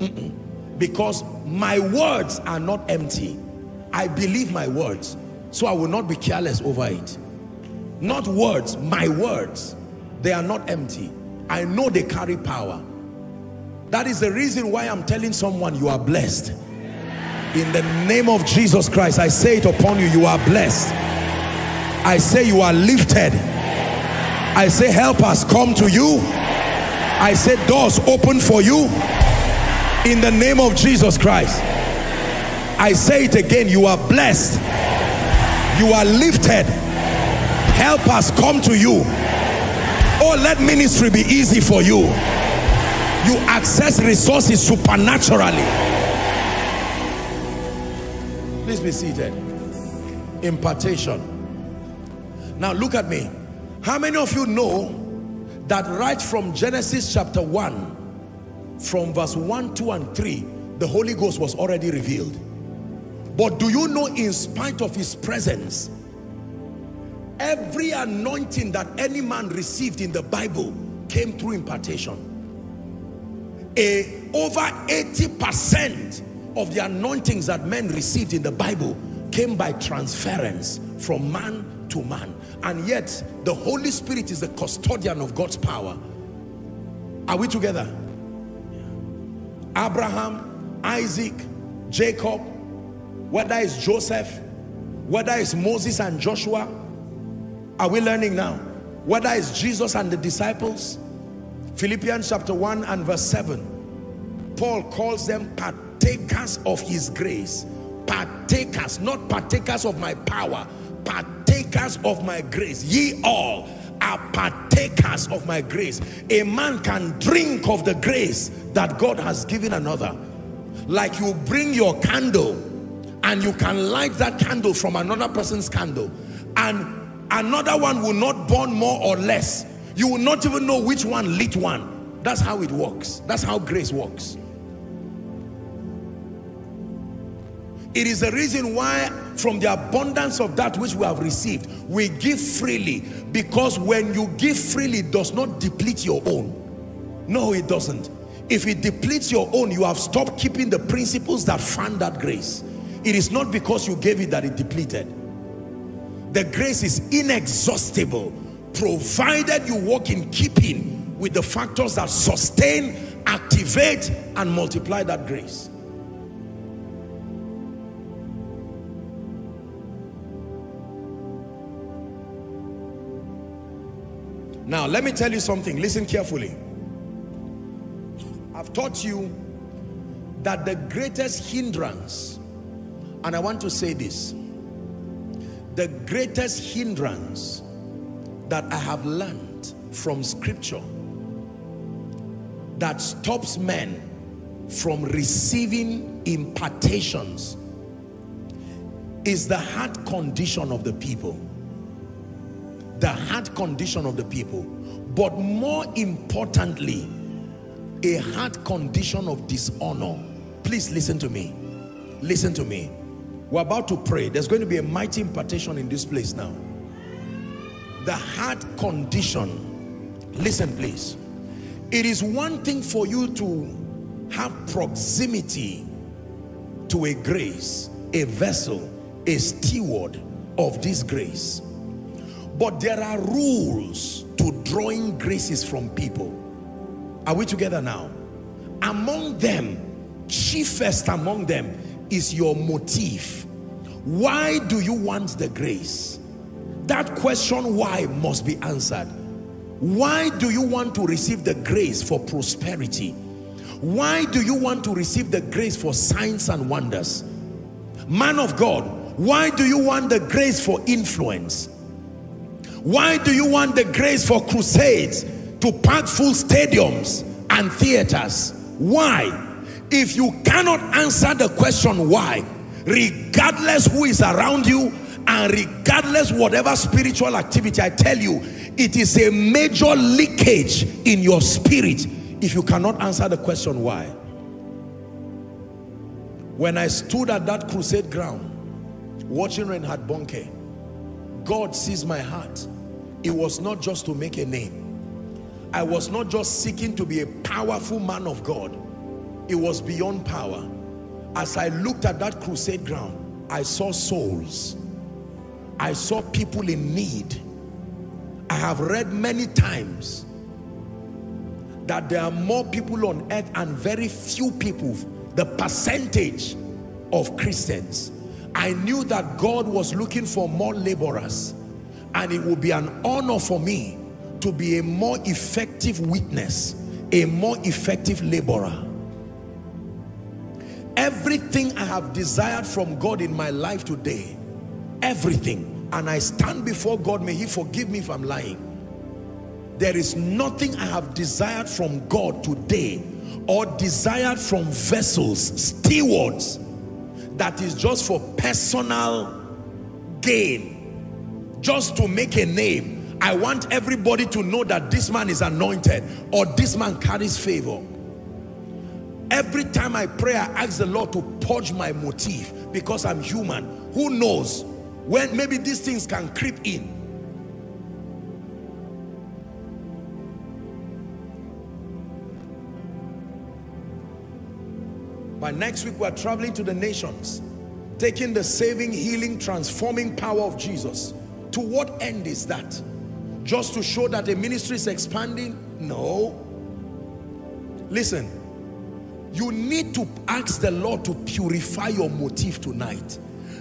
Mm -mm. because my words are not empty. I believe my words, so I will not be careless over it. Not words, my words. They are not empty. I know they carry power. That is the reason why I'm telling someone you are blessed. In the name of Jesus Christ, I say it upon you, you are blessed. I say you are lifted. I say help us come to you. I say doors open for you. In the name of Jesus Christ. I say it again, you are blessed. You are lifted. Help us come to you. Oh, let ministry be easy for you. You access resources supernaturally. Please be seated. Impartation. Now look at me. How many of you know that right from Genesis chapter 1, from verse 1, 2, and 3, the Holy Ghost was already revealed. But do you know in spite of his presence, every anointing that any man received in the Bible came through impartation. A, over 80% of the anointings that men received in the Bible came by transference from man to man. And yet, the Holy Spirit is the custodian of God's power. Are we together? Abraham, Isaac, Jacob, whether it's Joseph, whether it's Moses and Joshua, are we learning now? Whether it's Jesus and the disciples, Philippians chapter 1 and verse 7, Paul calls them partakers of his grace. Partakers, not partakers of my power, partakers of my grace. Ye all are partakers of my grace. A man can drink of the grace that God has given another. Like you bring your candle and you can light that candle from another person's candle. And another one will not burn more or less. You will not even know which one lit one. That's how it works. That's how grace works. It is the reason why from the abundance of that which we have received we give freely. Because when you give freely it does not deplete your own. No it doesn't. If it depletes your own you have stopped keeping the principles that fund that grace it is not because you gave it that it depleted. The grace is inexhaustible provided you walk in keeping with the factors that sustain, activate and multiply that grace. Now, let me tell you something. Listen carefully. I've taught you that the greatest hindrance and I want to say this. The greatest hindrance that I have learned from scripture that stops men from receiving impartations is the heart condition of the people. The heart condition of the people. But more importantly, a heart condition of dishonor. Please listen to me. Listen to me. We're about to pray. There's going to be a mighty impartation in this place now. The heart condition. Listen, please. It is one thing for you to have proximity to a grace, a vessel, a steward of this grace. But there are rules to drawing graces from people. Are we together now? Among them, chiefest among them is your motive? Why do you want the grace? That question why must be answered. Why do you want to receive the grace for prosperity? Why do you want to receive the grace for signs and wonders? Man of God, why do you want the grace for influence? Why do you want the grace for crusades to pack full stadiums and theaters? Why? If you cannot answer the question why, regardless who is around you and regardless whatever spiritual activity, I tell you, it is a major leakage in your spirit if you cannot answer the question why. When I stood at that crusade ground, watching Reinhard Bonke, God sees my heart. It was not just to make a name. I was not just seeking to be a powerful man of God. It was beyond power. As I looked at that crusade ground, I saw souls. I saw people in need. I have read many times that there are more people on earth and very few people, the percentage of Christians. I knew that God was looking for more laborers and it would be an honor for me to be a more effective witness, a more effective laborer. Everything I have desired from God in my life today, everything, and I stand before God, may he forgive me if I'm lying. There is nothing I have desired from God today or desired from vessels, stewards, that is just for personal gain, just to make a name. I want everybody to know that this man is anointed or this man carries favor. Every time I pray, I ask the Lord to purge my motive because I'm human. Who knows when maybe these things can creep in. By next week, we're traveling to the nations, taking the saving, healing, transforming power of Jesus. To what end is that? Just to show that the ministry is expanding? No. Listen, you need to ask the Lord to purify your motive tonight.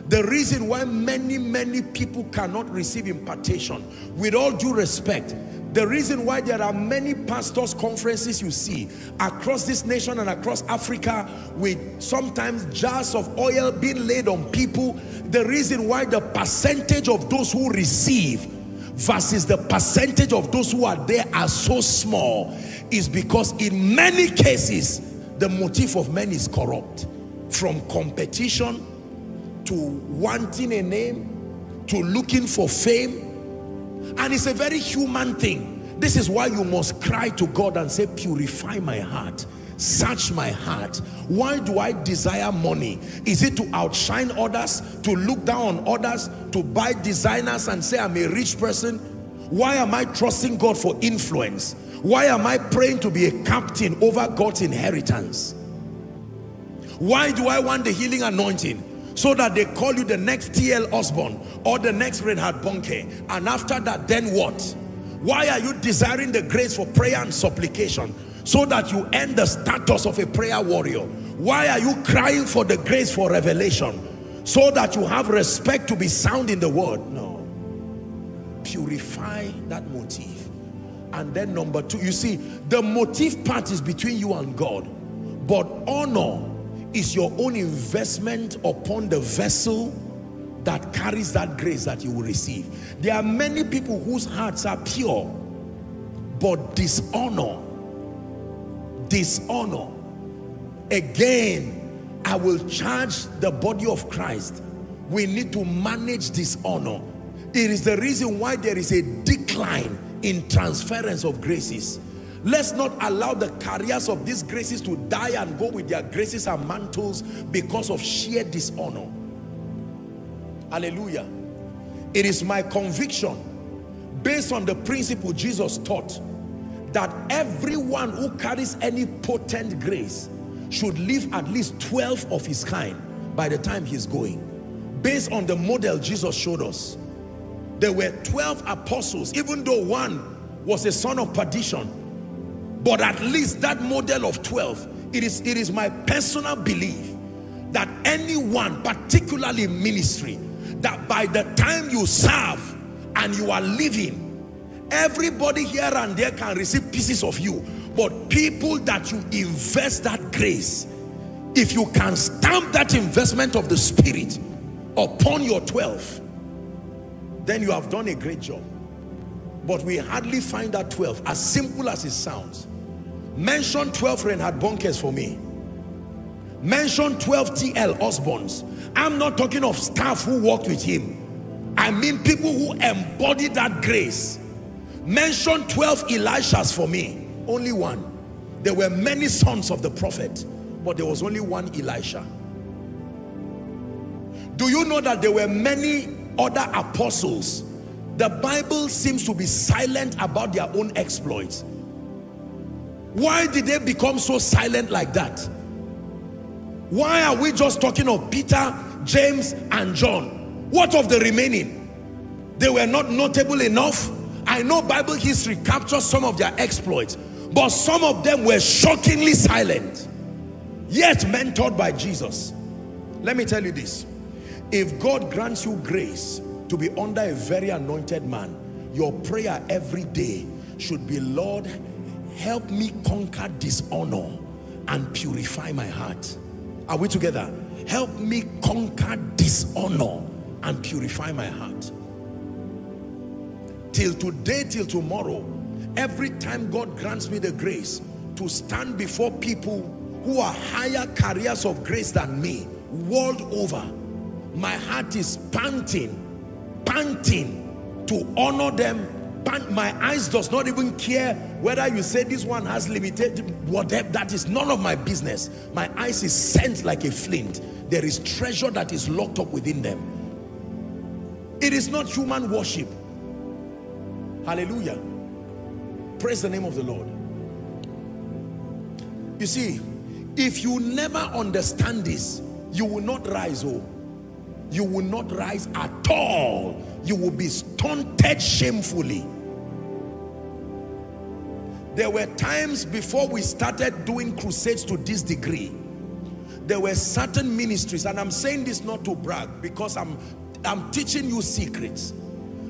The reason why many, many people cannot receive impartation, with all due respect, the reason why there are many pastors conferences you see across this nation and across Africa with sometimes jars of oil being laid on people, the reason why the percentage of those who receive versus the percentage of those who are there are so small is because in many cases the motive of men is corrupt. From competition to wanting a name to looking for fame. And it's a very human thing. This is why you must cry to God and say purify my heart. Search my heart. Why do I desire money? Is it to outshine others to look down on others to buy designers and say I'm a rich person? Why am I trusting God for influence why am I praying to be a captain over God's inheritance? Why do I want the healing anointing? So that they call you the next T.L. Osborn or the next Reinhard Bonnke. And after that, then what? Why are you desiring the grace for prayer and supplication? So that you end the status of a prayer warrior. Why are you crying for the grace for revelation? So that you have respect to be sound in the word. No. Purify that motive. And then number two, you see, the motive part is between you and God. But honor is your own investment upon the vessel that carries that grace that you will receive. There are many people whose hearts are pure, but dishonor, dishonor. Again, I will charge the body of Christ. We need to manage dishonor. It is the reason why there is a decline in transference of graces. Let's not allow the carriers of these graces to die and go with their graces and mantles because of sheer dishonor. Hallelujah. It is my conviction, based on the principle Jesus taught, that everyone who carries any potent grace should leave at least 12 of his kind by the time he's going. Based on the model Jesus showed us. There were 12 apostles, even though one was a son of perdition. But at least that model of 12, it is, it is my personal belief that anyone, particularly ministry, that by the time you serve and you are living, everybody here and there can receive pieces of you. But people that you invest that grace, if you can stamp that investment of the spirit upon your 12, then you have done a great job. But we hardly find that 12, as simple as it sounds. Mention 12 Reinhard Bonnkes for me. Mention 12 T.L. Osborns. I'm not talking of staff who worked with him. I mean people who embody that grace. Mention 12 Elishas for me. Only one. There were many sons of the prophet, but there was only one Elisha. Do you know that there were many other apostles, the Bible seems to be silent about their own exploits. Why did they become so silent like that? Why are we just talking of Peter, James, and John? What of the remaining? They were not notable enough. I know Bible history captures some of their exploits, but some of them were shockingly silent, yet mentored by Jesus. Let me tell you this. If God grants you grace to be under a very anointed man, your prayer every day should be, Lord, help me conquer dishonor and purify my heart. Are we together? Help me conquer dishonor and purify my heart. Till today, till tomorrow, every time God grants me the grace to stand before people who are higher carriers of grace than me, world over, my heart is panting, panting to honor them. My eyes does not even care whether you say this one has limited whatever that is none of my business. My eyes is sent like a flint. There is treasure that is locked up within them. It is not human worship. Hallelujah. Praise the name of the lord. You see if you never understand this you will not rise oh you will not rise at all. You will be stunted shamefully. There were times before we started doing crusades to this degree. There were certain ministries and i'm saying this not to brag because i'm i'm teaching you secrets.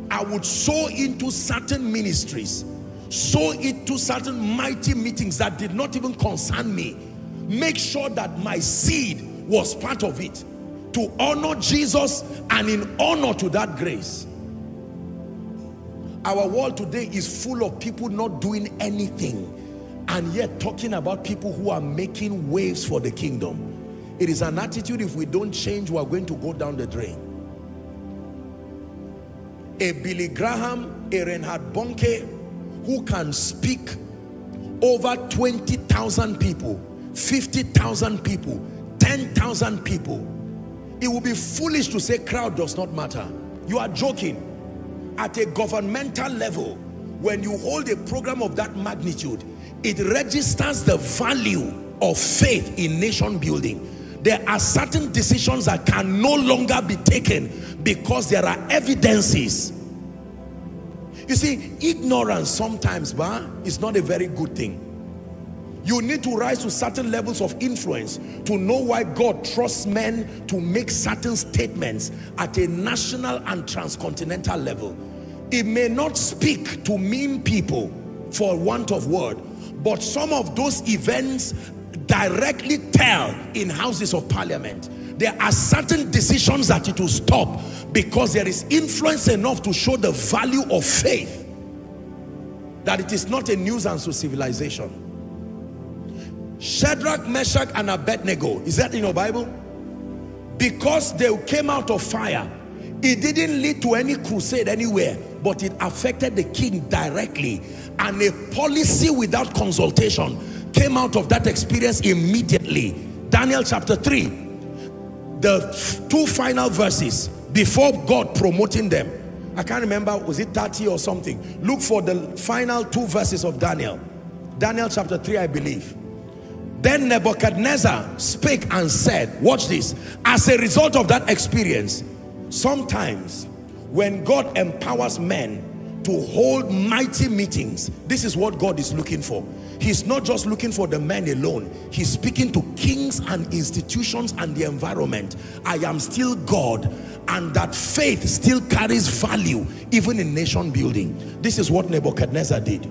I would sow into certain ministries sow into certain mighty meetings that did not even concern me. Make sure that my seed was part of it to honor Jesus and in honor to that grace. Our world today is full of people not doing anything and yet talking about people who are making waves for the kingdom. It is an attitude if we don't change, we are going to go down the drain. A Billy Graham, a Reinhard Bonnke, who can speak over 20,000 people, 50,000 people, 10,000 people, it would be foolish to say crowd does not matter. You are joking. At a governmental level, when you hold a program of that magnitude, it registers the value of faith in nation building. There are certain decisions that can no longer be taken because there are evidences. You see, ignorance sometimes, bah, is not a very good thing. You need to rise to certain levels of influence to know why God trusts men to make certain statements at a national and transcontinental level. It may not speak to mean people for want of word, but some of those events directly tell in houses of parliament. There are certain decisions that it will stop because there is influence enough to show the value of faith that it is not a nuisance to civilization. Shadrach, Meshach, and Abednego. Is that in your Bible? Because they came out of fire, it didn't lead to any crusade anywhere, but it affected the king directly. And a policy without consultation came out of that experience immediately. Daniel chapter 3, the two final verses before God promoting them. I can't remember, was it 30 or something? Look for the final two verses of Daniel. Daniel chapter 3, I believe. Then Nebuchadnezzar spake and said, watch this, as a result of that experience, sometimes when God empowers men to hold mighty meetings, this is what God is looking for. He's not just looking for the men alone. He's speaking to kings and institutions and the environment. I am still God and that faith still carries value even in nation building. This is what Nebuchadnezzar did.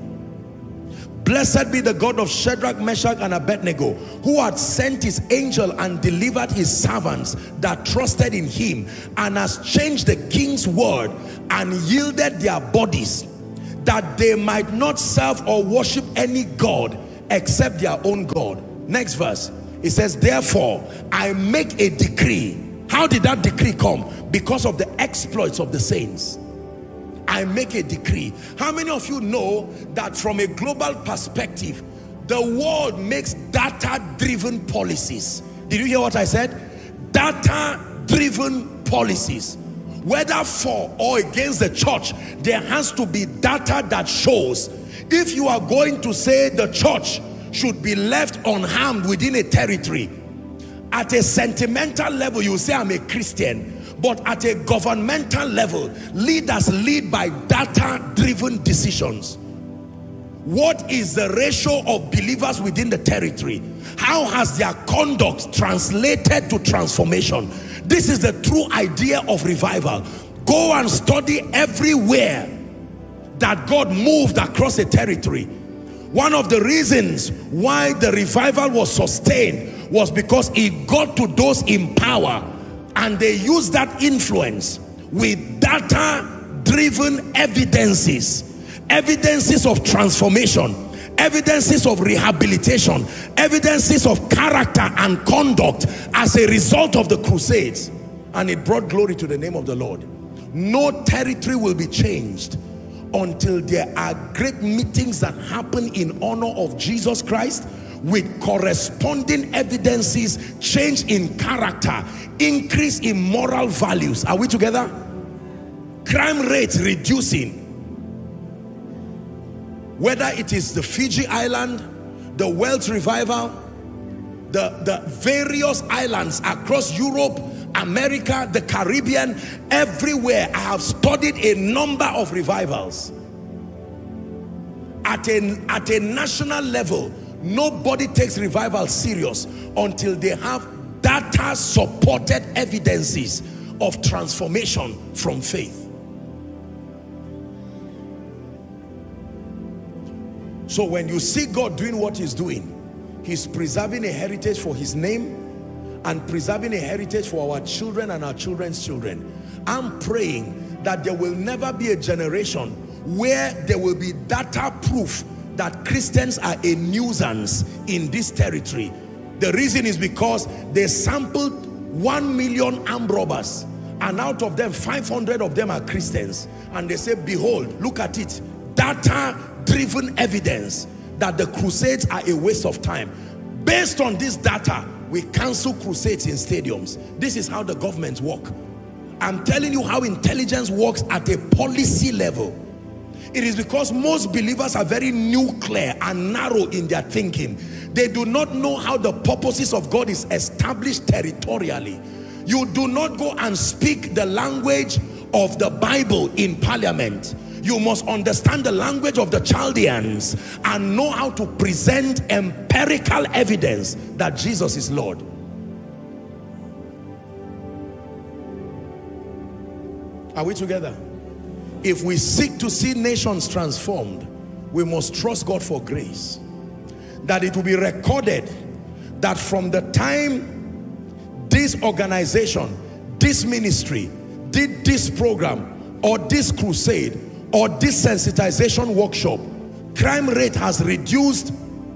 Blessed be the God of Shadrach, Meshach, and Abednego, who had sent his angel and delivered his servants that trusted in him, and has changed the king's word and yielded their bodies, that they might not serve or worship any God except their own God. Next verse. It says, Therefore, I make a decree. How did that decree come? Because of the exploits of the saints. I make a decree. How many of you know that from a global perspective, the world makes data-driven policies? Did you hear what I said? Data-driven policies. Whether for or against the church, there has to be data that shows if you are going to say the church should be left unharmed within a territory, At a sentimental level, you say, I'm a Christian. But at a governmental level, leaders lead by data-driven decisions. What is the ratio of believers within the territory? How has their conduct translated to transformation? This is the true idea of revival. Go and study everywhere that God moved across a territory. One of the reasons why the revival was sustained was because it got to those in power and they use that influence with data-driven evidences, evidences of transformation, evidences of rehabilitation, evidences of character and conduct as a result of the crusades. And it brought glory to the name of the Lord. No territory will be changed until there are great meetings that happen in honor of Jesus Christ with corresponding evidences, change in character, increase in moral values. Are we together? Crime rates reducing. Whether it is the Fiji island, the Welsh revival, the, the various islands across Europe, America, the Caribbean, everywhere I have studied a number of revivals. At a, at a national level, nobody takes revival serious until they have data supported evidences of transformation from faith. So when you see God doing what he's doing, he's preserving a heritage for his name, and preserving a heritage for our children and our children's children. I'm praying that there will never be a generation where there will be data proof that Christians are a nuisance in this territory. The reason is because they sampled 1 million armed robbers and out of them 500 of them are Christians and they say behold look at it data driven evidence that the crusades are a waste of time based on this data we cancel crusades in stadiums. This is how the governments work. I'm telling you how intelligence works at a policy level. It is because most believers are very nuclear and narrow in their thinking. They do not know how the purposes of God is established territorially. You do not go and speak the language of the Bible in parliament you must understand the language of the Chaldeans and know how to present empirical evidence that Jesus is Lord. Are we together? If we seek to see nations transformed, we must trust God for grace. That it will be recorded that from the time this organization, this ministry, did this program or this crusade or this sensitization workshop, crime rate has reduced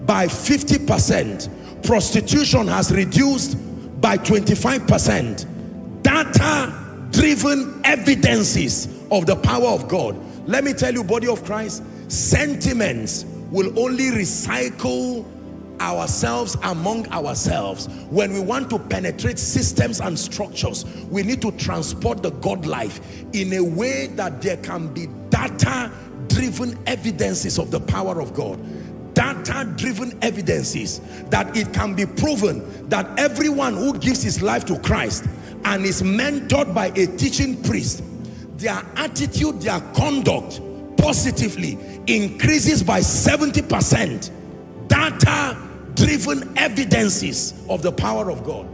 by 50%. Prostitution has reduced by 25%. Data-driven evidences of the power of God. Let me tell you, body of Christ, sentiments will only recycle ourselves among ourselves. When we want to penetrate systems and structures, we need to transport the God life in a way that there can be data-driven evidences of the power of God. Data-driven evidences that it can be proven that everyone who gives his life to Christ and is mentored by a teaching priest, their attitude, their conduct positively increases by 70%. Data driven evidences of the power of God.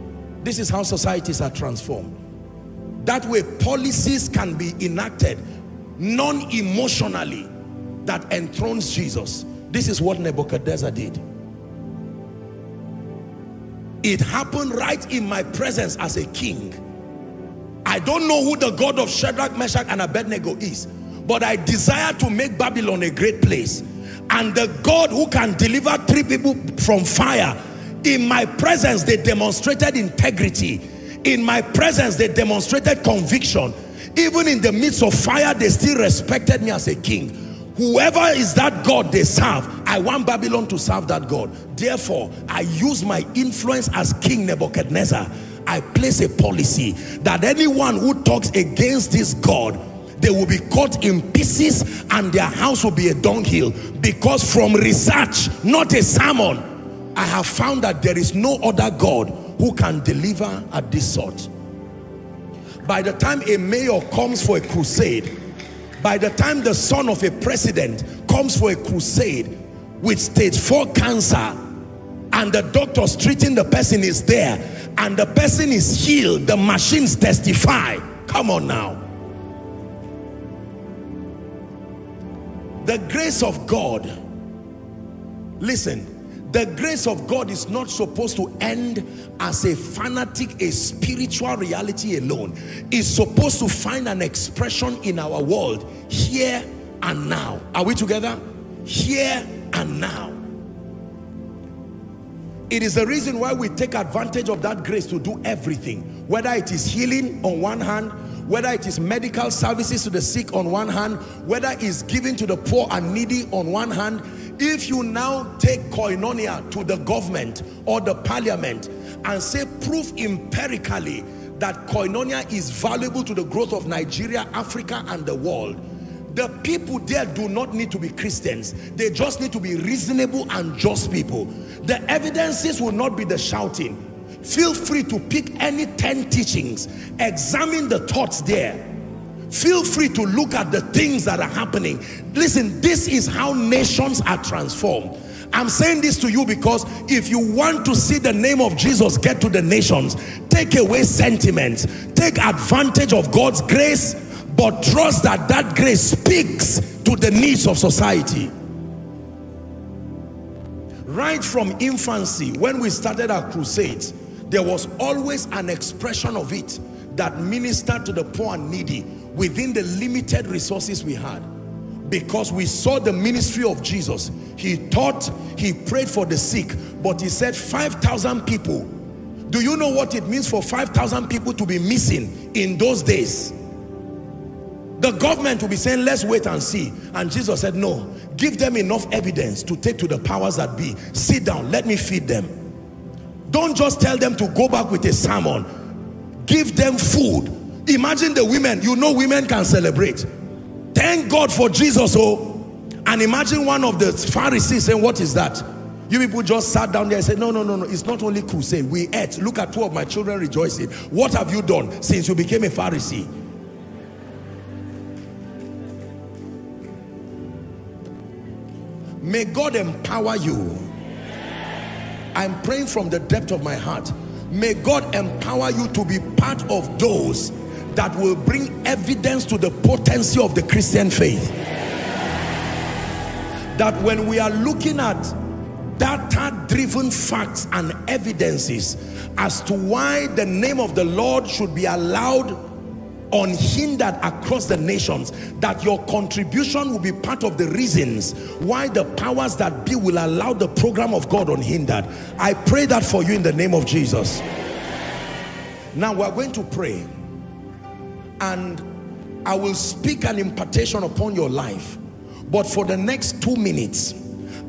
This is how societies are transformed. That way policies can be enacted non-emotionally that enthrones Jesus. This is what Nebuchadnezzar did. It happened right in my presence as a king. I don't know who the God of Shadrach, Meshach and Abednego is, but I desire to make Babylon a great place. And the God who can deliver three people from fire in my presence they demonstrated integrity. In my presence they demonstrated conviction. Even in the midst of fire they still respected me as a king. Whoever is that God they serve I want Babylon to serve that God. Therefore I use my influence as King Nebuchadnezzar I place a policy that anyone who talks against this God they will be cut in pieces and their house will be a dunghill because from research not a sermon I have found that there is no other God who can deliver at this sort. By the time a mayor comes for a crusade, by the time the son of a president comes for a crusade with stage 4 cancer and the doctors treating the person is there and the person is healed, the machines testify. Come on now. The grace of God, listen, the grace of God is not supposed to end as a fanatic, a spiritual reality alone. It's supposed to find an expression in our world here and now. Are we together? Here and now. It is the reason why we take advantage of that grace to do everything. Whether it is healing on one hand, whether it is medical services to the sick on one hand, whether it's giving to the poor and needy on one hand, if you now take koinonia to the government or the parliament and say prove empirically that koinonia is valuable to the growth of Nigeria, Africa and the world, the people there do not need to be Christians. They just need to be reasonable and just people. The evidences will not be the shouting. Feel free to pick any 10 teachings. Examine the thoughts there Feel free to look at the things that are happening. Listen, this is how nations are transformed. I'm saying this to you because if you want to see the name of Jesus get to the nations, take away sentiments, take advantage of God's grace, but trust that that grace speaks to the needs of society. Right from infancy, when we started our crusades, there was always an expression of it that ministered to the poor and needy within the limited resources we had because we saw the ministry of Jesus. He taught, he prayed for the sick, but he said 5,000 people. Do you know what it means for 5,000 people to be missing in those days? The government will be saying, let's wait and see. And Jesus said, no, give them enough evidence to take to the powers that be. Sit down, let me feed them. Don't just tell them to go back with a sermon. Give them food Imagine the women, you know women can celebrate. Thank God for Jesus, oh. And imagine one of the Pharisees saying, what is that? You people just sat down there and said, no, no, no, no, it's not only crusade. We ate. Look at two of my children rejoicing. What have you done since you became a Pharisee? May God empower you. I'm praying from the depth of my heart. May God empower you to be part of those that will bring evidence to the potency of the Christian faith. That when we are looking at data-driven facts and evidences as to why the name of the Lord should be allowed unhindered across the nations that your contribution will be part of the reasons why the powers that be will allow the program of God unhindered I pray that for you in the name of Jesus now we're going to pray and I will speak an impartation upon your life. But for the next two minutes,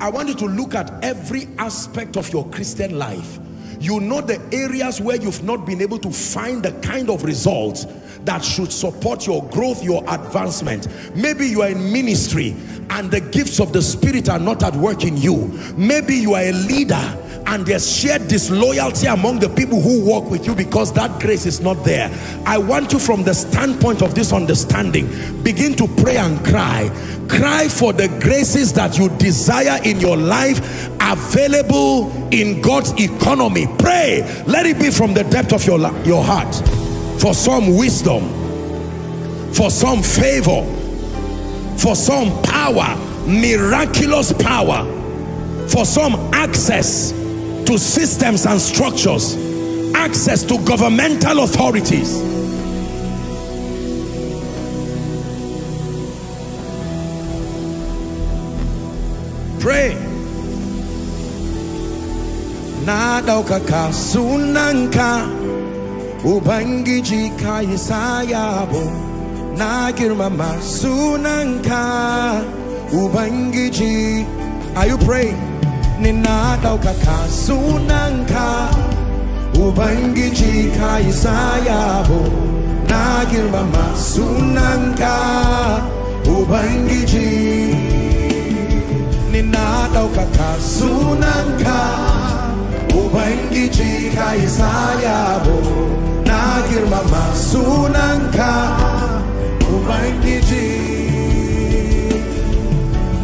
I want you to look at every aspect of your Christian life. You know the areas where you've not been able to find the kind of results that should support your growth, your advancement. Maybe you are in ministry and the gifts of the Spirit are not at work in you. Maybe you are a leader and there's shared disloyalty among the people who walk with you because that grace is not there. I want you from the standpoint of this understanding, begin to pray and cry. Cry for the graces that you desire in your life available in God's economy. Pray. Let it be from the depth of your, your heart. For some wisdom, for some favor, for some power, miraculous power, for some access to systems and structures, access to governmental authorities. Pray. Na ɗaukaka sunanka Ubangiji ka yi sayabo Na girmama sunanka Ubangiji Are you praying? Ninadauka sunanka ubangiji ka yabo na girmama sunanka ubangiji. Ninadauka sunanka Ubangiji ka isayabo Na girmama sunanka Ubangiji.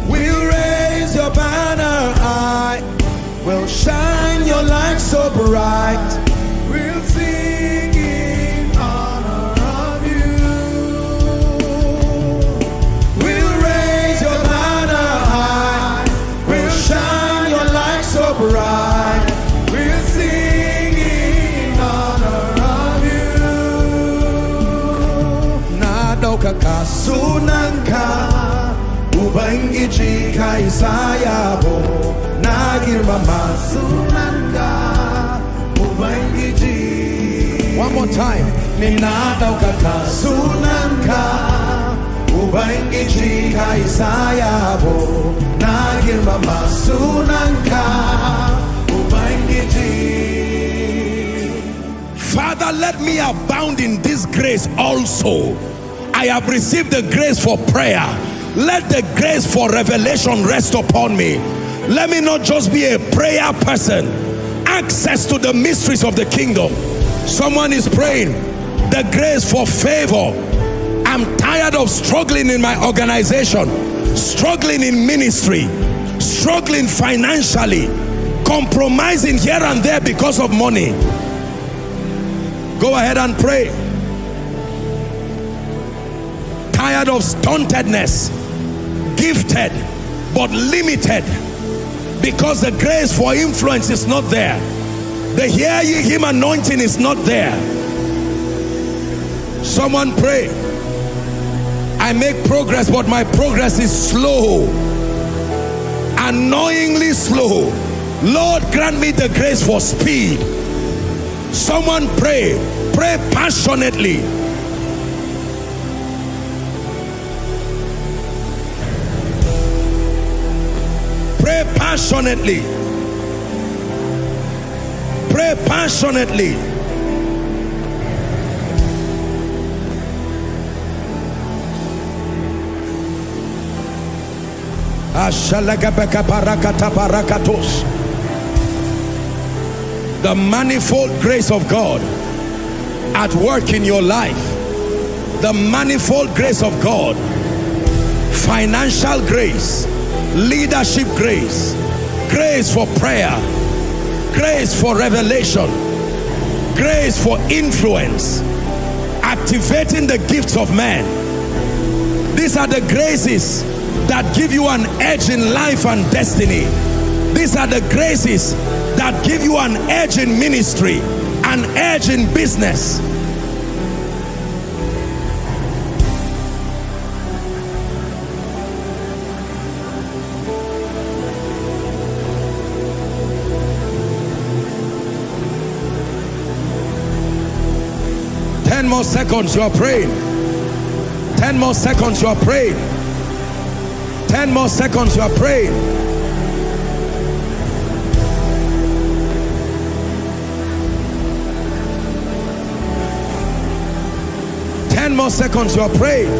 We'll raise your banner high We'll shine your light so bright. We'll sing in honor of you. We'll raise your banner high. We'll shine your light so bright. We'll sing in honor of you. Nadoka ka sunanka Ubangiji ka isayabo Na girmama sunanka Ubangiji One more time. Ninadauka ka sunanka Ubangiji ka isayabo Na girmama sunanka Ubangiji Father, let me abound in this grace also. I have received the grace for prayer. Let the grace for revelation rest upon me. Let me not just be a prayer person. Access to the mysteries of the kingdom. Someone is praying. The grace for favor. I'm tired of struggling in my organization, struggling in ministry, struggling financially, compromising here and there because of money. Go ahead and pray. Tired of stuntedness, gifted but limited because the grace for influence is not there. The hear ye him anointing is not there. Someone pray. I make progress, but my progress is slow, annoyingly slow. Lord, grant me the grace for speed. Someone pray, pray passionately. Passionately. Pray passionately. The manifold grace of God at work in your life. The manifold grace of God. Financial grace. Leadership grace. Grace for prayer. Grace for revelation. Grace for influence. Activating the gifts of man. These are the graces that give you an edge in life and destiny. These are the graces that give you an edge in ministry, an edge in business. More seconds, you are praying. Ten more seconds, you are praying. Ten more seconds, you are praying. Ten more seconds, you are praying.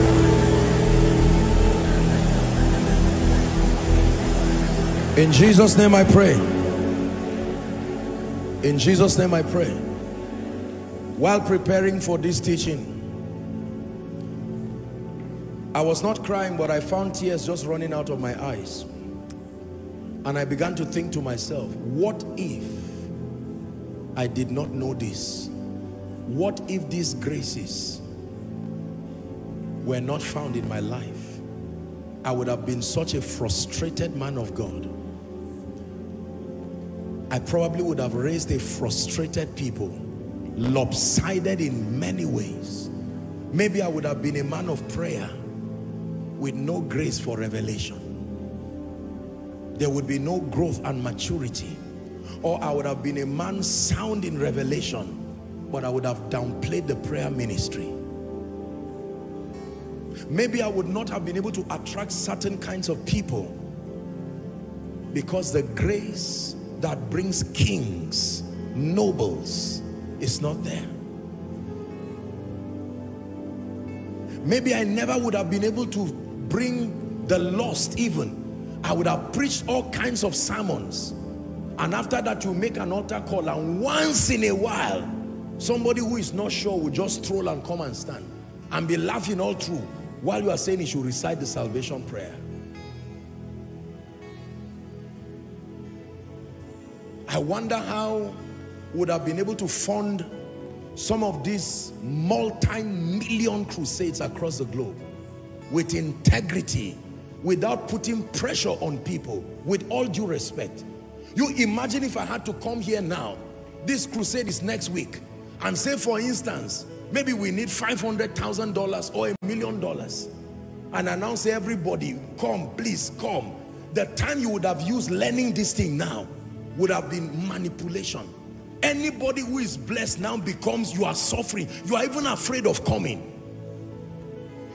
In Jesus' name I pray. In Jesus' name I pray. While preparing for this teaching, I was not crying, but I found tears just running out of my eyes. And I began to think to myself, what if I did not know this? What if these graces were not found in my life? I would have been such a frustrated man of God. I probably would have raised a frustrated people, lopsided in many ways. Maybe I would have been a man of prayer with no grace for revelation. There would be no growth and maturity. Or I would have been a man sound in revelation, but I would have downplayed the prayer ministry. Maybe I would not have been able to attract certain kinds of people because the grace that brings kings, nobles, is not there. Maybe I never would have been able to bring the lost even. I would have preached all kinds of sermons, And after that, you make an altar call. And once in a while, somebody who is not sure will just stroll and come and stand and be laughing all through while you are saying he should recite the salvation prayer. I wonder how would have been able to fund some of these multi-million crusades across the globe with integrity, without putting pressure on people, with all due respect. You imagine if I had to come here now, this crusade is next week, and say for instance, maybe we need $500,000 or a million dollars, and announce everybody, come, please come. The time you would have used learning this thing now would have been manipulation. Anybody who is blessed now becomes, you are suffering. You are even afraid of coming.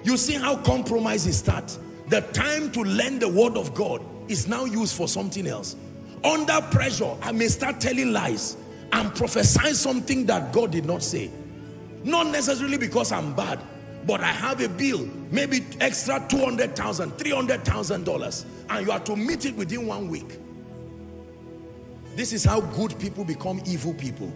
You see how compromises start? The time to learn the word of God is now used for something else. Under pressure, I may start telling lies and prophesying something that God did not say. Not necessarily because I'm bad, but I have a bill, maybe extra $200,000, $300,000, and you are to meet it within one week. This is how good people become evil people.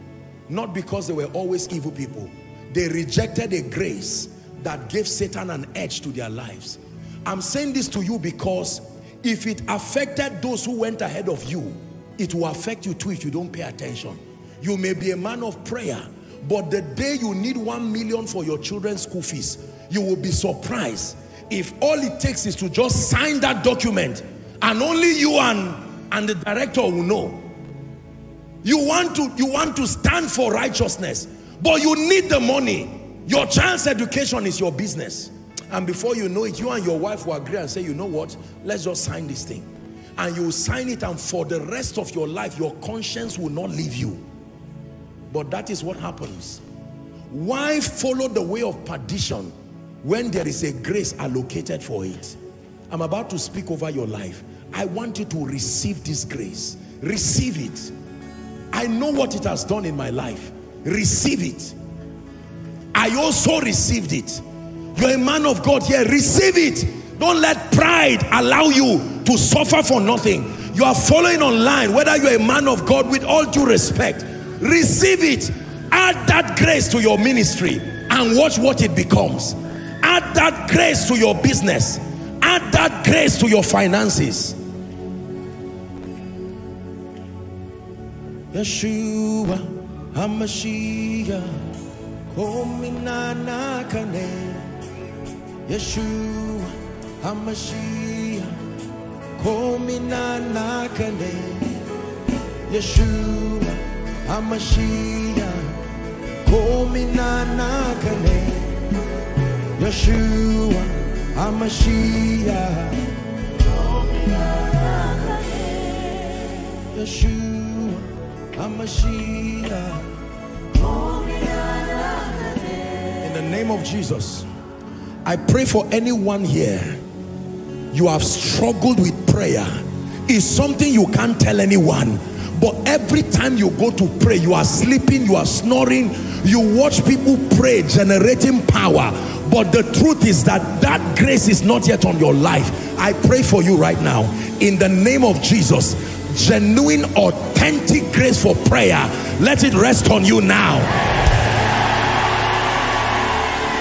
Not because they were always evil people. They rejected a grace that gave Satan an edge to their lives. I'm saying this to you because if it affected those who went ahead of you, it will affect you too if you don't pay attention. You may be a man of prayer, but the day you need one million for your children's school fees, you will be surprised if all it takes is to just sign that document and only you and, and the director will know you want to, you want to stand for righteousness, but you need the money. Your child's education is your business. And before you know it, you and your wife will agree and say, you know what, let's just sign this thing. And you sign it and for the rest of your life, your conscience will not leave you. But that is what happens. Why follow the way of perdition when there is a grace allocated for it? I'm about to speak over your life. I want you to receive this grace. Receive it. I know what it has done in my life. Receive it. I also received it. You're a man of God here. Receive it. Don't let pride allow you to suffer for nothing. You are following online, whether you're a man of God with all due respect. Receive it. Add that grace to your ministry and watch what it becomes. Add that grace to your business. Add that grace to your finances. Yeshua HaMashiach Hominana Kane. Yeshua HaMashiach Hominana Kane. Yeshua HaMashiach Hominana Kane. Yeshua HaMashiach Yeshua in the name of Jesus, I pray for anyone here. You have struggled with prayer. It's something you can't tell anyone. But every time you go to pray, you are sleeping, you are snoring, you watch people pray, generating power. But the truth is that that grace is not yet on your life. I pray for you right now. In the name of Jesus, genuine, authentic grace for prayer, let it rest on you now.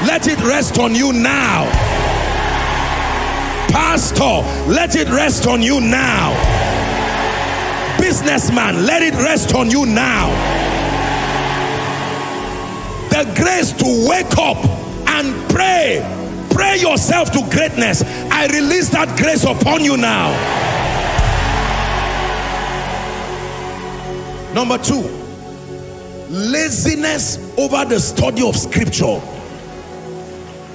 Let it rest on you now. Pastor, let it rest on you now. Businessman, let it rest on you now. The grace to wake up and pray. Pray yourself to greatness. I release that grace upon you now. Number two, laziness over the study of scripture.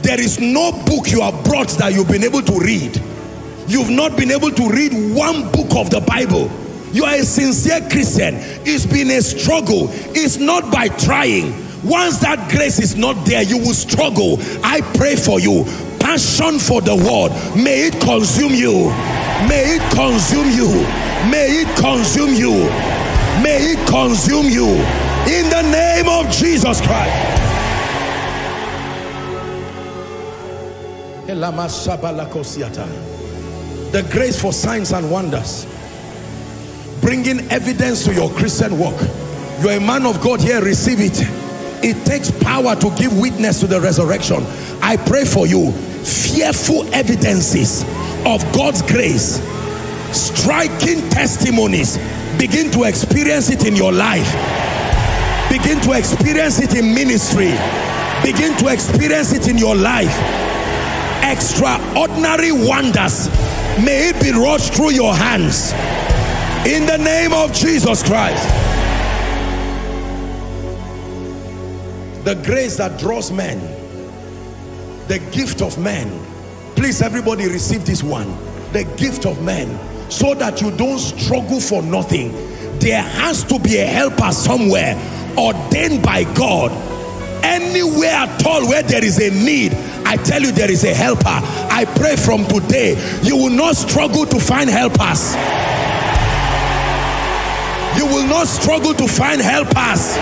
There is no book you have brought that you've been able to read. You've not been able to read one book of the Bible. You are a sincere Christian. It's been a struggle. It's not by trying. Once that grace is not there, you will struggle. I pray for you. Passion for the word. May it consume you. May it consume you. May it consume you may it consume you in the name of Jesus Christ. The grace for signs and wonders. bringing evidence to your Christian work. You're a man of God here, receive it. It takes power to give witness to the resurrection. I pray for you. Fearful evidences of God's grace, striking testimonies, begin to experience it in your life. Begin to experience it in ministry. Begin to experience it in your life. Extraordinary wonders. May it be wrought through your hands. In the name of Jesus Christ. The grace that draws men. The gift of men. Please everybody receive this one. The gift of men. So that you don't struggle for nothing. There has to be a helper somewhere ordained by God. Anywhere at all where there is a need I tell you there is a helper. I pray from today you will not struggle to find helpers. You will not struggle to find helpers.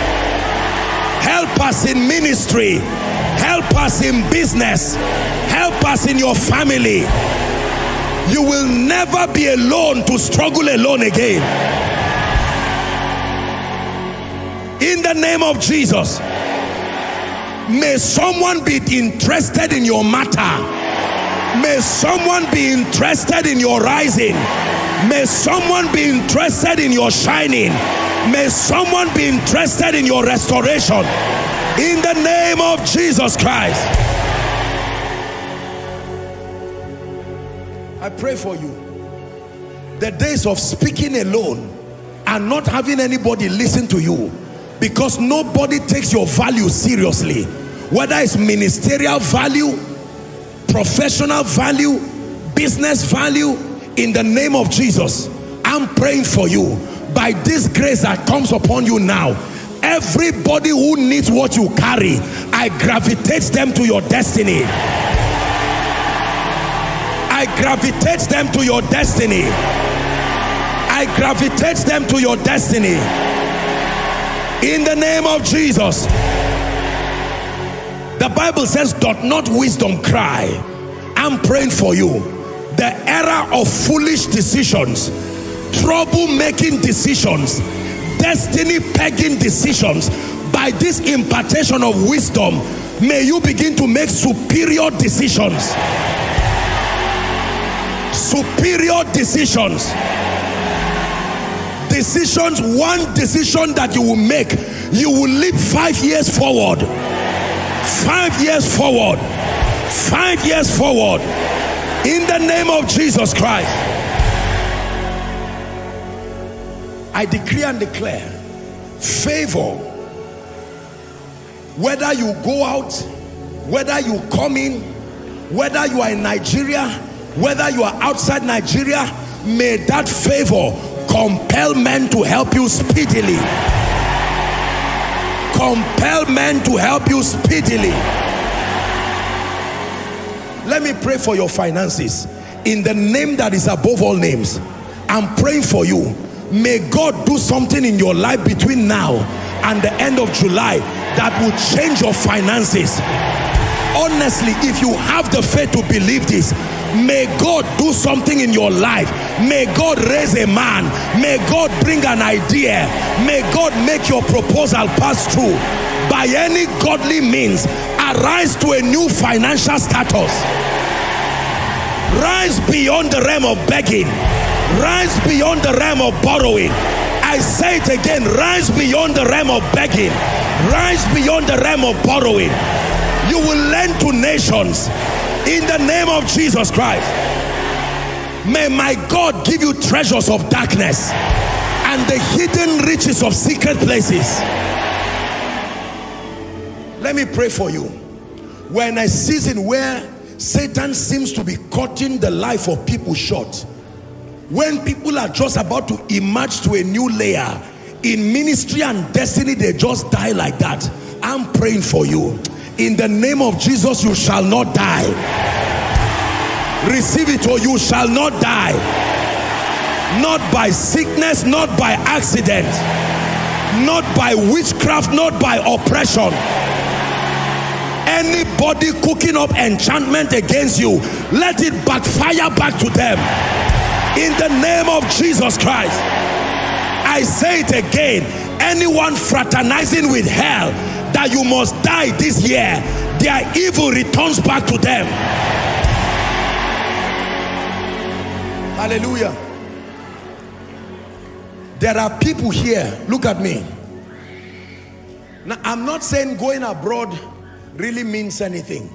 Help us in ministry. Help us in business. Help us in your family you will never be alone to struggle alone again. In the name of Jesus may someone be interested in your matter. May someone be interested in your rising. May someone be interested in your shining. May someone be interested in your restoration. In the name of Jesus Christ I pray for you. The days of speaking alone and not having anybody listen to you because nobody takes your value seriously. Whether it's ministerial value professional value business value in the name of Jesus I'm praying for you. By this grace that comes upon you now everybody who needs what you carry I gravitate them to your destiny I gravitate them to your destiny. I gravitate them to your destiny. In the name of Jesus. The Bible says doth not wisdom cry? I'm praying for you. The era of foolish decisions trouble making decisions destiny pegging decisions by this impartation of wisdom may you begin to make superior decisions superior decisions. Decisions one decision that you will make you will leap five years forward. Five years forward. Five years forward. In the name of Jesus Christ. I decree and declare favor. Whether you go out whether you come in whether you are in Nigeria whether you are outside Nigeria may that favor compel men to help you speedily. Compel men to help you speedily. Let me pray for your finances. In the name that is above all names I'm praying for you. May God do something in your life between now and the end of July that will change your finances. Honestly if you have the faith to believe this may God do something in your life. May God raise a man. May God bring an idea. May God make your proposal pass through. By any godly means arise to a new financial status. Rise beyond the realm of begging. Rise beyond the realm of borrowing. I say it again rise beyond the realm of begging. Rise beyond the realm of borrowing. You will lend to nations in the name of Jesus Christ. May my God give you treasures of darkness and the hidden riches of secret places. Let me pray for you. We're in a season where Satan seems to be cutting the life of people short. When people are just about to emerge to a new layer in ministry and destiny they just die like that. I'm praying for you in the name of Jesus you shall not die. Receive it or you shall not die. Not by sickness not by accident. Not by witchcraft not by oppression. Anybody cooking up enchantment against you let it backfire back to them. In the name of Jesus Christ. I say it again. Anyone fraternizing with hell that you must die this year, their evil returns back to them. Hallelujah. There are people here, look at me. Now, I'm not saying going abroad really means anything.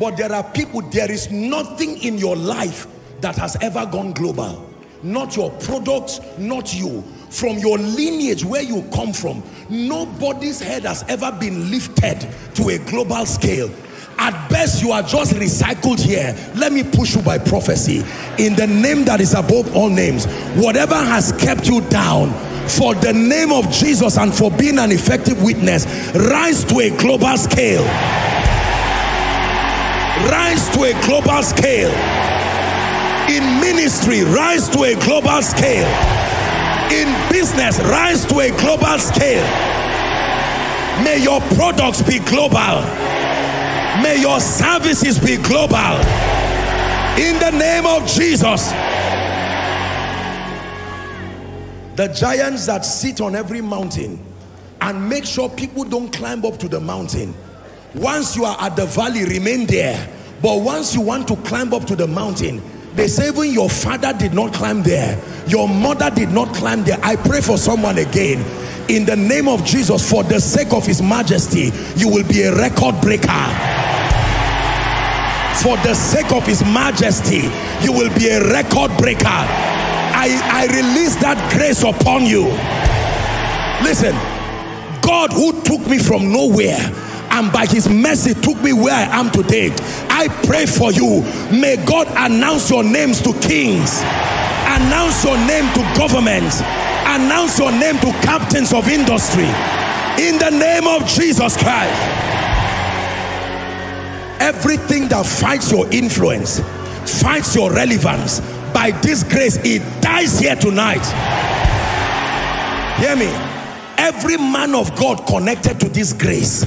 But there are people, there is nothing in your life that has ever gone global. Not your products, not you. From your lineage, where you come from, nobody's head has ever been lifted to a global scale. At best, you are just recycled here. Let me push you by prophecy. In the name that is above all names, whatever has kept you down, for the name of Jesus and for being an effective witness, rise to a global scale. Rise to a global scale. In ministry, rise to a global scale. In business, rise to a global scale. May your products be global. May your services be global. In the name of Jesus. The giants that sit on every mountain and make sure people don't climb up to the mountain. Once you are at the valley, remain there. But once you want to climb up to the mountain, they say even your father did not climb there. Your mother did not climb there. I pray for someone again. In the name of Jesus, for the sake of his majesty, you will be a record breaker. For the sake of his majesty, you will be a record breaker. I, I release that grace upon you. Listen, God who took me from nowhere and by his mercy took me where I am today. I pray for you. May God announce your names to kings, announce your name to governments, announce your name to captains of industry. In the name of Jesus Christ. Everything that fights your influence, fights your relevance, by this grace it dies here tonight hear me every man of God connected to this grace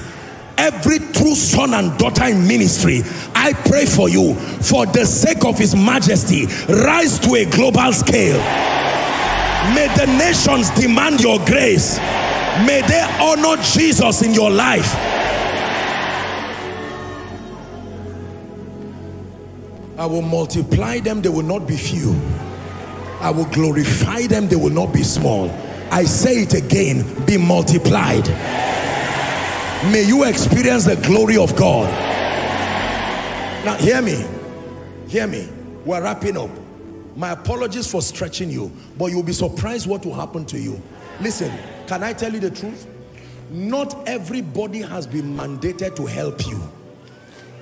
every true son and daughter in ministry I pray for you for the sake of his majesty rise to a global scale may the nations demand your grace may they honor Jesus in your life I will multiply them, they will not be few. I will glorify them, they will not be small. I say it again, be multiplied. May you experience the glory of God. Now hear me, hear me. We're wrapping up. My apologies for stretching you, but you'll be surprised what will happen to you. Listen, can I tell you the truth? Not everybody has been mandated to help you.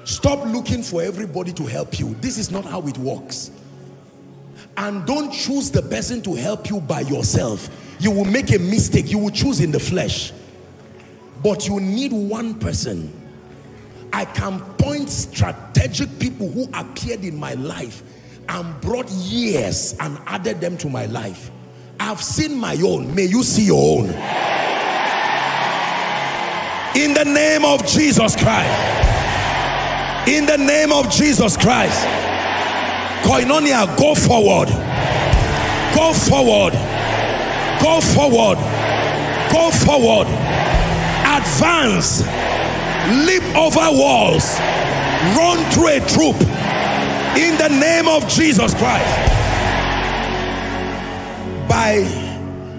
Stop looking for everybody to help you. This is not how it works. And don't choose the person to help you by yourself. You will make a mistake. You will choose in the flesh. But you need one person. I can point strategic people who appeared in my life and brought years and added them to my life. I've seen my own. May you see your own. In the name of Jesus Christ in the name of Jesus Christ koinonia go forward go forward go forward go forward advance leap over walls run through a troop in the name of Jesus Christ. By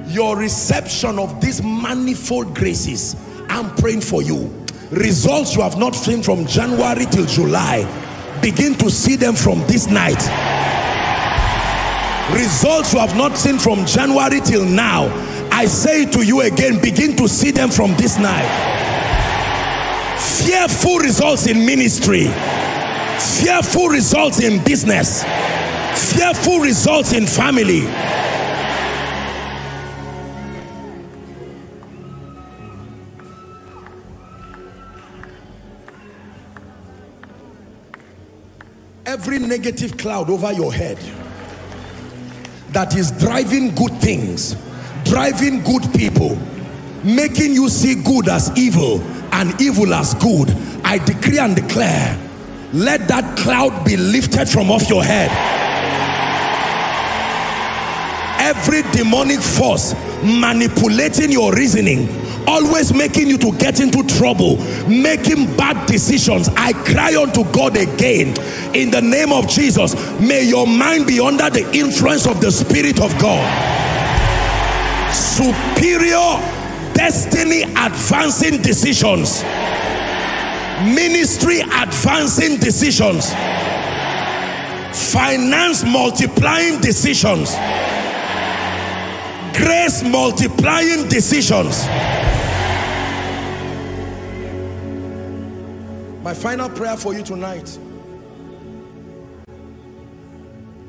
your reception of these manifold graces I'm praying for you. Results you have not seen from January till July begin to see them from this night. Results you have not seen from January till now I say to you again begin to see them from this night. Fearful results in ministry. Fearful results in business. Fearful results in family. Every negative cloud over your head that is driving good things, driving good people, making you see good as evil and evil as good, I decree and declare, let that cloud be lifted from off your head. every demonic force manipulating your reasoning always making you to get into trouble making bad decisions i cry unto god again in the name of jesus may your mind be under the influence of the spirit of god superior destiny advancing decisions. Ministry advancing decisions. Finance multiplying decisions. Grace multiplying decisions. My final prayer for you tonight.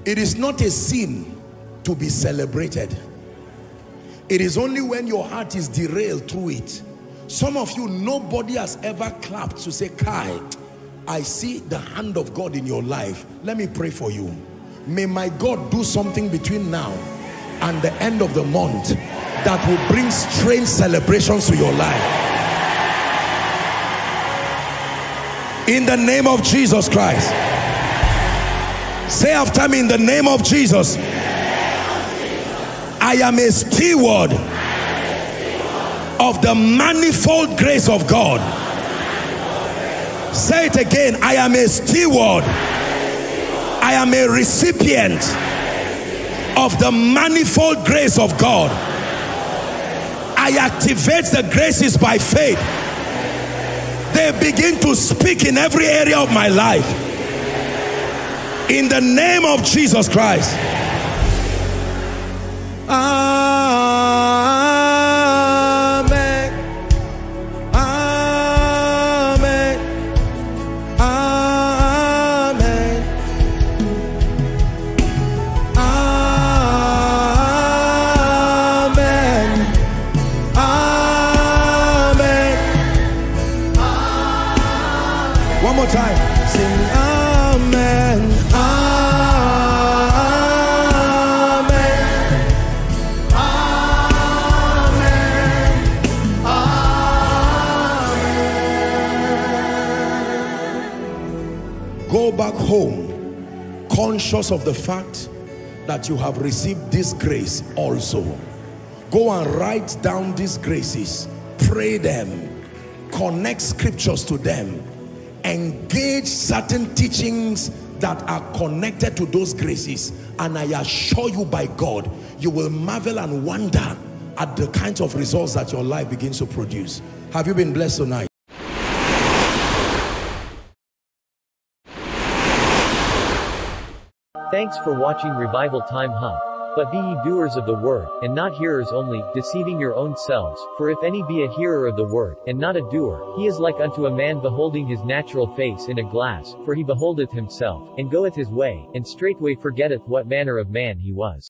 It is not a sin to be celebrated it is only when your heart is derailed through it some of you nobody has ever clapped to say kai I see the hand of God in your life. Let me pray for you. May my God do something between now and the end of the month that will bring strange celebrations to your life. In the name of Jesus Christ. Say after me in the name of Jesus. I am a steward of the manifold grace of God Say it again. I am a steward. I am a recipient of the manifold grace of God. I activate the graces by faith. They begin to speak in every area of my life. In the name of Jesus Christ. Amen. Conscious of the fact that you have received this grace also. Go and write down these graces, pray them, connect scriptures to them, engage certain teachings that are connected to those graces. And I assure you by God, you will marvel and wonder at the kinds of results that your life begins to produce. Have you been blessed tonight? Thanks for watching Revival Time Hub. But be ye doers of the word, and not hearers only, deceiving your own selves. For if any be a hearer of the word, and not a doer, he is like unto a man beholding his natural face in a glass, for he beholdeth himself, and goeth his way, and straightway forgetteth what manner of man he was.